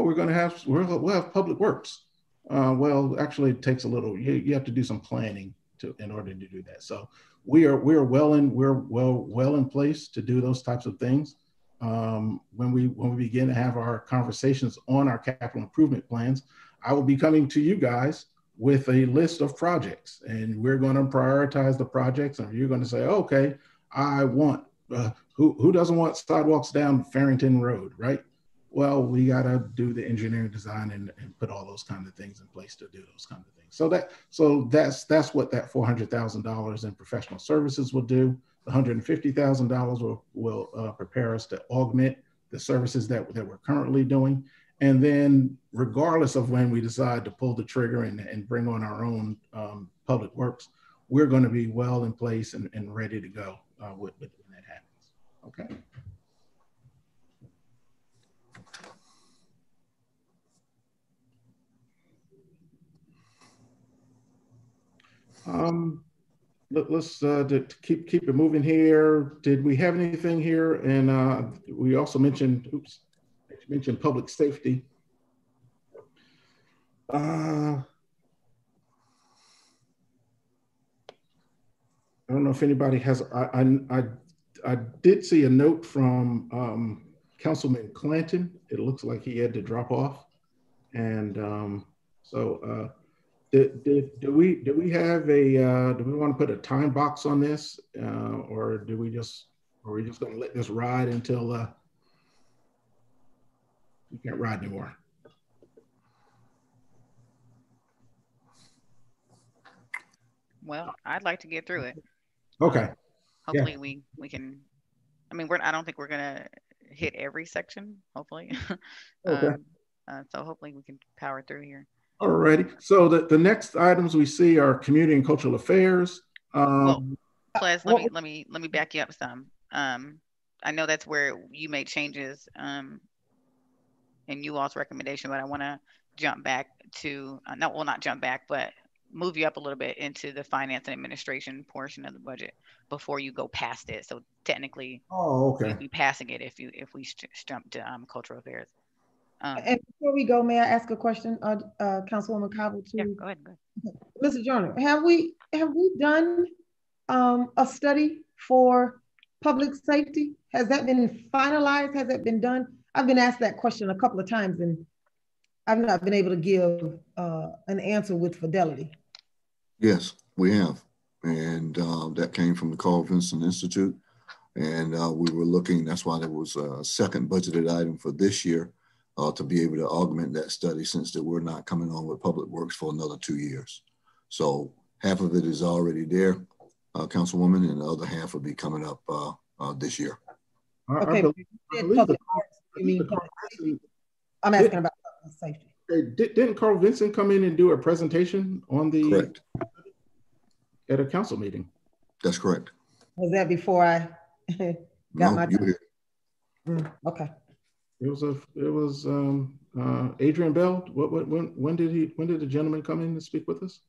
oh, we're going to have we'll have public works. Uh, well, actually, it takes a little. You, you have to do some planning to in order to do that. So we are we are well in we're well well in place to do those types of things. Um, when we when we begin to have our conversations on our capital improvement plans, I will be coming to you guys with a list of projects, and we're going to prioritize the projects, and you're going to say, okay, I want uh, who who doesn't want sidewalks down Fairington Road, right? Well, we got to do the engineering design and, and put all those kind of things in place to do those kind of things. So that so that's that's what that four hundred thousand dollars in professional services will do. The hundred and fifty thousand dollars will will uh, prepare us to augment the services that that we're currently doing. And then, regardless of when we decide to pull the trigger and, and bring on our own um, public works, we're going to be well in place and, and ready to go uh, with when that happens. Okay. Um, let, us uh, to, to keep keep it moving here. Did we have anything here? And uh, we also mentioned, oops, mentioned public safety. Uh, I don't know if anybody has. I I I, I did see a note from um, Councilman Clanton. It looks like he had to drop off, and um, so. Uh, do, do, do we do we have a uh, do we want to put a time box on this uh, or do we just are we just going to let this ride until uh, we can't ride anymore? Well, I'd like to get through it. Okay. Um, hopefully yeah. we we can. I mean, we're I don't think we're gonna hit every section. Hopefully. okay. um, uh, so hopefully we can power through here. All righty. So the, the next items we see are community and cultural affairs. Um, well, Plez, let me let me let me back you up some. Um, I know that's where you made changes um, in you all's recommendation, but I want to jump back to uh, not well, not jump back, but move you up a little bit into the finance and administration portion of the budget before you go past it. So technically, oh, okay, you'd be passing it if you if we jump to um, cultural affairs. Um, and before we go, may I ask a question, uh, uh, Councilwoman Cobble? Too? Yeah, go ahead. Go ahead. Mr. Joyner, have we have we done um, a study for public safety? Has that been finalized? Has that been done? I've been asked that question a couple of times, and I've not been able to give uh, an answer with fidelity. Yes, we have. And uh, that came from the Carl Vinson Institute. And uh, we were looking, that's why there was a second budgeted item for this year uh, to be able to augment that study since that we're not coming on with Public Works for another two years. So half of it is already there, uh, Councilwoman, and the other half will be coming up uh, uh, this year. I- I Okay, believe- I Did believe public the- works, you mean the public Carl safety? Vinson- I'm asking about public safety. Hey, di- Didn't Carl Vinson come in and do a presentation on the, Correct. at a council meeting? That's correct. Was that before I got No, my? you here. Mm, Okay. It was a, it was um, uh, Adrian Bell. What, what, when, when did he, when did the gentleman come in to speak with us?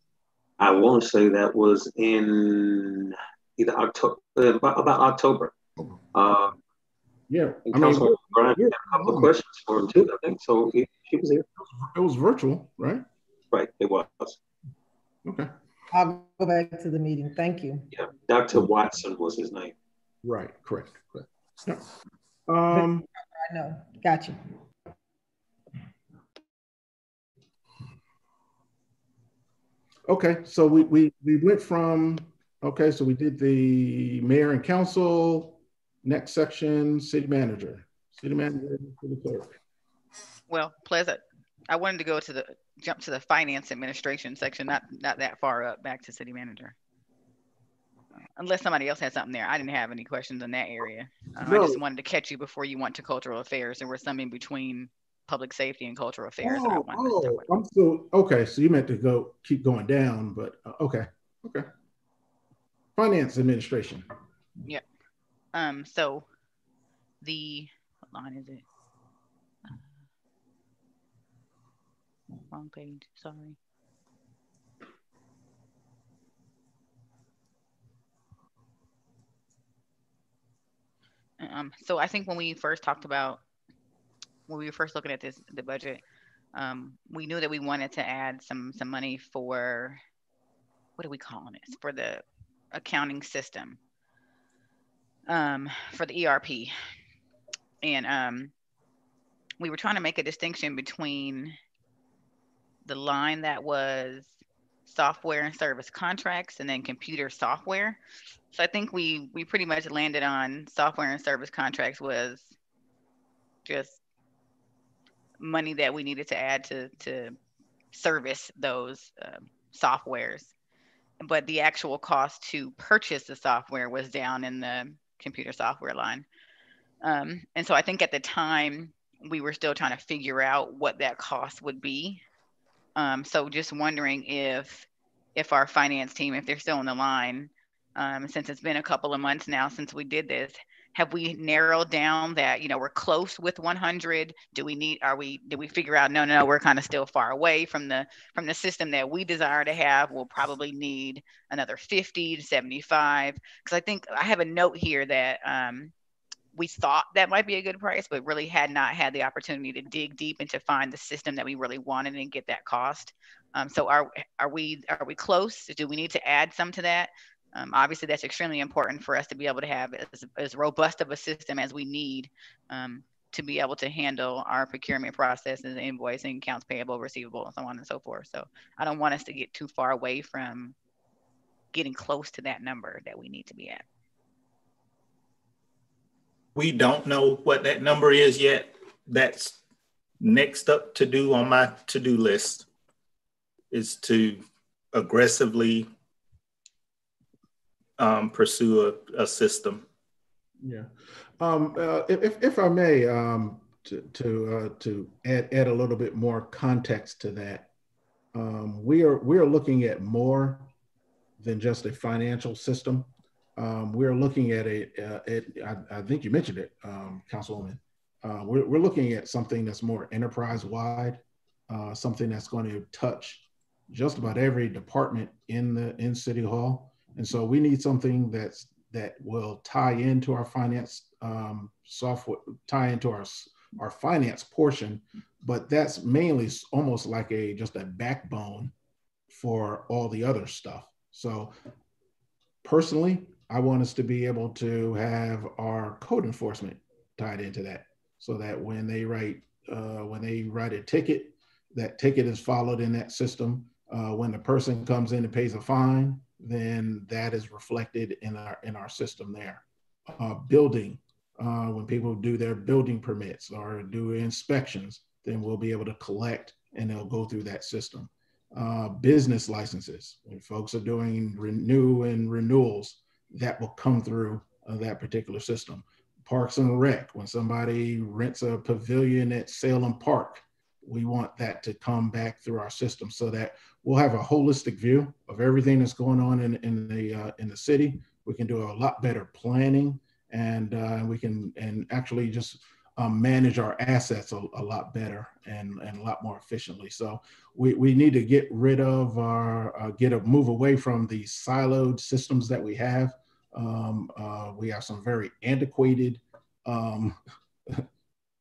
I want to say that was in either October, about, about October. Uh, Yeah, and I mean, Councilman Bryant we're- had a couple of questions for him too, I think. So he, he was here. it was virtual, right? Right, it was. Okay, I'll go back to the meeting. Thank you. Yeah, Dr. Watson was his name. right, correct, correct. Yeah. Um, I know. Got you. okay, so we, we, we went from, okay, so we did the mayor and council, next section, city manager, city manager, city clerk. Well, Plez, I wanted to go to the, jump to the finance administration section, not, not that far up, back to city manager. Unless somebody else had something there. I didn't have any questions in that area. Uh, I just wanted to catch you before you went to cultural affairs. There was some in between public safety and cultural affairs. Oh, oh. I'm so, okay, so you meant to go, keep going down, but, uh, okay, okay. Finance administration. Um, so the, what line is it? Wrong page, sorry. Um, so I think when we first talked about, when we were first looking at this, the budget, um, we knew that we wanted to add some, some money for, what are we calling it? For the accounting system um, for the ERP. And um, we were trying to make a distinction between the line that was software and service contracts and then computer software. So I think we we pretty much landed on software and service contracts was just money that we needed to add to to service those um, softwares. But the actual cost to purchase the software was down in the computer software line. Um, and so I think at the time we were still trying to figure out what that cost would be. Um, so just wondering if if our finance team, if they're still on the line, um, since it's been a couple of months now since we did this, have we narrowed down that you know we're close with 100? Do we need? Are we? Did we figure out? No, no, no. We're kind of still far away from the from the system that we desire to have. We'll probably need another 50 to 75. Because I think I have a note here that um, we thought that might be a good price, but really had not had the opportunity to dig deep and to find the system that we really wanted and get that cost. Um, so are are we are we close? Do we need to add some to that? Um, obviously, that's extremely important for us to be able to have as, as robust of a system as we need um, to be able to handle our procurement processes, invoicing, accounts payable, receivable, and so on and so forth. So I don't want us to get too far away from getting close to that number that we need to be at. We don't know what that number is yet. That's next up to do on my to-do list is to aggressively um, pursue a, a system. Yeah. Um, uh, if, if I may, um, to, to, uh, to add, add a little bit more context to that, um, we are, we are looking at more than just a financial system. Um, we're looking at a, uh, it, I, I think you mentioned it, um, Councilwoman. Uh, we're, we're looking at something that's more enterprise wide, uh, something that's going to touch just about every department in the in City Hall. And so we need something that's that will tie into our finance um, software, tie into our our finance portion, but that's mainly almost like a just a backbone for all the other stuff. So personally, I want us to be able to have our code enforcement tied into that, so that when they write uh, when they write a ticket, that ticket is followed in that system. Uh, when the person comes in and pays a fine, then that is reflected in our in our system there. Uh, building, uh, when people do their building permits or do inspections, then we'll be able to collect and they'll go through that system. Uh, business licenses, when folks are doing renew and renewals, that will come through uh, that particular system. Parks and Rec, when somebody rents a pavilion at Salem Park, we want that to come back through our system so that we'll have a holistic view of everything that's going on in, in the uh, in the city. We can do a lot better planning, and uh, we can and actually just um, manage our assets a, a, lot better and, and a lot more efficiently. So we, we need to get rid of our, uh, get a move away from the siloed systems that we have. Um, uh, we have some very antiquated, um,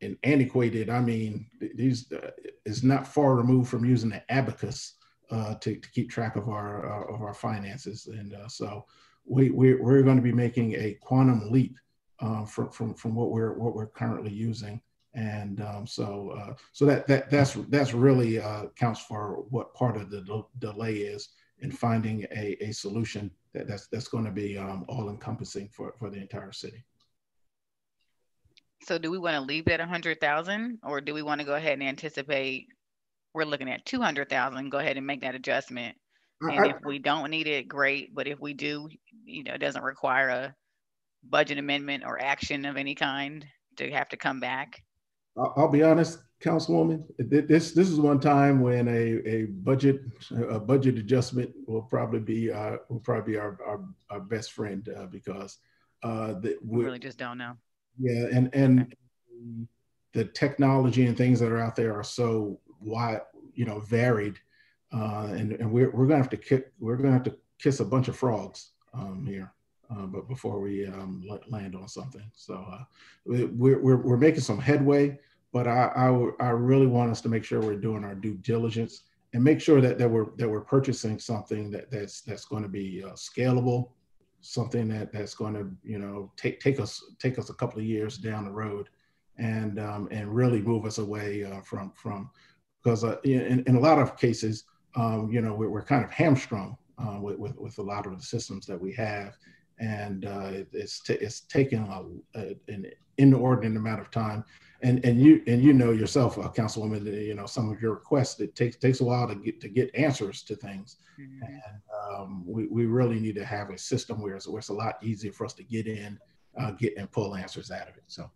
and antiquated, I mean, these uh, is not far removed from using the abacus uh, to, to keep track of our uh, of our finances. And uh, so we, we, we're going to be making a quantum leap uh, from, from, from what we're what we're currently using. And um, so uh, so that that that's that's really counts for what part of the de- delay is in finding a, a solution that, that's that's going to be um, all encompassing for, for the entire city. So do we want to leave that 100,000 or do we want to go ahead and anticipate we're looking at 200,000, go ahead and make that adjustment. And I, if we don't need it, great. But if we do, you know, it doesn't require a budget amendment or action of any kind to have to come back? I'll be honest, Councilwoman. This this is one time when a, a budget a budget adjustment will probably be uh, will probably be our our, our best friend uh, because uh, the, we really just don't know. Yeah, and and the technology and things that are out there are so wide, you know, varied, uh, and and we're we're gonna have to kick we're gonna have to kiss a bunch of frogs um, here uh, but before we um, land on something. So uh, we're, we're, we're making some headway, but I, I, I, really want us to make sure we're doing our due diligence and make sure that, that we're that we're purchasing something that that's that's going to be uh, scalable, something that that's going to you know take take us take us a couple of years down the road, and um, and really move us away uh, from from because uh, in, in a lot of cases um, you know we're, we're kind of hamstrung uh, with, with, with a lot of the systems that we have and uh, it's t- it's taken a, a, an inordinate amount of time. And and you and you know yourself, uh, Councilwoman, you know some of your requests. It takes takes a while to get to get answers to things, mm-hmm. and um, we we really need to have a system where it's, where it's a lot easier for us to get in, uh, get and pull answers out of it. So,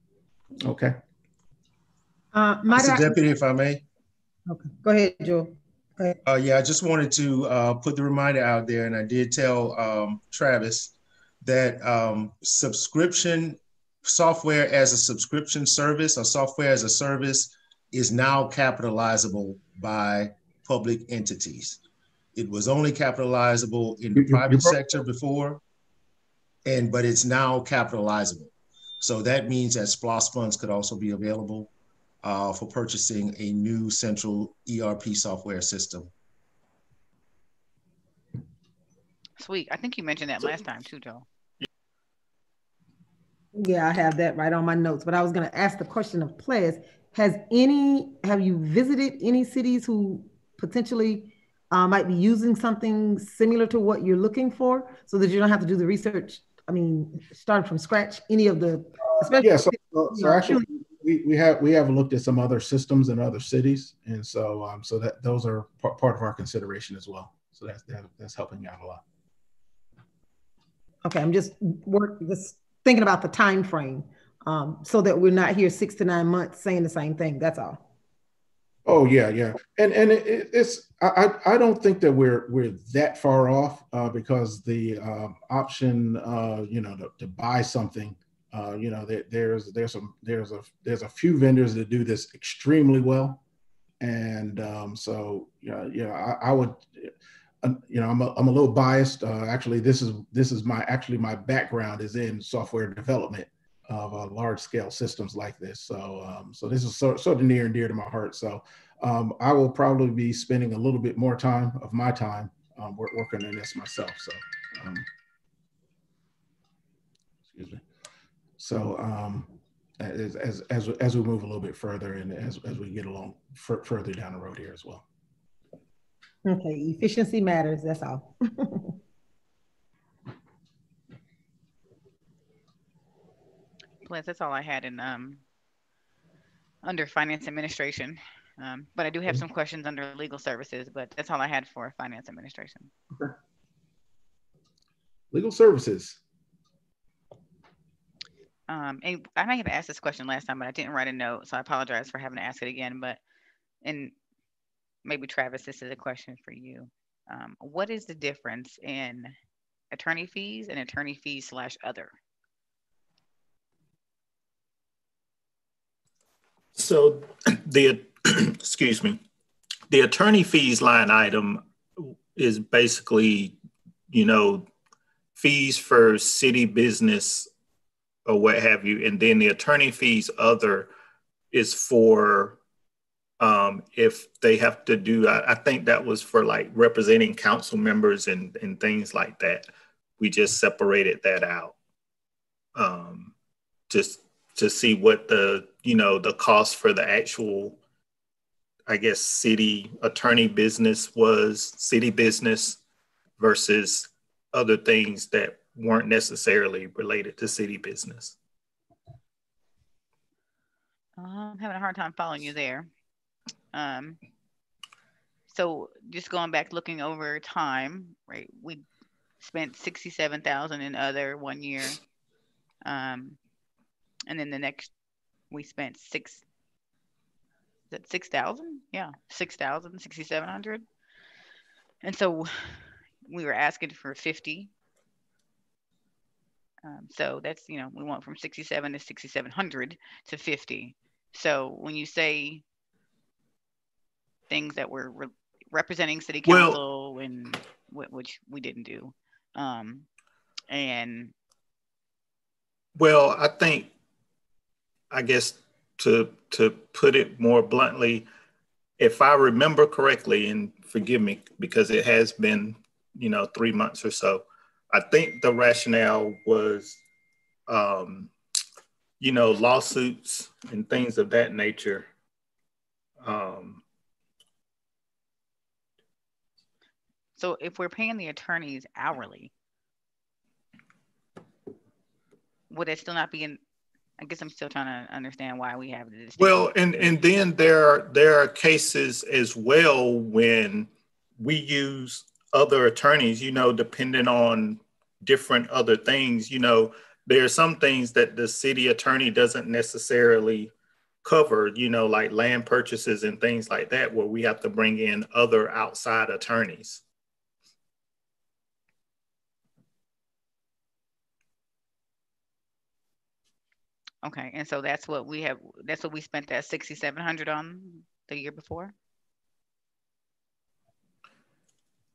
okay. Uh, Mr. Deputy, if I may. Okay, go ahead, Joe. Uh, yeah, I just wanted to uh, put the reminder out there, and I did tell um, Travis that um, subscription software as a subscription service or software as a service is now capitalizable by public entities. It was only capitalizable in the private sector before, and but it's now capitalizable. So that means that SPLOST funds could also be available uh, for purchasing a new central ERP software system. Sweet. I think you mentioned that last time too, Joe. Yeah, I have that right on my notes. But I was going to ask the question of Plez. Has any, have you visited any cities who potentially uh, might be using something similar to what you're looking for so that you don't have to do the research? I mean, start from scratch, any of the, especially. Yeah, so, so actually, we, we have we have looked at some other systems in other cities, and so um, so that those are part, part of our consideration as well. So that's that, that's helping out a lot. Okay, I'm just work just thinking about the time frame um, so that we're not here six to nine months saying the same thing. That's all. Oh yeah, yeah, and and it, it's I I don't think that we're we're that far off uh, because the uh, option uh, you know to, to buy something uh, you know there, there's there's some there's a there's a few vendors that do this extremely well, and um, so yeah yeah I, I would you know, I'm a, I'm a little biased. Uh, actually, this is this is my actually my background is in software development of uh, large scale systems like this. So um, so this is sort, of near and dear to my heart. So um, I will probably be spending a little bit more time of my time um, working on this myself. So um, excuse me. So um, as, as, as, as we move a little bit further and as, as we get along further down the road here as well. Okay, efficiency matters, that's all. Plez, that's all I had in um, under finance administration. Um, but I do have some questions under legal services, but that's all I had for finance administration. Okay. Legal services. Um, and I may have asked this question last time, but I didn't write a note, so I apologize for having to ask it again. But and maybe Travis, this is a question for you. Um, what is the difference in attorney fees and attorney fees slash other? So the excuse me, the attorney fees line item is basically, you know, fees for city business or what have you, and then the attorney fees other is for um, if they have to do. I, I think that was for like representing council members and and things like that. We just separated that out. Um, just to see what the you know the cost for the actual i guess city attorney business was city business versus other things that weren't necessarily related to city business i'm having a hard time following you there um, so just going back looking over time right we spent 67000 in other one year. Um, and then the next we spent six that 6000 yeah 6000 6700 and so we were asking for 50 um, so that's you know we went from 67 to 6700 to 50 so when you say things that were re- representing city council well, and which we didn't do um, and well i think I guess to to put it more bluntly, if I remember correctly, and forgive me because it has been you know three months or so, I think the rationale was, um, you know, lawsuits and things of that nature. Um, so if we're paying the attorneys hourly, would it still not be in I guess I'm still trying to understand why we have this. Well, and and then there are there are cases as well when we use other attorneys, you know, depending on different other things, you know, there are some things that the city attorney doesn't necessarily cover, you know, like land purchases and things like that, where we have to bring in other outside attorneys. Okay, and so that's what we have, that's what we spent that sixty-seven hundred on the year before?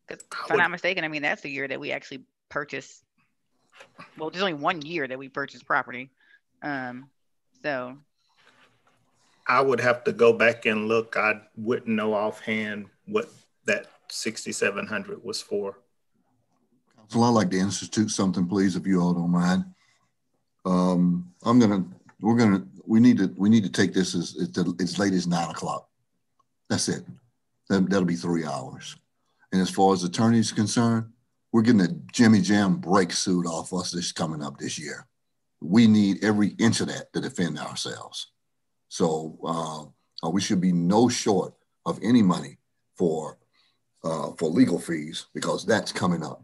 Because if I'm not mistaken, I mean, that's the year that we actually purchased, well, there's only one year that we purchased property. Um, so. I would have to go back and look. I wouldn't know offhand what that sixty-seven hundred was for. Council, I'd like to institute something, please, if you all don't mind. Um, I'm gonna we're gonna we need to we need to take this as as late as nine o'clock. That's it. That, that'll be three hours. And as far as attorneys concerned, we're getting a Jimmy Jam break suit off us this coming up this year. We need every inch of that to defend ourselves. So uh, uh we should be no short of any money for uh, for legal fees because that's coming up.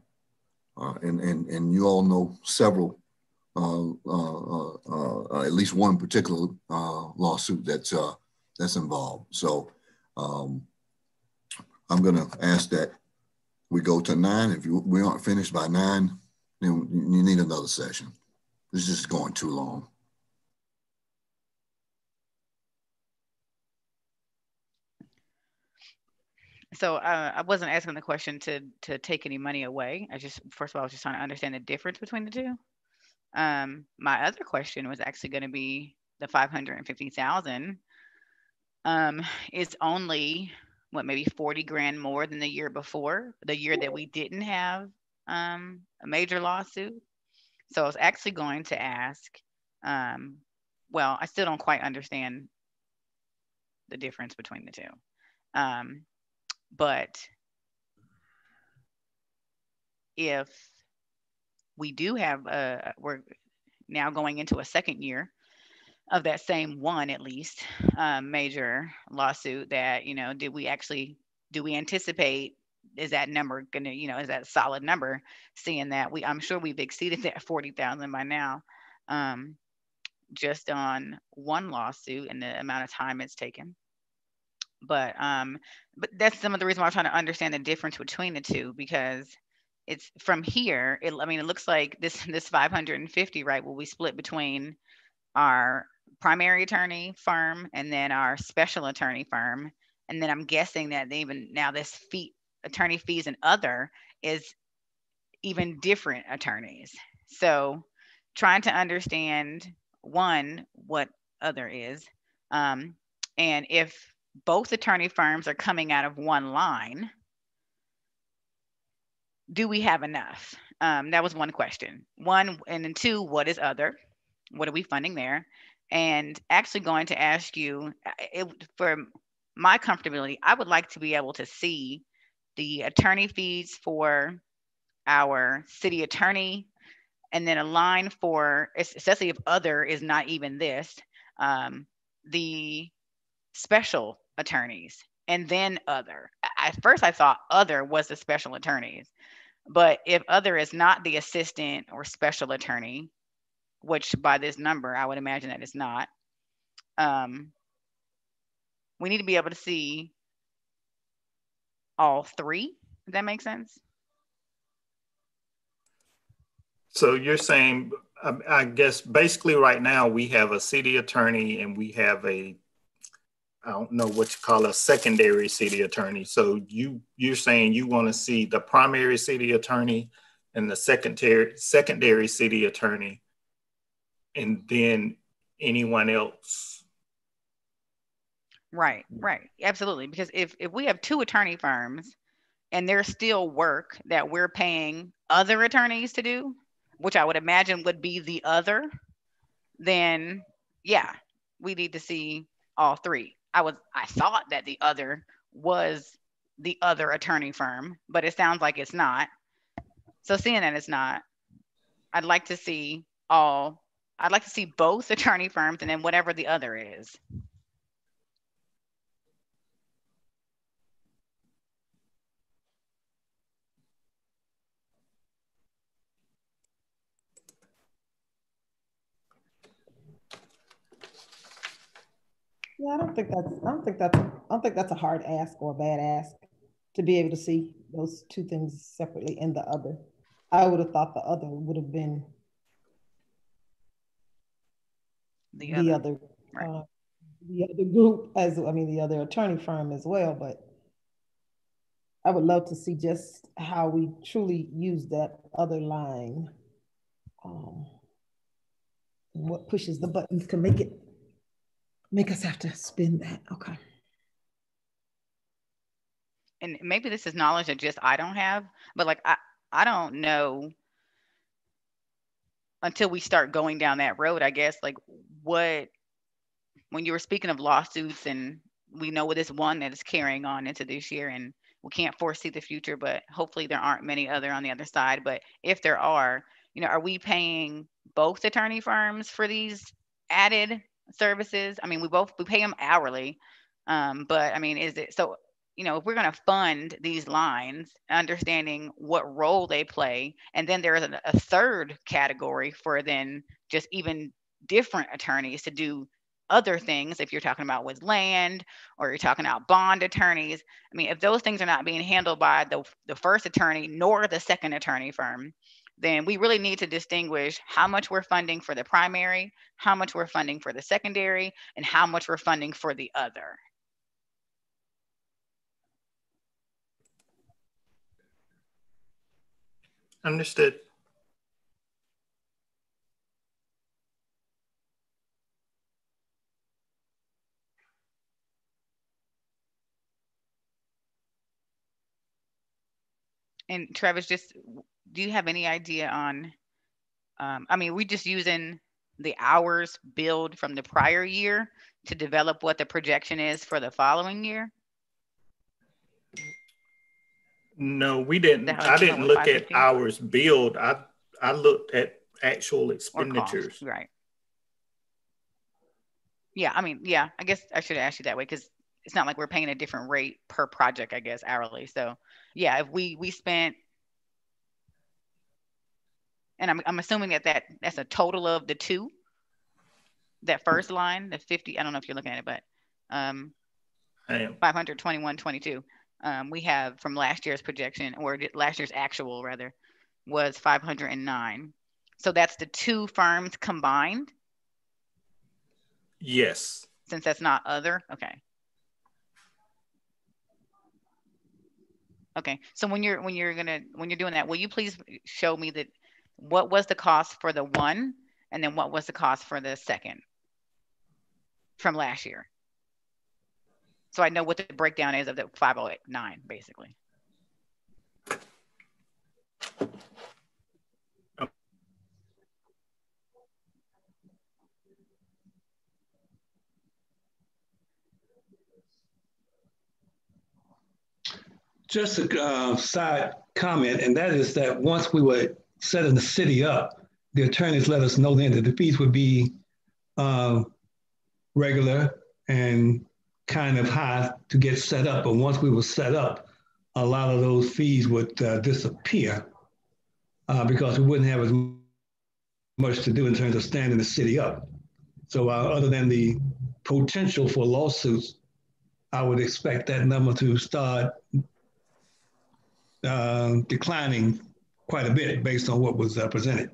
Uh, and, and, and you all know several Uh, uh, uh, at least one particular lawsuit that's that's involved. So um, I'm going to ask that we go to nine. If you, we aren't finished by nine, then you need another session. This is going too long. So uh, I wasn't asking the question to to take any money away. I just first of all I was just trying to understand the difference between the two. Um, my other question was actually going to be the 550,000 um, is only what maybe 40 grand more than the year before, the year that we didn't have um, a major lawsuit. So I was actually going to ask, um, well, I still don't quite understand the difference between the two. Um, but if we do have a, we're now going into a second year of that same one at least um, major lawsuit that you know did we actually do we anticipate is that number gonna you know is that solid number? Seeing that we i'm sure we've exceeded that 40000 by now um, just on one lawsuit and the amount of time it's taken. But um but that's some of the reason why i'm trying to understand the difference between the two because it's from here it, i mean it looks like this this 550 right will be split between our primary attorney firm and then our special attorney firm. And then i'm guessing that even now this fee attorney fees and other is even different attorneys. So trying to understand one what other is um, and if both attorney firms are coming out of one line do we have enough? Um, that was one question. One and then two what is other? What are we funding there? And actually going to ask you it, for my comfortability i would like to be able to see the attorney fees for our city attorney and then a line for especially if other is not even this um, the special attorneys and then other at first i thought other was the special attorneys but if other is not the assistant or special attorney which by this number i would imagine that it's not um, we need to be able to see all three Does that make sense. So you're saying, um, I guess basically right now we have a city attorney and we have a, I don't know what you call a secondary city attorney. So you you're saying you want to see the primary city attorney and the secondary secondary city attorney, and then anyone else. Right, right, absolutely. Because if if we have two attorney firms, and there's still work that we're paying other attorneys to do, which I would imagine would be the other, then yeah, we need to see all three. I was I thought that the other was the other attorney firm, but it sounds like it's not. So seeing that it's not, I'd like to see all I'd like to see both attorney firms and then whatever the other is. Yeah, I don't think that's I don't think that's I don't think that's a hard ask or a bad ask to be able to see those two things separately in the other. I would have thought the other would have been the other, the other, right. uh, the other group as I mean the other attorney firm as well, but I would love to see just how we truly use that other line. Um, what pushes the buttons to make it make us have to spin that. Okay. And maybe this is knowledge that just I don't have, but like I, I don't know until we start going down that road, I guess, like what when you were speaking of lawsuits and we know with this one that is carrying on into this year and we can't foresee the future, but hopefully there aren't many other on the other side. But if there are, you know, are we paying both attorney firms for these added services. I mean, we both we pay them hourly, um, but I mean, is it so? You know, if we're going to fund these lines, understanding what role they play, and then there is a, a third category for then just even different attorneys to do other things if you're talking about with land or you're talking about bond attorneys i mean if those things are not being handled by the, the first attorney nor the second attorney firm then we really need to distinguish how much we're funding for the primary, how much we're funding for the secondary, and how much we're funding for the other. Understood. And Travis, just do you have any idea on um, i mean we just using the hours billed from the prior year to develop what the projection is for the following year? No, we didn't. I didn't look at hours billed. I I looked at actual Or cost, expenditures. right? Yeah, I mean, yeah, I guess I should ask you that way because it's not like we're paying a different rate per project, I guess, hourly. So yeah, if we we spent and I'm I'm assuming that that that's a total of the two. That first line, the 50, I don't know if you're looking at it, but um I am. 521, 22. Um, we have from last year's projection or last year's actual rather was 509. So that's the two firms combined Yes. since that's not other. Okay. Okay. So when you're when you're gonna when you're doing that, will you please show me that what was the cost for the one and then what was the cost for the second from last year? So I know what the breakdown is of the 509 basically. Just a uh, side comment, and that is that once we were setting the city up, the attorneys let us know then that the fees would be uh, regular and kind of high to get set up. But once we were set up, a lot of those fees would uh, disappear uh, because we wouldn't have as much to do in terms of standing the city up. So, uh, other than the potential for lawsuits, I would expect that number to start uh, declining quite a bit based on what was uh, presented.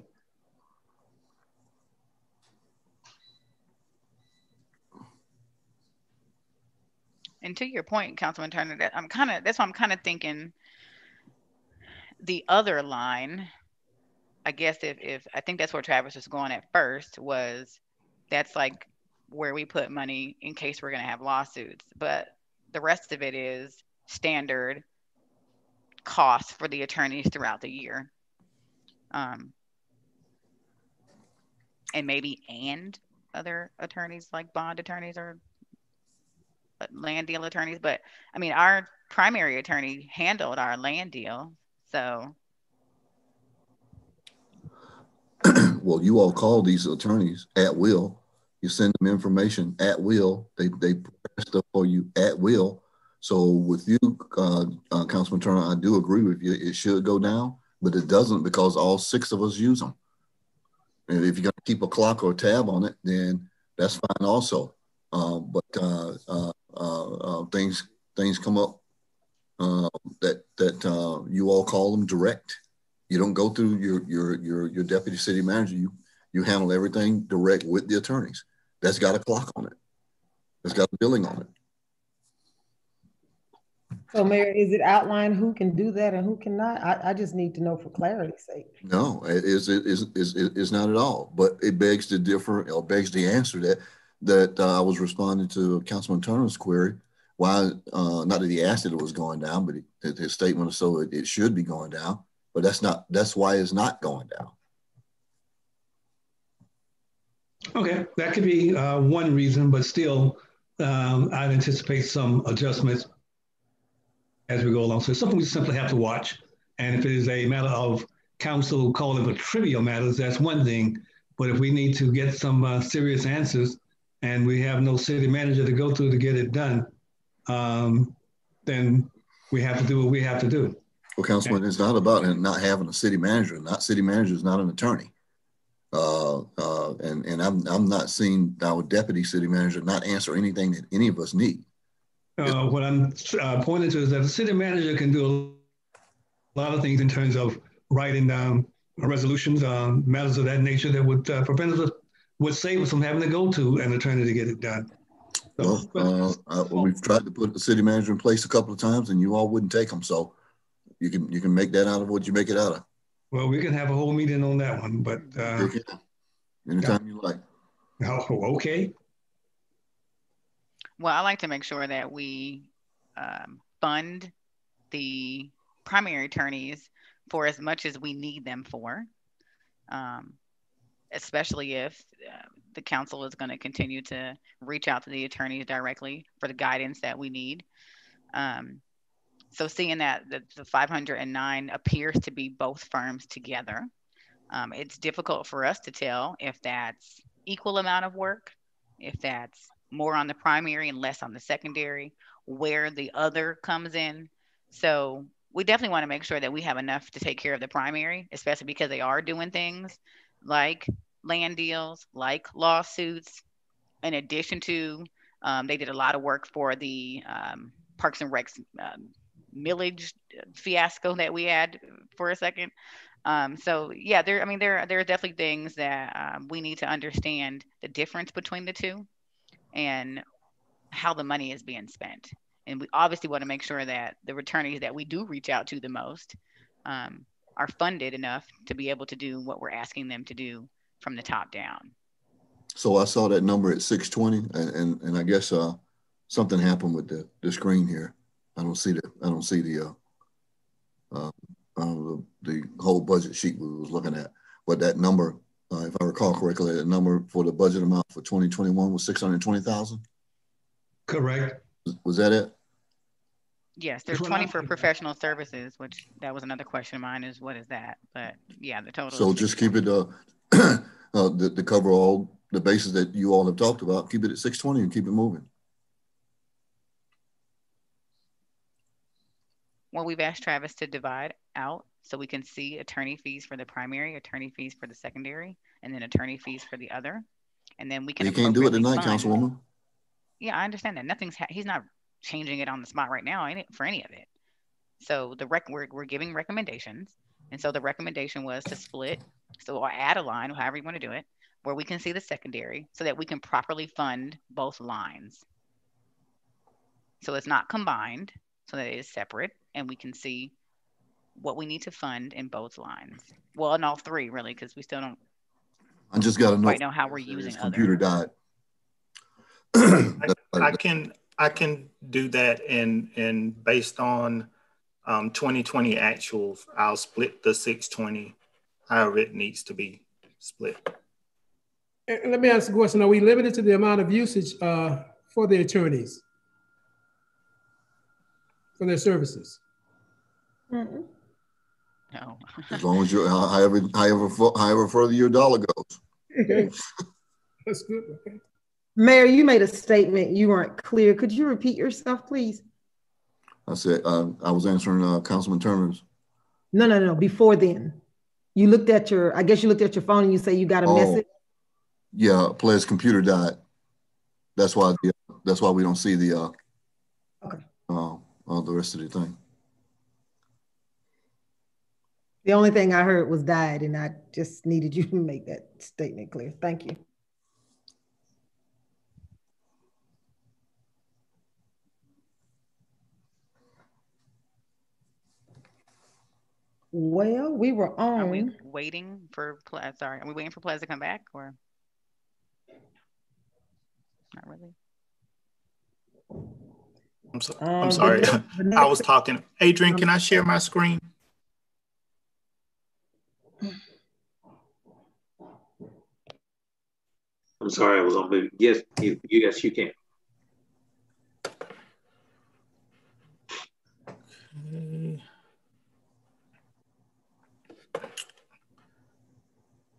And to your point, Councilman Turner, that I'm kind of that's why I'm kind of thinking the other line. I guess if if I think that's where Travis was going at first was that's like where we put money in case we're going to have lawsuits, but the rest of it is standard costs for the attorneys throughout the year. Um, and maybe and other attorneys like bond attorneys or land deal attorneys. But I mean, our primary attorney handled our land deal. So Well, you all call these attorneys at will. You send them information at will. They, they prepare stuff for you at will. So with you, uh, uh, Councilman Turner, I do agree with you. It should go down, but it doesn't because all six of us use them. And if you're going to keep a clock or a tab on it, then that's fine also. Uh, but uh, uh, uh, things things come up that that you all call them direct. You don't go through your your your your deputy city manager. You you handle everything direct with the attorneys. That's got a clock on it. That's got a billing on it. So Mayor, is it outlined who can do that and who cannot? I, I just need to know for clarity's sake. No, it is it is is is not at all. But it begs to differ or begs the answer that that uh, I was responding to Councilman Turner's query. Why? Uh, not that he asked it, it was going down, but it, his statement was so it, it should be going down. But that's not. That's why it's not going down. Okay, that could be uh, one reason, but still, um, I'd anticipate some adjustments as we go along. So it's something we simply have to watch. And if it is a matter of council calling for trivial matters, that's one thing. But if we need to get some uh, serious answers and we have no city manager to go through to get it done, um, then we have to do what we have to do. Well, Councilman, it's not about not having a city manager. Not city manager is not an attorney. Uh, uh, and and I'm I'm not seeing our deputy city manager not answer anything that any of us need. Uh, what I'm uh, pointing to is that the city manager can do a lot of things in terms of writing down resolutions, um, matters of that nature that would uh, prevent us, would save us from having to go to an attorney to get it done. So, Well, uh, uh, we've tried to put the city manager in place a couple of times, and you all wouldn't take them. So you can you can make that out of what you make it out of. well, we can have a whole meeting on that one, but uh. Anytime you like. oh, okay. Well, I like to make sure that we um, fund the primary attorneys for as much as we need them for. Um, especially if uh, the council is going to continue to reach out to the attorneys directly for the guidance that we need. Um, so seeing that the, the 509 appears to be both firms together, um, it's difficult for us to tell if that's equal amount of work, if that's more on the primary and less on the secondary, where the other comes in. So we definitely want to make sure that we have enough to take care of the primary, especially because they are doing things like land deals, like lawsuits. In addition to, um, they did a lot of work for the um, Parks and Recs um, millage fiasco that we had for a second. Um, so yeah, there. I mean, there there are definitely things that um, we need to understand the difference between the two, and how the money is being spent. And we obviously want to make sure that the returnees that we do reach out to the most um, are funded enough to be able to do what we're asking them to do from the top down. So I saw that number at 620 and, and, I guess uh, something happened with the, the screen here. I don't see the, I don't see the, uh, uh, the, the whole budget sheet we was looking at, but that number, uh, if I recall correctly, the number for the budget amount for 2021 was 620,000. Correct. Was, was that it? Yes, there's 20 for professional services, which that was another question of mine is what is that? But yeah, the total. So just keep it, uh, uh, the, to cover all the bases that you all have talked about, keep it at 620 and keep it moving. Well, we've asked Travis to divide out so we can see attorney fees for the primary, attorney fees for the secondary, and then attorney fees for the other. And then we can. You can't do it tonight, fund- Councilwoman. Yeah, I understand that. Nothing's, ha- he's not changing it on the spot right now any, for any of it. So the rec, we're, we're giving recommendations. And so the recommendation was to split, so or add a line, however you want to do it, where we can see the secondary so that we can properly fund both lines. So it's not combined, so that it is separate and we can see what we need to fund in both lines. Well, in all three, really, because we still don't I just got to know. know how we're using computer died. I can I can do that and and based on um 2020 actuals, I'll split the 620 however it needs to be split. And let me ask a question. Are we limited to the amount of usage uh, for the attorneys? For their services? Mm-mm. No. As long as you, however, however, however further your dollar goes. Okay. That's good. Okay. Mayor, you made a statement. You weren't clear. Could you repeat yourself, please? I said, uh, I was answering uh, Councilman Turner's. No, no, no. Before then, you looked at your. I guess you looked at your phone and you say you got a Oh. message. Yeah, Plez's computer died. That's why, the, that's why we don't see the, uh, Okay. uh, uh, the rest of the thing. The only thing I heard was died, and I just needed you to make that statement clear. Thank you. Well, we were on. Are we waiting for, Pla- sorry, are we waiting for Plez to come back or? Not really. I'm, so, Um, I'm sorry. next- I was talking. Adrian, can I share my screen? I'm sorry, I was on mute. Yes, you, yes, you can.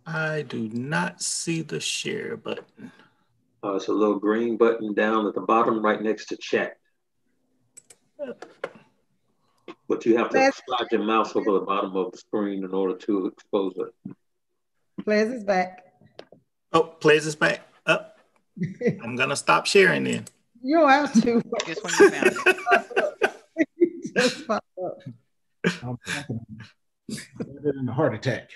I do not see the share button. Uh, it's a little green button down at the bottom, right next to chat. But you have to That's- slide your mouse over the bottom of the screen in order to expose it. Plez's back. Oh, Plez is back. Up. I'm gonna stop sharing then. You don't have to. Just when you found it. Just pop up. I'm talking better than a heart attack.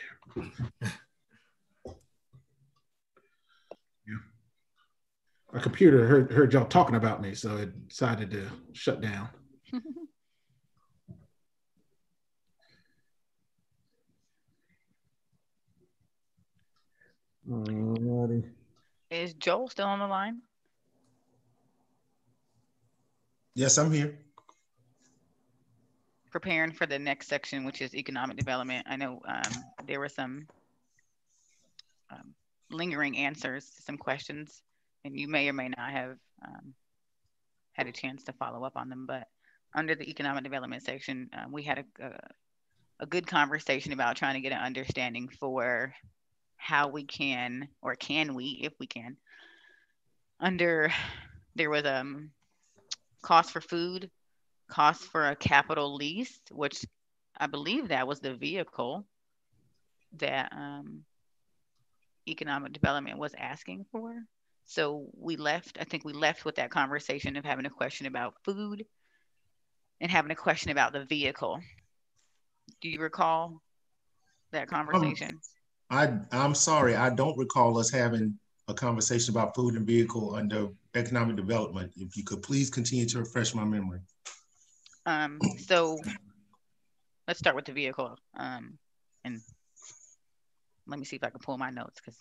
My computer heard, heard y'all talking about me, so it decided to shut down. Alrighty. Is Joel still on the line? Yes, I'm here. Preparing for the next section, which is economic development. I know um, there were some um, lingering answers to some questions, and you may or may not have um, had a chance to follow up on them. But under the economic development section, uh, we had a, a, a good conversation about trying to get an understanding for how we can, or can we, if we can, under there was um cost for food, cost for a capital lease, which I believe that was the vehicle that um, economic development was asking for. So we left, I think we left with that conversation of having a question about food and having a question about the vehicle. Do you recall that conversation? Um, I I'm sorry, I don't recall us having a conversation about food and vehicle under economic development. If you could please continue to refresh my memory. Um, so let's start with the vehicle. Um, and let me see if I can pull my notes because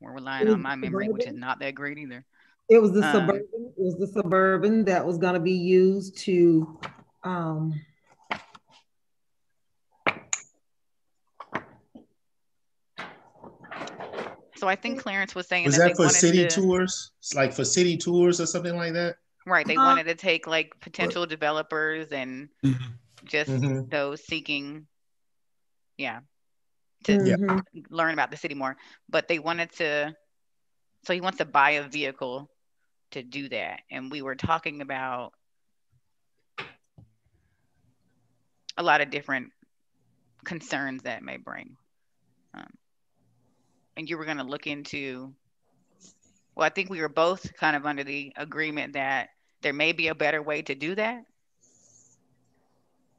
we're relying on my memory, which is not that great either. It was the um, suburban. It was the suburban that was going to be used to um, So I think Clarence was saying was that, that for city to, tours? It's like for city tours or something like that. Right. They uh, wanted to take like potential developers and mm-hmm. just mm-hmm. those seeking, yeah, to mm-hmm. learn about the city more. But they wanted to, so he wants to buy a vehicle to do that. And we were talking about a lot of different concerns that may bring. Um, and you were going to look into well i think we were both kind of under the agreement that there may be a better way to do that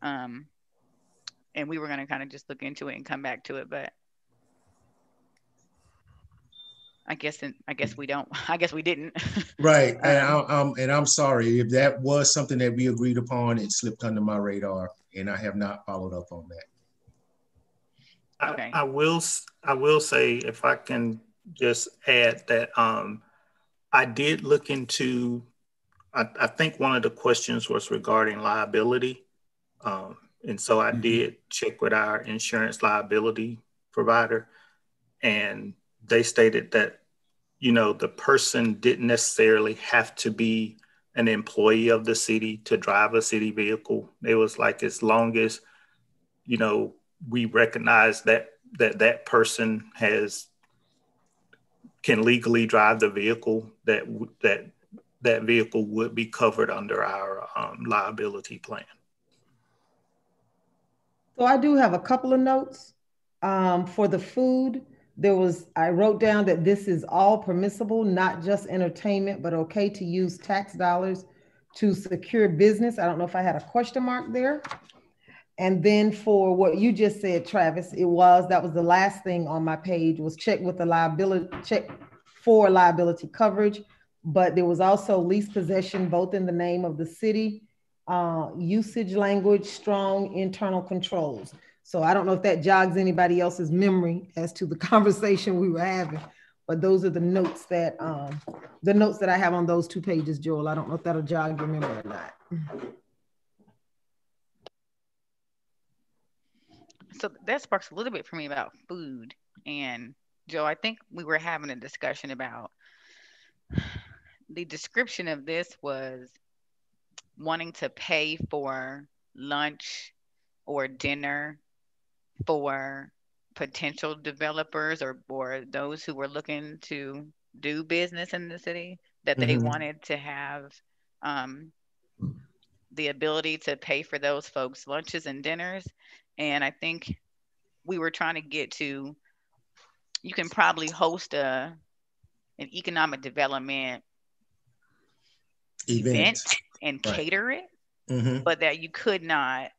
um and we were going to kind of just look into it and come back to it but I guess I guess we don't. I guess we didn't. right, and I'm, I'm, and I'm sorry if that was something that we agreed upon. It slipped under my radar, and I have not followed up on that. Okay. I, I will I will say if I can just add that um, I did look into I, I, think one of the questions was regarding liability. Um, and so I mm-hmm. did check with our insurance liability provider and they stated that you know the person didn't necessarily have to be an employee of the city to drive a city vehicle. It was like as long as you know we recognize that that that person has can legally drive the vehicle that that that vehicle would be covered under our um, liability plan. So I do have a couple of notes um, for the food. There was I wrote down that this is all permissible, not just entertainment, but okay to use tax dollars to secure business. I don't know if I had a question mark there. And then for what you just said, Travis, it was that was the last thing on my page was check with the liability check for liability coverage. But there was also lease possession, both in the name of the city, uh, usage language, strong internal controls. So I don't know if that jogs anybody else's memory as to the conversation we were having, but those are the notes that um, the notes that I have on those two pages, Joel. I don't know if that'll jog your memory or not. so that sparks a little bit for me about food and joe i think we were having a discussion about the description of this was wanting to pay for lunch or dinner for potential developers or, or those who were looking to do business in the city that they mm-hmm. wanted to have um, the ability to pay for those folks lunches and dinners and I think we were trying to get to you can probably host a an economic development event, event and right. cater it, mm-hmm. but that you could not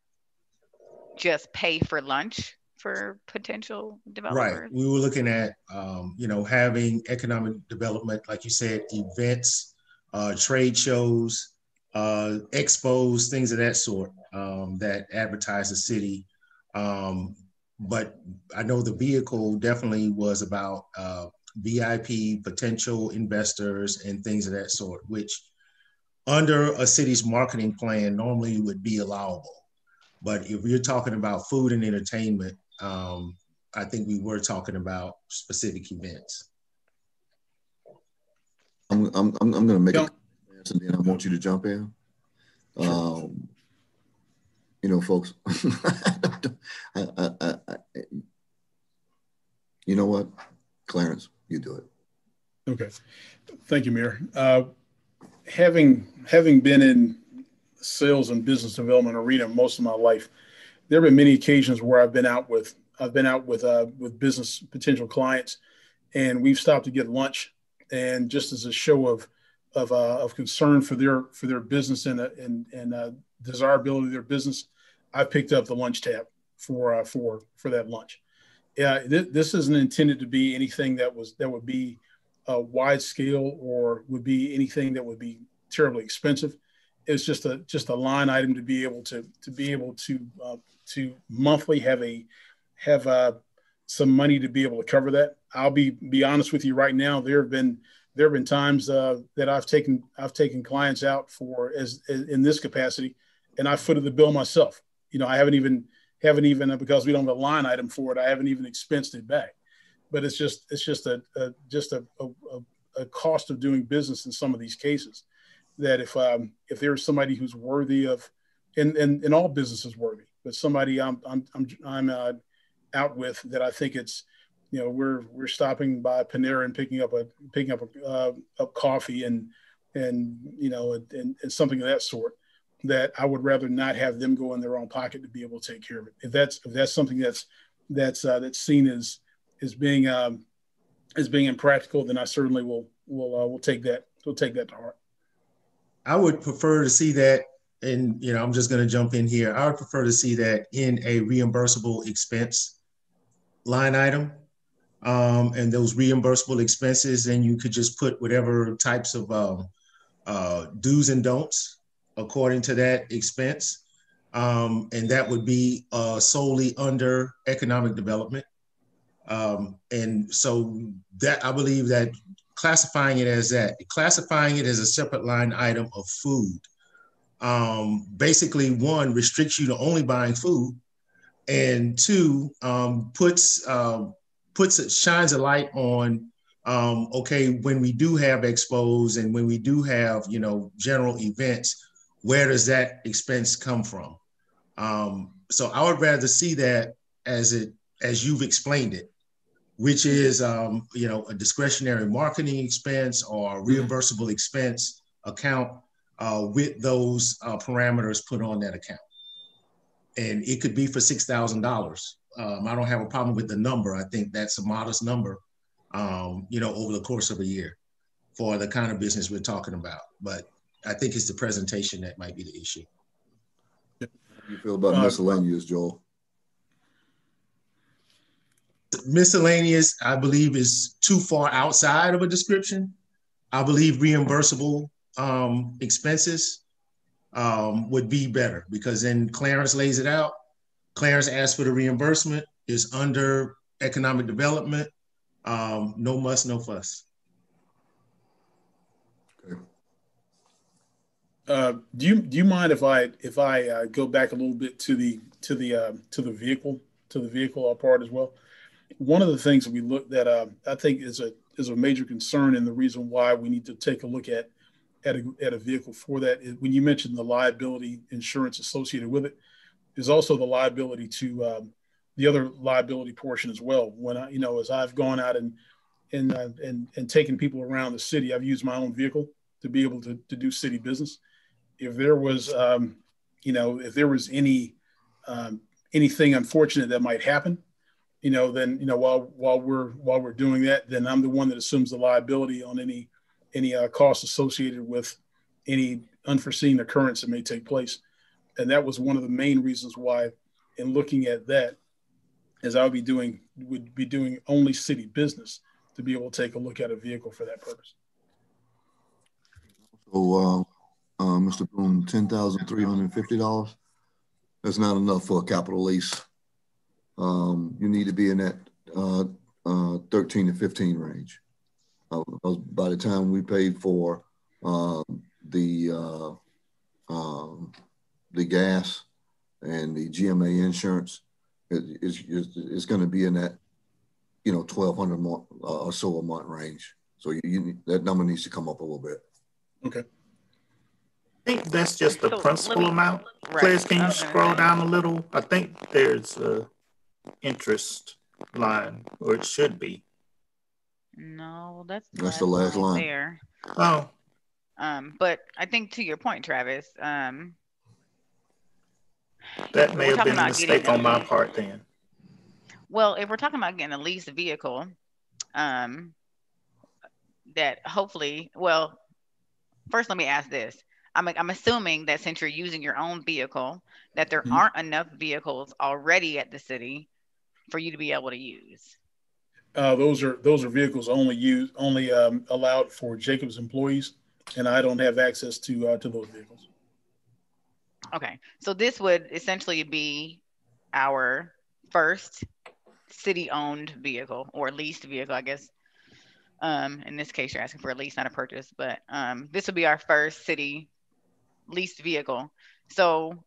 just pay for lunch for potential developers. Right. We were looking at, um, you know, having economic development, like you said, events, uh, trade shows, uh, expos, things of that sort um, that advertise the city um, but I know the vehicle definitely was about uh, VIP potential investors and things of that sort, which under a city's marketing plan normally would be allowable. But if you're talking about food and entertainment, um, I think we were talking about specific events. I'm, I'm, I'm, I'm going to make a and then I want you to jump in. Um, you know, folks, I, I, I, you know what, Clarence, you do it. Okay, thank you, Mayor. Uh, having having been in sales and business development arena most of my life, there have been many occasions where I've been out with I've been out with uh, with business potential clients, and we've stopped to get lunch, and just as a show of of, uh, of concern for their for their business and uh, and uh, desirability of their business, I picked up the lunch tab for uh, for for that lunch. Yeah, th- this isn't intended to be anything that was that would be uh, wide scale or would be anything that would be terribly expensive. It's just a just a line item to be able to to be able to uh, to monthly have a have uh, some money to be able to cover that. I'll be be honest with you right now. There have been there have been times uh, that I've taken I've taken clients out for as, as, in this capacity, and I footed the bill myself. You know, I haven't even haven't even because we don't have a line item for it. I haven't even expensed it back. But it's just it's just a, a just a, a, a, cost of doing business in some of these cases. That if um, if there's somebody who's worthy of, and and, and all business is worthy, but somebody I'm I'm I'm, I'm uh, out with that I think it's you know we're we're stopping by Panera and picking up a picking up a, uh, a coffee and and you know and, and something of that sort that I would rather not have them go in their own pocket to be able to take care of it. If that's if that's something that's that's uh, that's seen as as being um, as being impractical, then I certainly will will uh, will take that will take that to heart. I would prefer to see that, and you know, I'm just going to jump in here. I would prefer to see that in a reimbursable expense line item um, and those reimbursable expenses, and you could just put whatever types of uh, uh, do's and don'ts according to that expense. Um, and that would be uh, solely under economic development. Um, and so that I believe that classifying it as that, classifying it as a separate line item of food, um, basically one restricts you to only buying food, and two um, puts uh, puts it shines a light on um, okay when we do have expos and when we do have you know general events where does that expense come from? Um, so i would rather see that as it as you've explained it which is um, you know a discretionary marketing expense or reimbursable expense account uh, with those uh, parameters put on that account and it could be for $6000 um, I don't have a problem with the number. I think that's a modest number, um, you know, over the course of a year for the kind of business we're talking about. But I think it's the presentation that might be the issue. How do you feel about uh, miscellaneous, Joel? Miscellaneous, I believe, is too far outside of a description. I believe reimbursable um, expenses um, would be better because then Clarence lays it out Clarence asks for the reimbursement, is under economic development. Um, no muss, no fuss. Okay. Uh, do you do you mind if I if I uh, go back a little bit to the to the uh, to the vehicle to the vehicle part as well? One of the things that we look that uh, I think is a is a major concern and the reason why we need to take a look at at a, at a vehicle for that is when you mentioned the liability insurance associated with it is also the liability to um, the other liability portion as well. When I, you know, as I've gone out and and uh, and and taken people around the city, I've used my own vehicle to be able to to do city business. If there was, um, you know, if there was any um, anything unfortunate that might happen, you know, then you know while while we're while we're doing that, then I'm the one that assumes the liability on any any uh, costs associated with any unforeseen occurrence that may take place. And that was one of the main reasons why in looking at that as i would be doing would be doing only city business to be able to take a look at a vehicle for that purpose. So uh, uh, mr boone $10350 that's not enough for a capital lease um, you need to be in that uh, uh 13 to 15 range uh, by the time we paid for uh, the um, the gas and the GMA insurance, is is is going to be in that you know twelve hundred uh, or so a month range. So you, you, that number needs to come up a little bit. Okay. I think that's just the so principal me, amount. Right. Please, can you okay. scroll down a little? I think there's a interest line, or it should be. No, that's the that's last the last line, line. there. Oh. Um, but I think to your point, Travis, um, that may have been a mistake on my part then. Well, if we're talking about getting a leased vehicle, um, that hopefully, well, first let me ask this. I'm, I'm assuming that since you're using your own vehicle, that there mm-hmm. aren't enough vehicles already at the city for you to be able to use. Uh, those are those are vehicles only used only um, allowed for Jacobs employees, and I don't have access to uh, to those vehicles. Okay, so this would essentially be our first city-owned vehicle or leased vehicle, I guess. Um, in this case, you're asking for a lease, not a purchase, but um, this would be our first city leased vehicle. So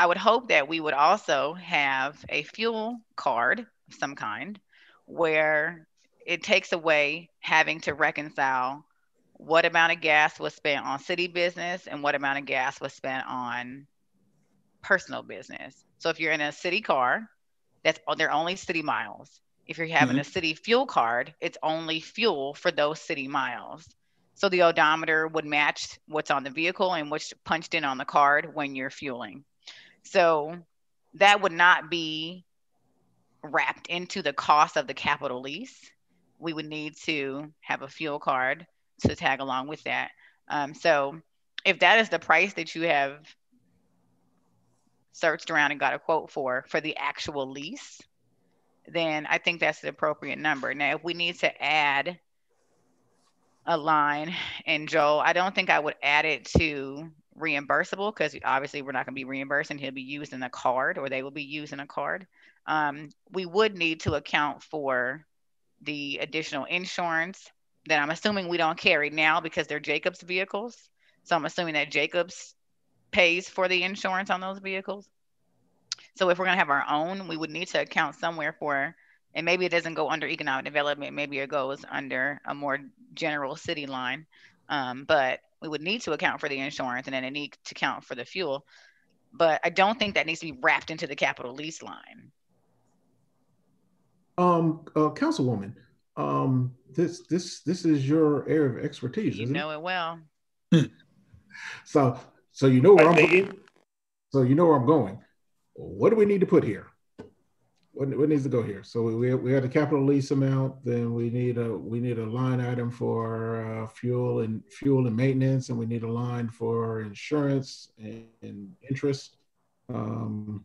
I would hope that we would also have a fuel card of some kind where it takes away having to reconcile what amount of gas was spent on city business and what amount of gas was spent on personal business. So if you're in a city car, that's they're only city miles. If you're having mm-hmm. a city fuel card, it's only fuel for those city miles. So the odometer would match what's on the vehicle and what's punched in on the card when you're fueling. So that would not be wrapped into the cost of the capital lease. We would need to have a fuel card to tag along with that. Um, so if that is the price that you have searched around and got a quote for for the actual lease, then I think that's the appropriate number. Now, if we need to add a line, and Joel, I don't think I would add it to reimbursable because obviously we're not going to be reimbursed and he'll be using a card or they will be using a card. Um, we would need to account for the additional insurance that I'm assuming we don't carry now because they're Jacobs vehicles. So I'm assuming that Jacobs pays for the insurance on those vehicles. So if we're going to have our own, we would need to account somewhere for, and maybe it doesn't go under economic development, maybe it goes under a more general city line. Um, but we would need to account for the insurance and then it need to count for the fuel. But I don't think that needs to be wrapped into the capital lease line. Um, uh, Councilwoman, um, this this this is your area of expertise. You know it? it well. so so you know where I'm going. So you know where I'm going. What do we need to put here? What, what needs to go here? So we, we have the capital lease amount. Then we need a we need a line item for uh, fuel and fuel and maintenance, and we need a line for insurance and, and interest. Um,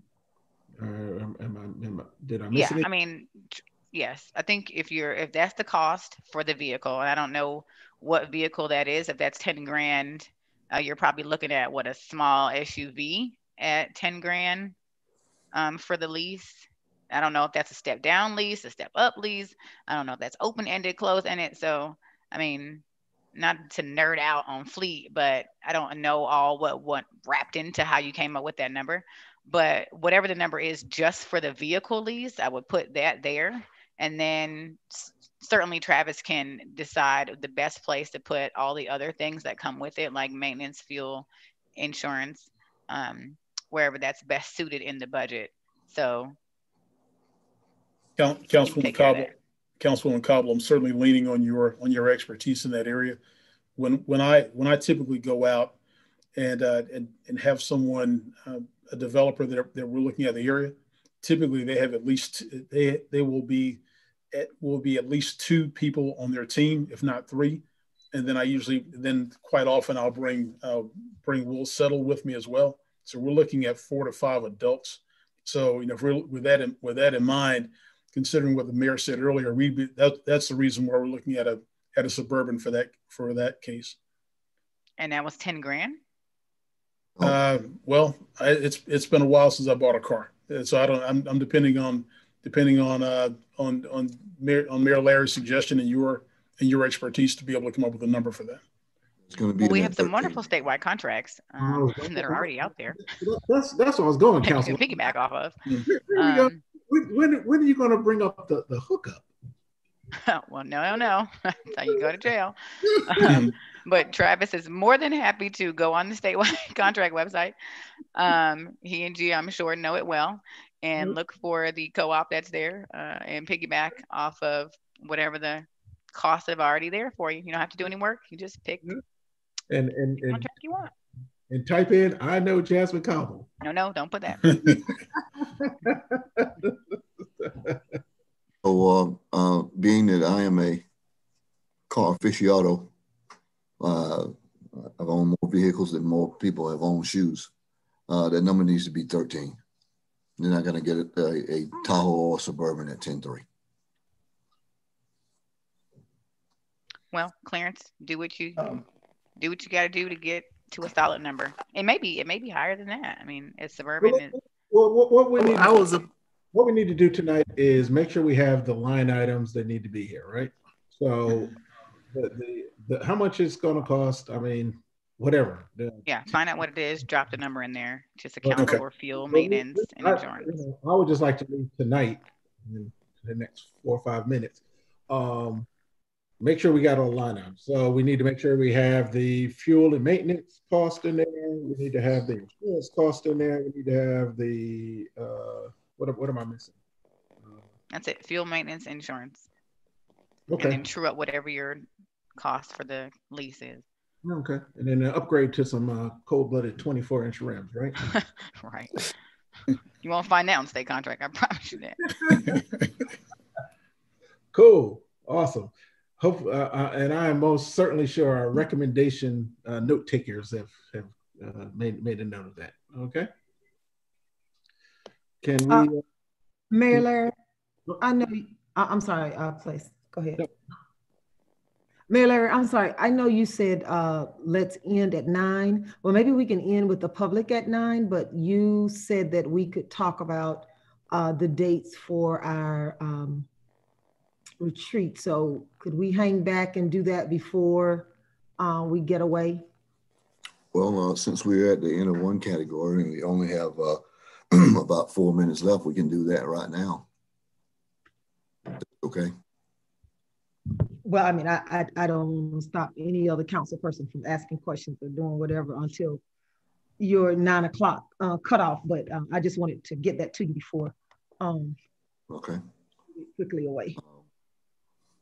am, am I, am I, did I miss yeah, anything? I mean, yes. I think if you're if that's the cost for the vehicle, and I don't know what vehicle that is. If that's ten grand, uh, you're probably looking at what a small SUV at ten grand um, for the lease. I don't know if that's a step down lease, a step up lease. I don't know if that's open ended, closed ended. So, I mean, not to nerd out on fleet, but I don't know all what what wrapped into how you came up with that number. But whatever the number is just for the vehicle lease, I would put that there. And then certainly Travis can decide the best place to put all the other things that come with it, like maintenance, fuel, insurance, um, wherever that's best suited in the budget. So, Councilwoman Cobble, Councilwoman Cobble, I'm certainly leaning on your on your expertise in that area. When when I when I typically go out and uh, and and have someone uh, a developer that, that we're looking at the area, typically they have at least they they will be at, will be at least two people on their team, if not three. And then I usually then quite often I'll bring uh, bring Will Settle with me as well. So we're looking at four to five adults. So you know, if we're, with that in, with that in mind, considering what the mayor said earlier, we that, that's the reason why we're looking at a at a suburban for that for that case. And that was ten grand. Uh, well, I, it's it's been a while since I bought a car, so I don't. I'm, I'm depending on depending on uh, on on Mayor, on Mayor Lary's suggestion and your and your expertise to be able to come up with a number for that. It's going to be. Well, we have some wonderful statewide contracts um, oh, that are already out there. That's that's what I was going, Council. piggyback off of. Here, here um, when, when, when are you going to bring up the, the hookup? well, no, no, no. That's how you go to jail. Um, but Travis is more than happy to go on the statewide contract website. Um, he and G, I'm sure, know it well, and look for the co-op that's there uh, and piggyback off of whatever the costs have already there for you. You don't have to do any work. You just pick and and, and contract you want. And type in I know Jazzmin Cobble. No, no, don't put that. So, uh, uh, being that I am a car aficionado, uh, I've owned more vehicles than more people have owned shoes. Uh, that number needs to be 13. You're not going to get a, a, a Tahoe or Suburban at 10.3. Well, Clarence, do what you do what you got to do to get to a solid number. It may be it may be higher than that. I mean, it's suburban. Well, is, Well, what, what we need, I was a, what we need to do tonight is make sure we have the line items that need to be here, right? So, the, the, the how much it's going to cost? I mean, whatever. The- yeah, find out what it is. Drop the number in there. Just account Okay. for fuel, Well, maintenance, and I, insurance. you know, I would just like to leave tonight in the next four or five minutes. Um, make sure we got all line items. So we need to make sure we have the fuel and maintenance cost in there. We need to have the insurance cost in there. We need to have the uh, what? What am I missing? That's it. Fuel, maintenance, insurance, Okay. and then true up whatever your cost for the lease is. Okay. And then upgrade to some uh, cold-blooded 24-inch rims, right? right. You won't find that on state contract. I promise you that. Cool. Awesome. Hope uh, uh, and I am most certainly sure our recommendation uh, note takers have have uh, made made a note of that. Okay. Can we? Uh, Uh, Mayor Lary, I know, you- I, am sorry, uh, please, go ahead. Mayor Lary, I'm sorry, I know you said, uh, let's end at nine. Well, maybe we can end with the public at nine, but you said that we could talk about, uh, the dates for our, um, retreat. So could we hang back and do that before, uh, we get away? Well, uh, since we're at the end of one category and we only have uh, about four minutes left, we can do that right now. Okay. Well, I mean, I, I, I don't want to stop any other council person from asking questions or doing whatever until your nine o'clock uh, cutoff, but um, I just wanted to get that to you before um, Okay. quickly away.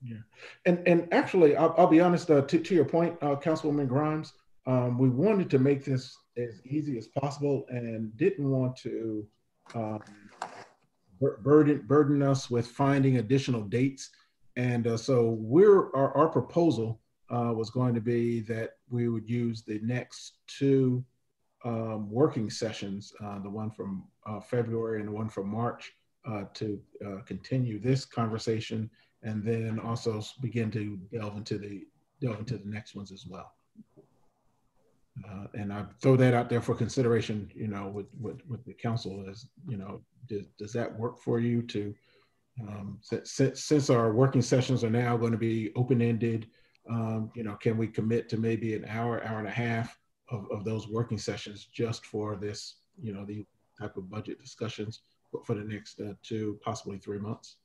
Yeah, and and actually, I'll, I'll be honest. Uh, to to your point, uh, Councilwoman Grimes, um, we wanted to make this as easy as possible, and didn't want to um, burden burden us with finding additional dates. And uh, so, we're our, our proposal uh, was going to be that we would use the next two um, working sessions, uh, the one from uh, February and the one from March, to continue this conversation and then also begin to delve into the delve into the next ones as well. Uh, and I throw that out there for consideration, you know, with with, with the council as you know, does, does that work for you to um, since, since our working sessions are now going to be open ended, um, you know, can we commit to maybe an hour, hour and a half of, of those working sessions just for this, you know, the type of budget discussions for, for the next uh, two, possibly three months?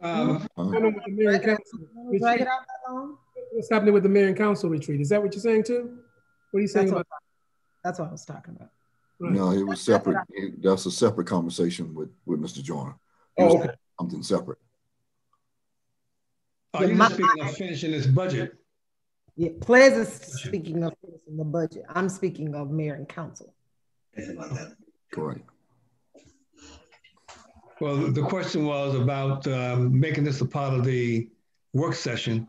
Um, Uh, I with the mayor and council Drag it out that long? what's happening with the mayor and council retreat? Is that what you're saying too? What are you saying That's about? what, that's what I was talking about. Right. No, it was separate. It- That's a separate conversation with, with Mr. Joyner. Oh, was okay. Something separate. Are you just speaking of finishing this budget? Yeah, Plez is speaking of finishing the budget. I'm speaking of mayor and council. Correct. Well, the question was about um, making this a part of the work session.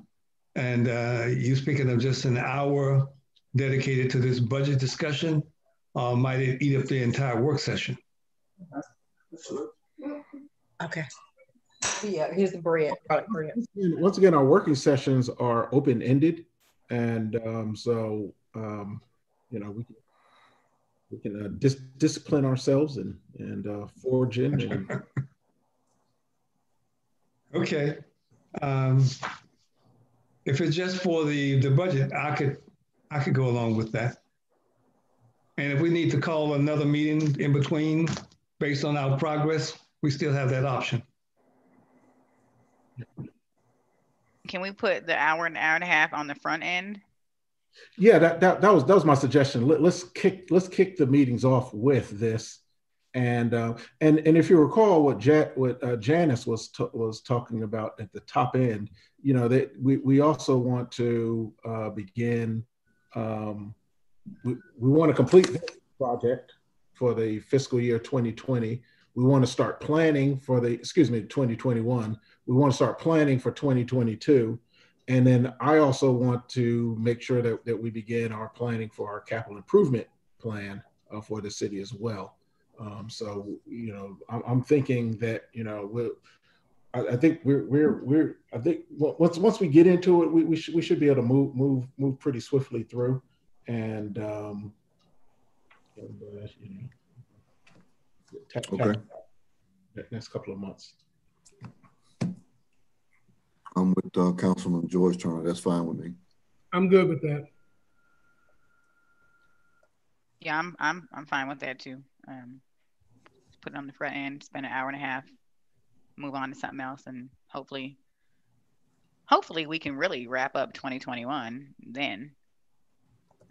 And uh, you speaking of just an hour dedicated to this budget discussion, or might it eat up the entire work session? Okay. Yeah, here's the bread, product bread. Once again, our working sessions are open ended, and um, so um, you know we can we can uh, dis- discipline ourselves and and uh, forge in. And, Okay. Um, if it's just for the, the budget, I could, I could go along with that. And if we need to call another meeting in between, based on our progress, we still have that option. Can we put the hour and hour and a half on the front end? Yeah, that, that, that was that was my suggestion. Let, us kick let's kick the meetings off with this, and uh, and and if you recall what ja- what uh, Janice was t- was talking about at the top end, you know that we we also want to uh, begin. Um, we, we want to complete this project for the fiscal year 2020. We want to start planning for the excuse me 2021. We want to start planning for 2022 and then I also want to make sure that, that we begin our planning for our capital improvement plan uh, for the city as well. Um, so, you know, I'm, I'm, thinking that, you know, we'll, I, I, think we're, we're, we're, I think once, once we get into it, we, we should, we should be able to move, move, move pretty swiftly through and, um, and uh, you know, okay. next couple of months. I'm with uh, Councilman George Turner. That's fine with me. I'm good with that. Yeah, I'm I'm I'm fine with that too. Um, put it on the front end, spend an hour and a half, move on to something else, and hopefully, hopefully we can really wrap up 2021 then.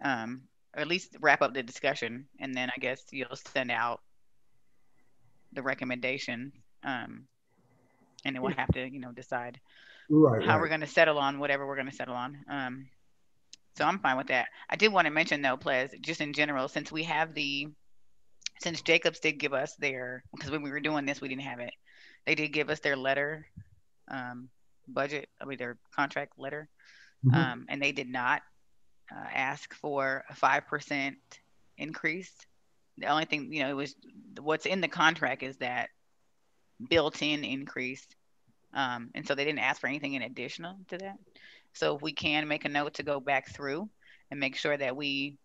Um, or at least wrap up the discussion, and then I guess you'll send out the recommendation, um, and then we'll have to you know decide right, how right. we're going to settle on whatever we're going to settle on. Um, so I'm fine with that. I did want to mention though, Plez, just in general, since we have the, since Jacobs did give us their, because when we were doing this, we didn't have it. They did give us their letter, um, budget, I mean, their contract letter, Mhm. um, and they did not uh, ask for a 5% increase. The only thing, you know, it was what's in the contract is that built in increase um, and so they didn't ask for anything in additional to that. So if we can make a note to go back through and make sure that we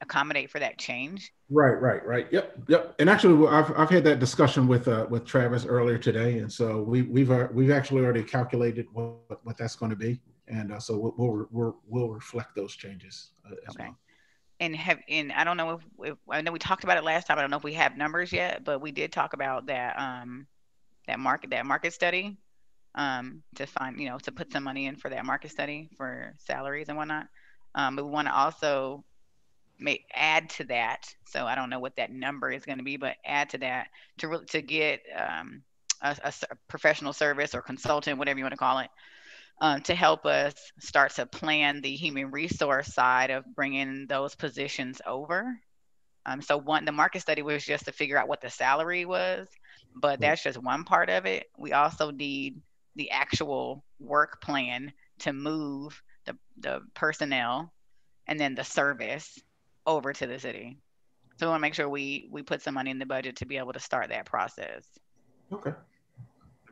accommodate for that change. Right, right, right. Yep, yep. And actually, I've, I've had that discussion with uh, with Travis earlier today, and so we we've uh, we've actually already calculated what what that's going to be, and uh, so we'll, we'll we'll we'll reflect those changes uh, as okay. well. And have and I don't know if, if I know we talked about it last time. I don't know if we have numbers yet, but we did talk about that um that market that market study um, to find you know to put some money in for that market study for salaries and whatnot. Um, but we want to also make add to that. So I don't know what that number is going to be, but add to that to really to get um, a, a, professional service or consultant, whatever you want to call it, um, to help us start to plan the human resource side of bringing those positions over. Um, so one, the market study was just to figure out what the salary was, but that's just one part of it. We also need the actual work plan to move the, the personnel and then the service over to the city. So we want to make sure we we put some money in the budget to be able to start that process. Okay,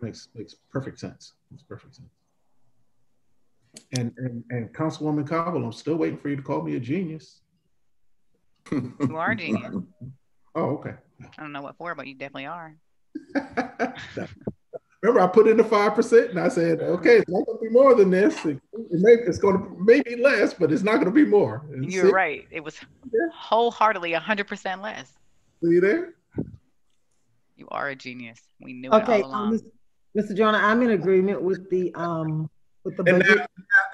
makes makes perfect sense. Makes perfect sense. And and and Councilwoman Cobble, I'm still waiting for you to call me a genius. You are a genius. oh, okay. I don't know what for, but you definitely are. Remember, I put in the five percent, and I said, "Okay, it's not going to be more than this. It, it may, it's going to maybe less, but it's not going to be more." And You're see? right. It was wholeheartedly hundred percent less. See you there? You are a genius. We knew okay, it all along. Um, Mr. Joyner, I'm in agreement with the um with the and budget. Now,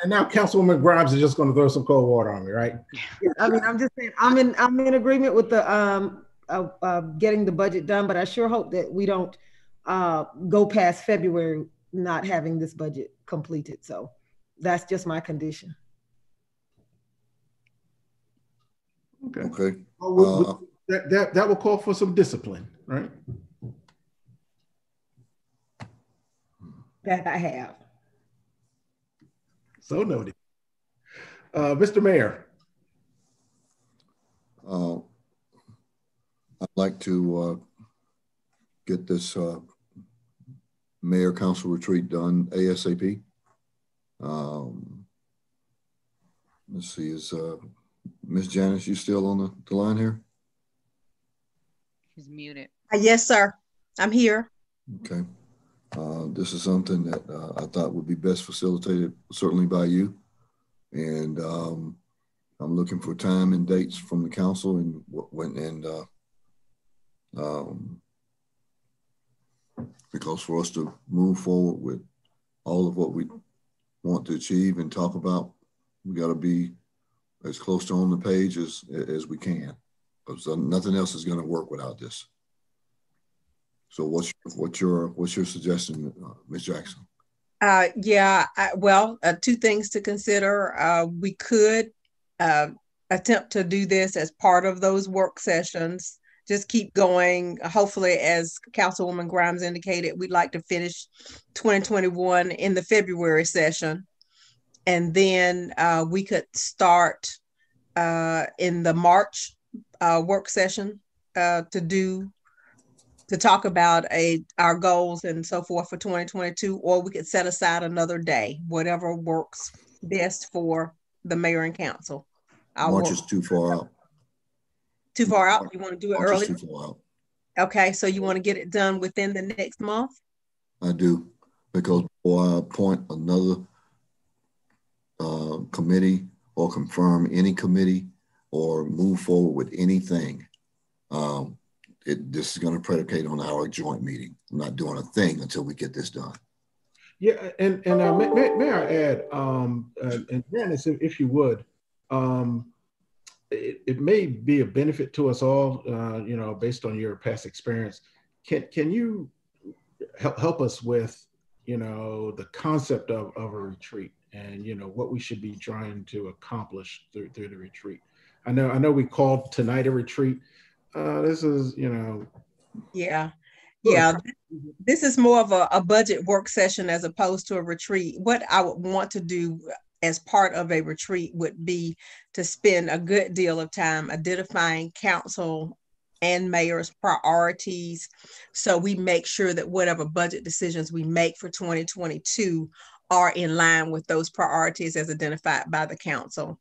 and now Councilwoman Grimes is just going to throw some cold water on me, right? I mean, I'm just saying, I'm in I'm in agreement with the um uh, uh, getting the budget done, but I sure hope that we don't uh, go past February not having this budget completed. So that's just my condition. Okay. Okay. Uh, that, that, that will call for some discipline, right? That I have. So noted. Uh, Mr. Mayor. Uh, I'd like to uh, get this uh, mayor council retreat done ASAP. Um, let's see, is uh, Ms. Janice, you still on the, the line here? She's muted. Uh, yes, sir. I'm here. Okay. Uh, this is something that uh, I thought would be best facilitated certainly by you. And um, I'm looking for time and dates from the council and when and uh, um, because for us to move forward with all of what we want to achieve and talk about, we got to be as close to on the page as, as we can because nothing else is going to work without this. So what's what's your what's your suggestion, uh, Ms. Jackson? Uh, yeah, I, well, uh, two things to consider. Uh, we could uh, attempt to do this as part of those work sessions. Just keep going. Hopefully, as Councilwoman Grimes indicated, we'd like to finish 2021 in the February session. And then uh, we could start uh, in the March uh, work session uh, to do to talk about a our goals and so forth for 2022 or we could set aside another day whatever works best for the mayor and council I'll March is too far out. Too far out? You want to do it early? Too far out. Okay, so you want to get it done within the next month? I do, because before I appoint another uh, committee or confirm any committee or move forward with anything, um, it, this is going to predicate on our joint meeting. I'm not doing a thing until we get this done. Yeah, and and uh, may, may, I add, um, uh, and Janice, if, if you would, um, it, it, may be a benefit to us all, uh, you know, based on your past experience. Can, can you help, help us with, you know, the concept of, of a retreat and, you know, what we should be trying to accomplish through, through the retreat? I know, I know we called tonight a retreat. Uh, this is, you know. Yeah. Yeah, this is more of a, a budget work session as opposed to a retreat. What I would want to do as part of a retreat would be to spend a good deal of time identifying council and mayor's priorities so we make sure that whatever budget decisions we make for 2022 are in line with those priorities as identified by the council.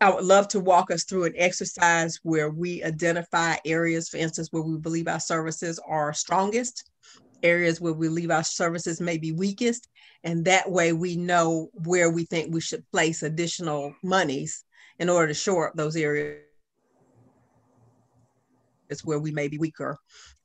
I would love to walk us through an exercise where we identify areas, for instance, where we believe our services are strongest, areas where we believe our services may be weakest, and that way we know where we think we should place additional monies in order to shore up those areas That's where we may be weaker.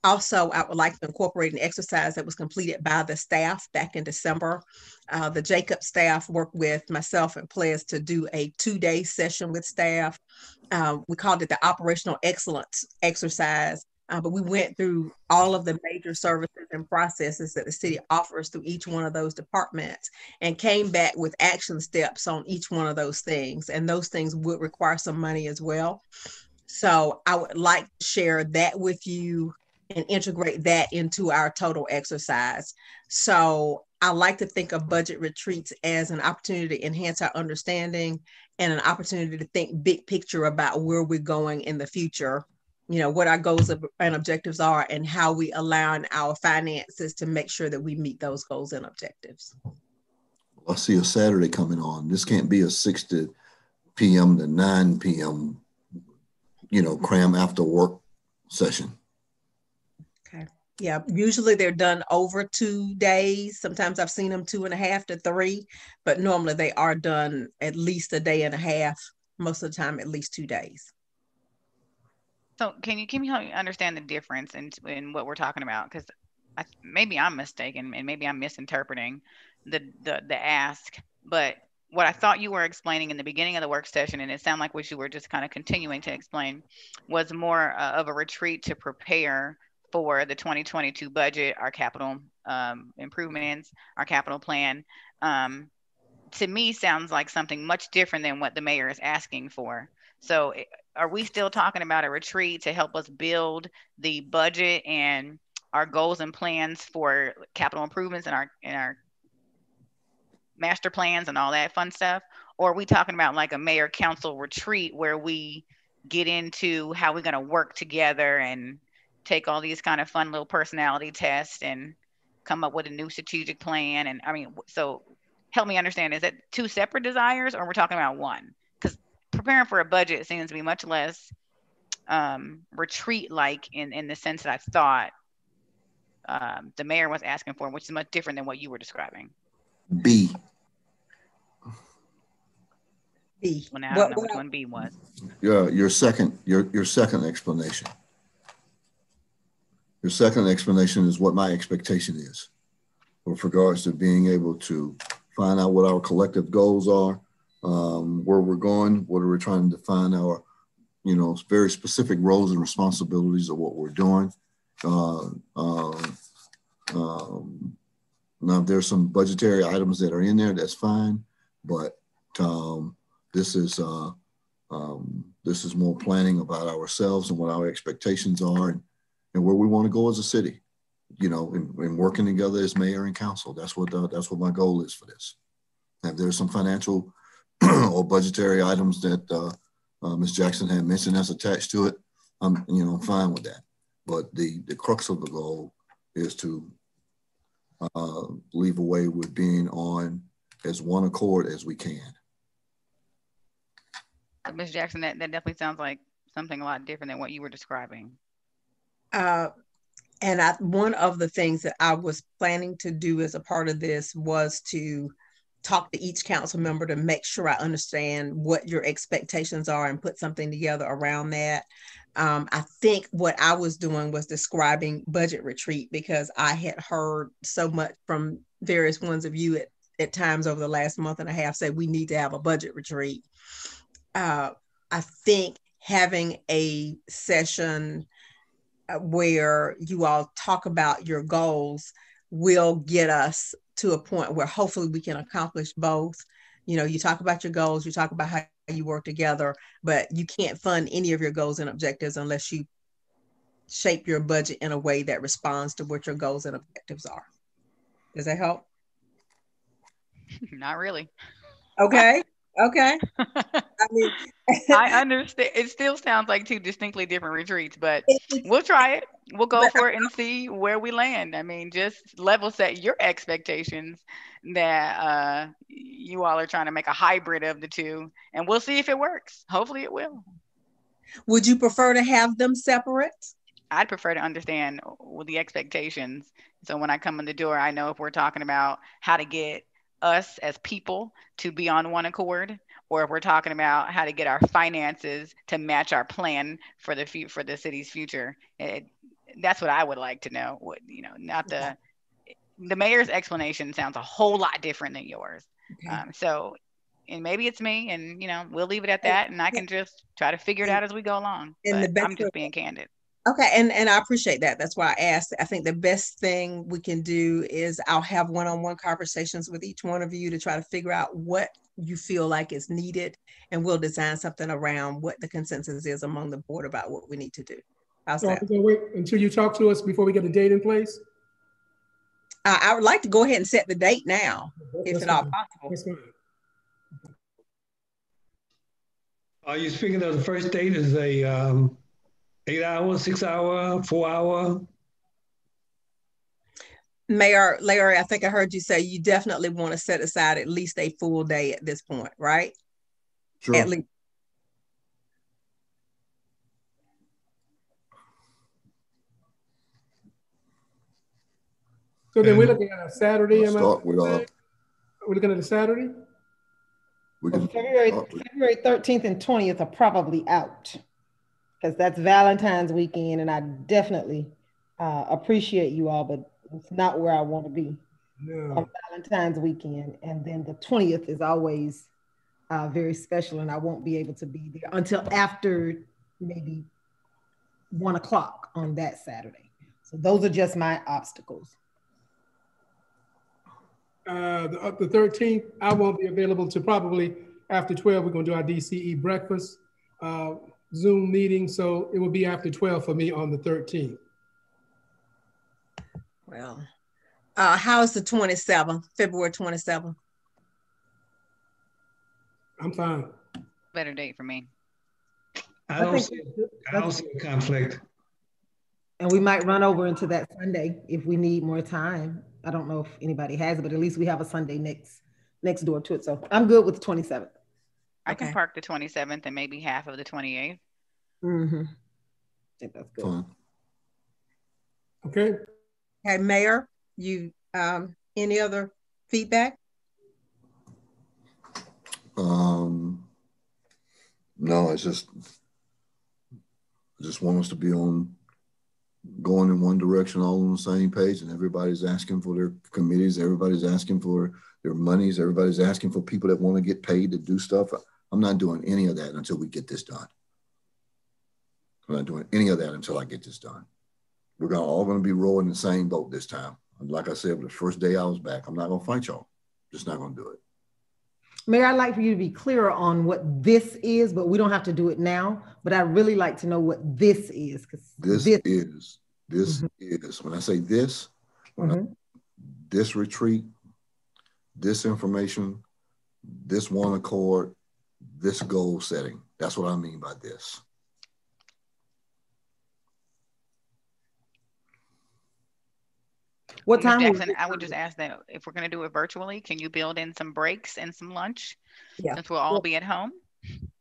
Also, I would like to incorporate an exercise that was completed by the staff back in December. Uh, the Jacob staff worked with myself and Plez to do a two-day session with staff. Uh, we called it the operational excellence exercise. Uh, but we went through all of the major services and processes that the city offers through each one of those departments and came back with action steps on each one of those things. And those things would require some money as well. So I would like to share that with you and integrate that into our total exercise. So I like to think of budget retreats as an opportunity to enhance our understanding and an opportunity to think big picture about where we're going in the future you know what our goals and objectives are and how we align our finances to make sure that we meet those goals and objectives. I see a saturday coming on. This can't be a 6 to p.m to 9 p.m you know cram after work session. Okay. Yeah usually they're done over two days. Sometimes i've seen them two and a half to three but normally they are done at least a day and a half most of the time at least two days so can you can you help me understand the difference in, in what we're talking about? Because maybe I'm mistaken and maybe I'm misinterpreting the, the the ask. But what I thought you were explaining in the beginning of the work session, and it sounded like what you were just kind of continuing to explain, was more uh, of a retreat to prepare for the 2022 budget, our capital um, improvements, our capital plan. Um, to me, sounds like something much different than what the mayor is asking for. So eh, are we still talking about a retreat to help us build the budget and our goals and plans for capital improvements in our in our master plans and all that fun stuff? Or are we talking about like a mayor council retreat where we get into how we're going to work together and take all these kind of fun little personality tests and come up with a new strategic plan? And i mean so help me understand is that two separate desires or we're talking about one preparing for a budget seems to be much less um, retreat like in, in the sense that I thought um, the mayor was asking for, which is much different than what you were describing. B. B. Well, now I don't know which one B was. Your, your second, your, your second explanation. Your second explanation is what my expectation is with regards to being able to find out what our collective goals are, um, where we're going, what are we trying to define our, you know, very specific roles and responsibilities of what we're doing. Uh, uh, um, now, if there's some budgetary items that are in there, that's fine, but um, this is uh, um, this is more planning about ourselves and what our expectations are and, and where we want to go as a city. You know, and, and working together as mayor and council. That's what uh, that's what my goal is for this. If there's some financial or budgetary items that uh, uh, Ms. Jackson had mentioned that's attached to it, I'm you know I'm fine with that. But the the crux of the goal is to uh, leave away with being on as one accord as we can. Ms. Jackson, that, that definitely sounds like something a lot different than what you were describing. Uh, and I, one of the things that I was planning to do as a part of this was to talk to each council member to make sure I understand what your expectations are and put something together around that. Um, I think what I was doing was describing budget retreat because I had heard so much from various ones of you at, at times over the last month and a half say we need to have a budget retreat uh, I think having a session uh, where you all talk about your goals will get us to a point where hopefully we can accomplish both. You know, you talk about your goals, you talk about how you work together, but you can't fund any of your goals and objectives unless you shape your budget in a way that responds to what your goals and objectives are. Does that help? Not really. Okay. Okay. I mean, I understand. It still sounds like two distinctly different retreats, but we'll try it. We'll go for it and see where we land. I mean, just level set your expectations that uh, you all are trying to make a hybrid of the two, and we'll see if it works. Hopefully, it will. Would you prefer to have them separate? I'd prefer to understand the expectations. So when I come in the door, I know if we're talking about how to get us as people to be on one accord or if we're talking about how to get our finances to match our plan for the fu- for the city's future. It, that's what i would like to know what you know not the the mayor's explanation sounds a whole lot different than yours. Okay. um, so and maybe it's me and you know we'll leave it at that and i can just try to figure it out as we go along but i'm just being candid Okay, and and I appreciate that. That's why I asked. I think the best thing we can do is I'll have one-on-one conversations with each one of you to try to figure out what you feel like is needed, and we'll design something around what the consensus is among the board about what we need to do. How's that? wait until you talk to us before we get a date in place. Uh, I would like to go ahead and set the date now, if at all possible. Are you speaking of the first date as a um, eight hour, six hour, four hour? Mayor Lary, I think I heard you say you definitely want to set aside at least a full day at this point, right? Sure. At least. So then we're looking at a Saturday. Start with, uh, we're looking at a Saturday. We can, well, February, February 13th and 20th are probably out because that's Valentine's weekend, and I definitely uh, appreciate you all, but it's not where I want to be no. on Valentine's weekend. And then the 20th is always uh, very special, and I won't be able to be there until after maybe one o'clock on that Saturday. So those are just my obstacles. Uh, the, uh, the 13th, I won't be available to probably after 12. We're going to do our DCE breakfast. Uh, Zoom meeting, so it will be after 12 for me on the 13th. Well, uh, how's the 27th, February 27th? I'm fine. Better date for me. I don't, see, I don't see a conflict. And we might run over into that Sunday if we need more time. I don't know if anybody has it, but at least we have a Sunday next next door to it. So I'm good with the 27th. I okay. can park the 27th and maybe half of the 28th. Mm-hmm. I think that's good. Fine. Okay. Hey, Mayor, you um, any other feedback? Um, no, it's just I just want us to be on going in one direction, all on the same page, and everybody's asking for their committees, everybody's asking for their monies, everybody's asking for people that want to get paid to do stuff. I'm not doing any of that until we get this done. I'm not doing any of that until I get this done. We're gonna, all going to be rowing the same boat this time. Like I said, the first day I was back, I'm not going to fight y'all. Just not going to do it. Mayor, I'd like for you to be clearer on what this is, but we don't have to do it now. But I'd really like to know what this is. because This, this, is, this Mhm. is, when I say this, when I- Mhm. this retreat, this information, this one accord, this goal setting. That's what I mean by this. what Ms. time? Jackson, I would just ask that if we're gonna do it virtually, can you build in some breaks and some lunch? Yeah. Since we'll all be at home?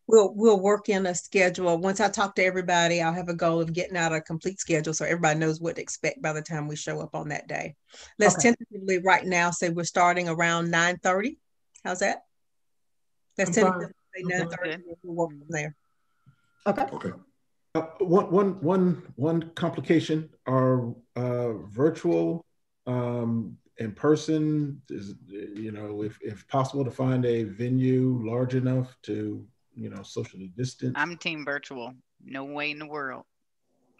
We'll, we'll work in a schedule. Once I talk to everybody, I'll have a goal of getting out a complete schedule so everybody knows what to expect by the time we show up on that day. Let's Okay. tentatively right now say we're starting around nine thirty. How's that? Let's tentatively say I'm nine fine. we'll work from there. Okay. Okay. Uh, one, one, one, one complication are uh, virtual, um, in person. Is you know, if if possible, to find a venue large enough to you know socially distance. I'm team virtual. No way in the world.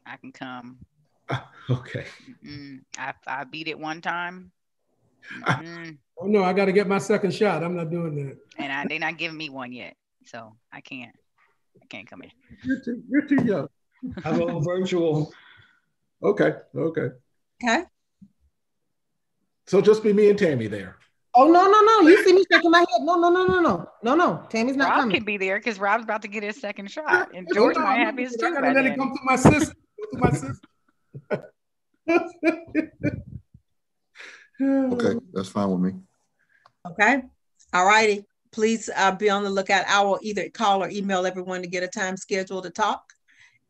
I can come. okay. Mm, I, I beat it one time. Ah. Mm, Oh no, I got to get my second shot. I'm not doing that. and I, they're not giving me one yet. So I can't. I can't come in. You're too, you're too young. I go virtual. Okay. Okay. Okay, So just be me and Tammy there. Oh no no no! You see me shaking my head? No no no no no no no. Tammy's not Rob coming. can be there because Rob's about to get his second shot, and George no, might have his I too gotta let it then. come through my sister. Go through my system. Okay. That's fine with me. okay. All righty. Please uh, be on the lookout. I will either call or email everyone to get a time schedule to talk.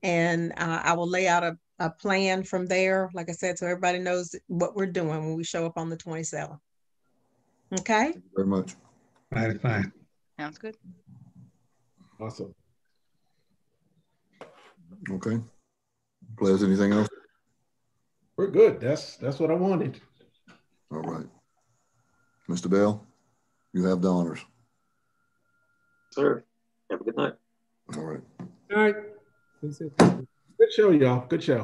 And uh, I will lay out a, a plan from there, like I said, so everybody knows what we're doing when we show up on the 27th. Okay? Thank you very much. Fine, fine. Sounds good. Awesome. Okay. Plez, anything else? We're good. That's that's what I wanted. All right. Mr. Bell, you have the honors. Sir, have a good night. All right. All right. Good show, y'all. Good show.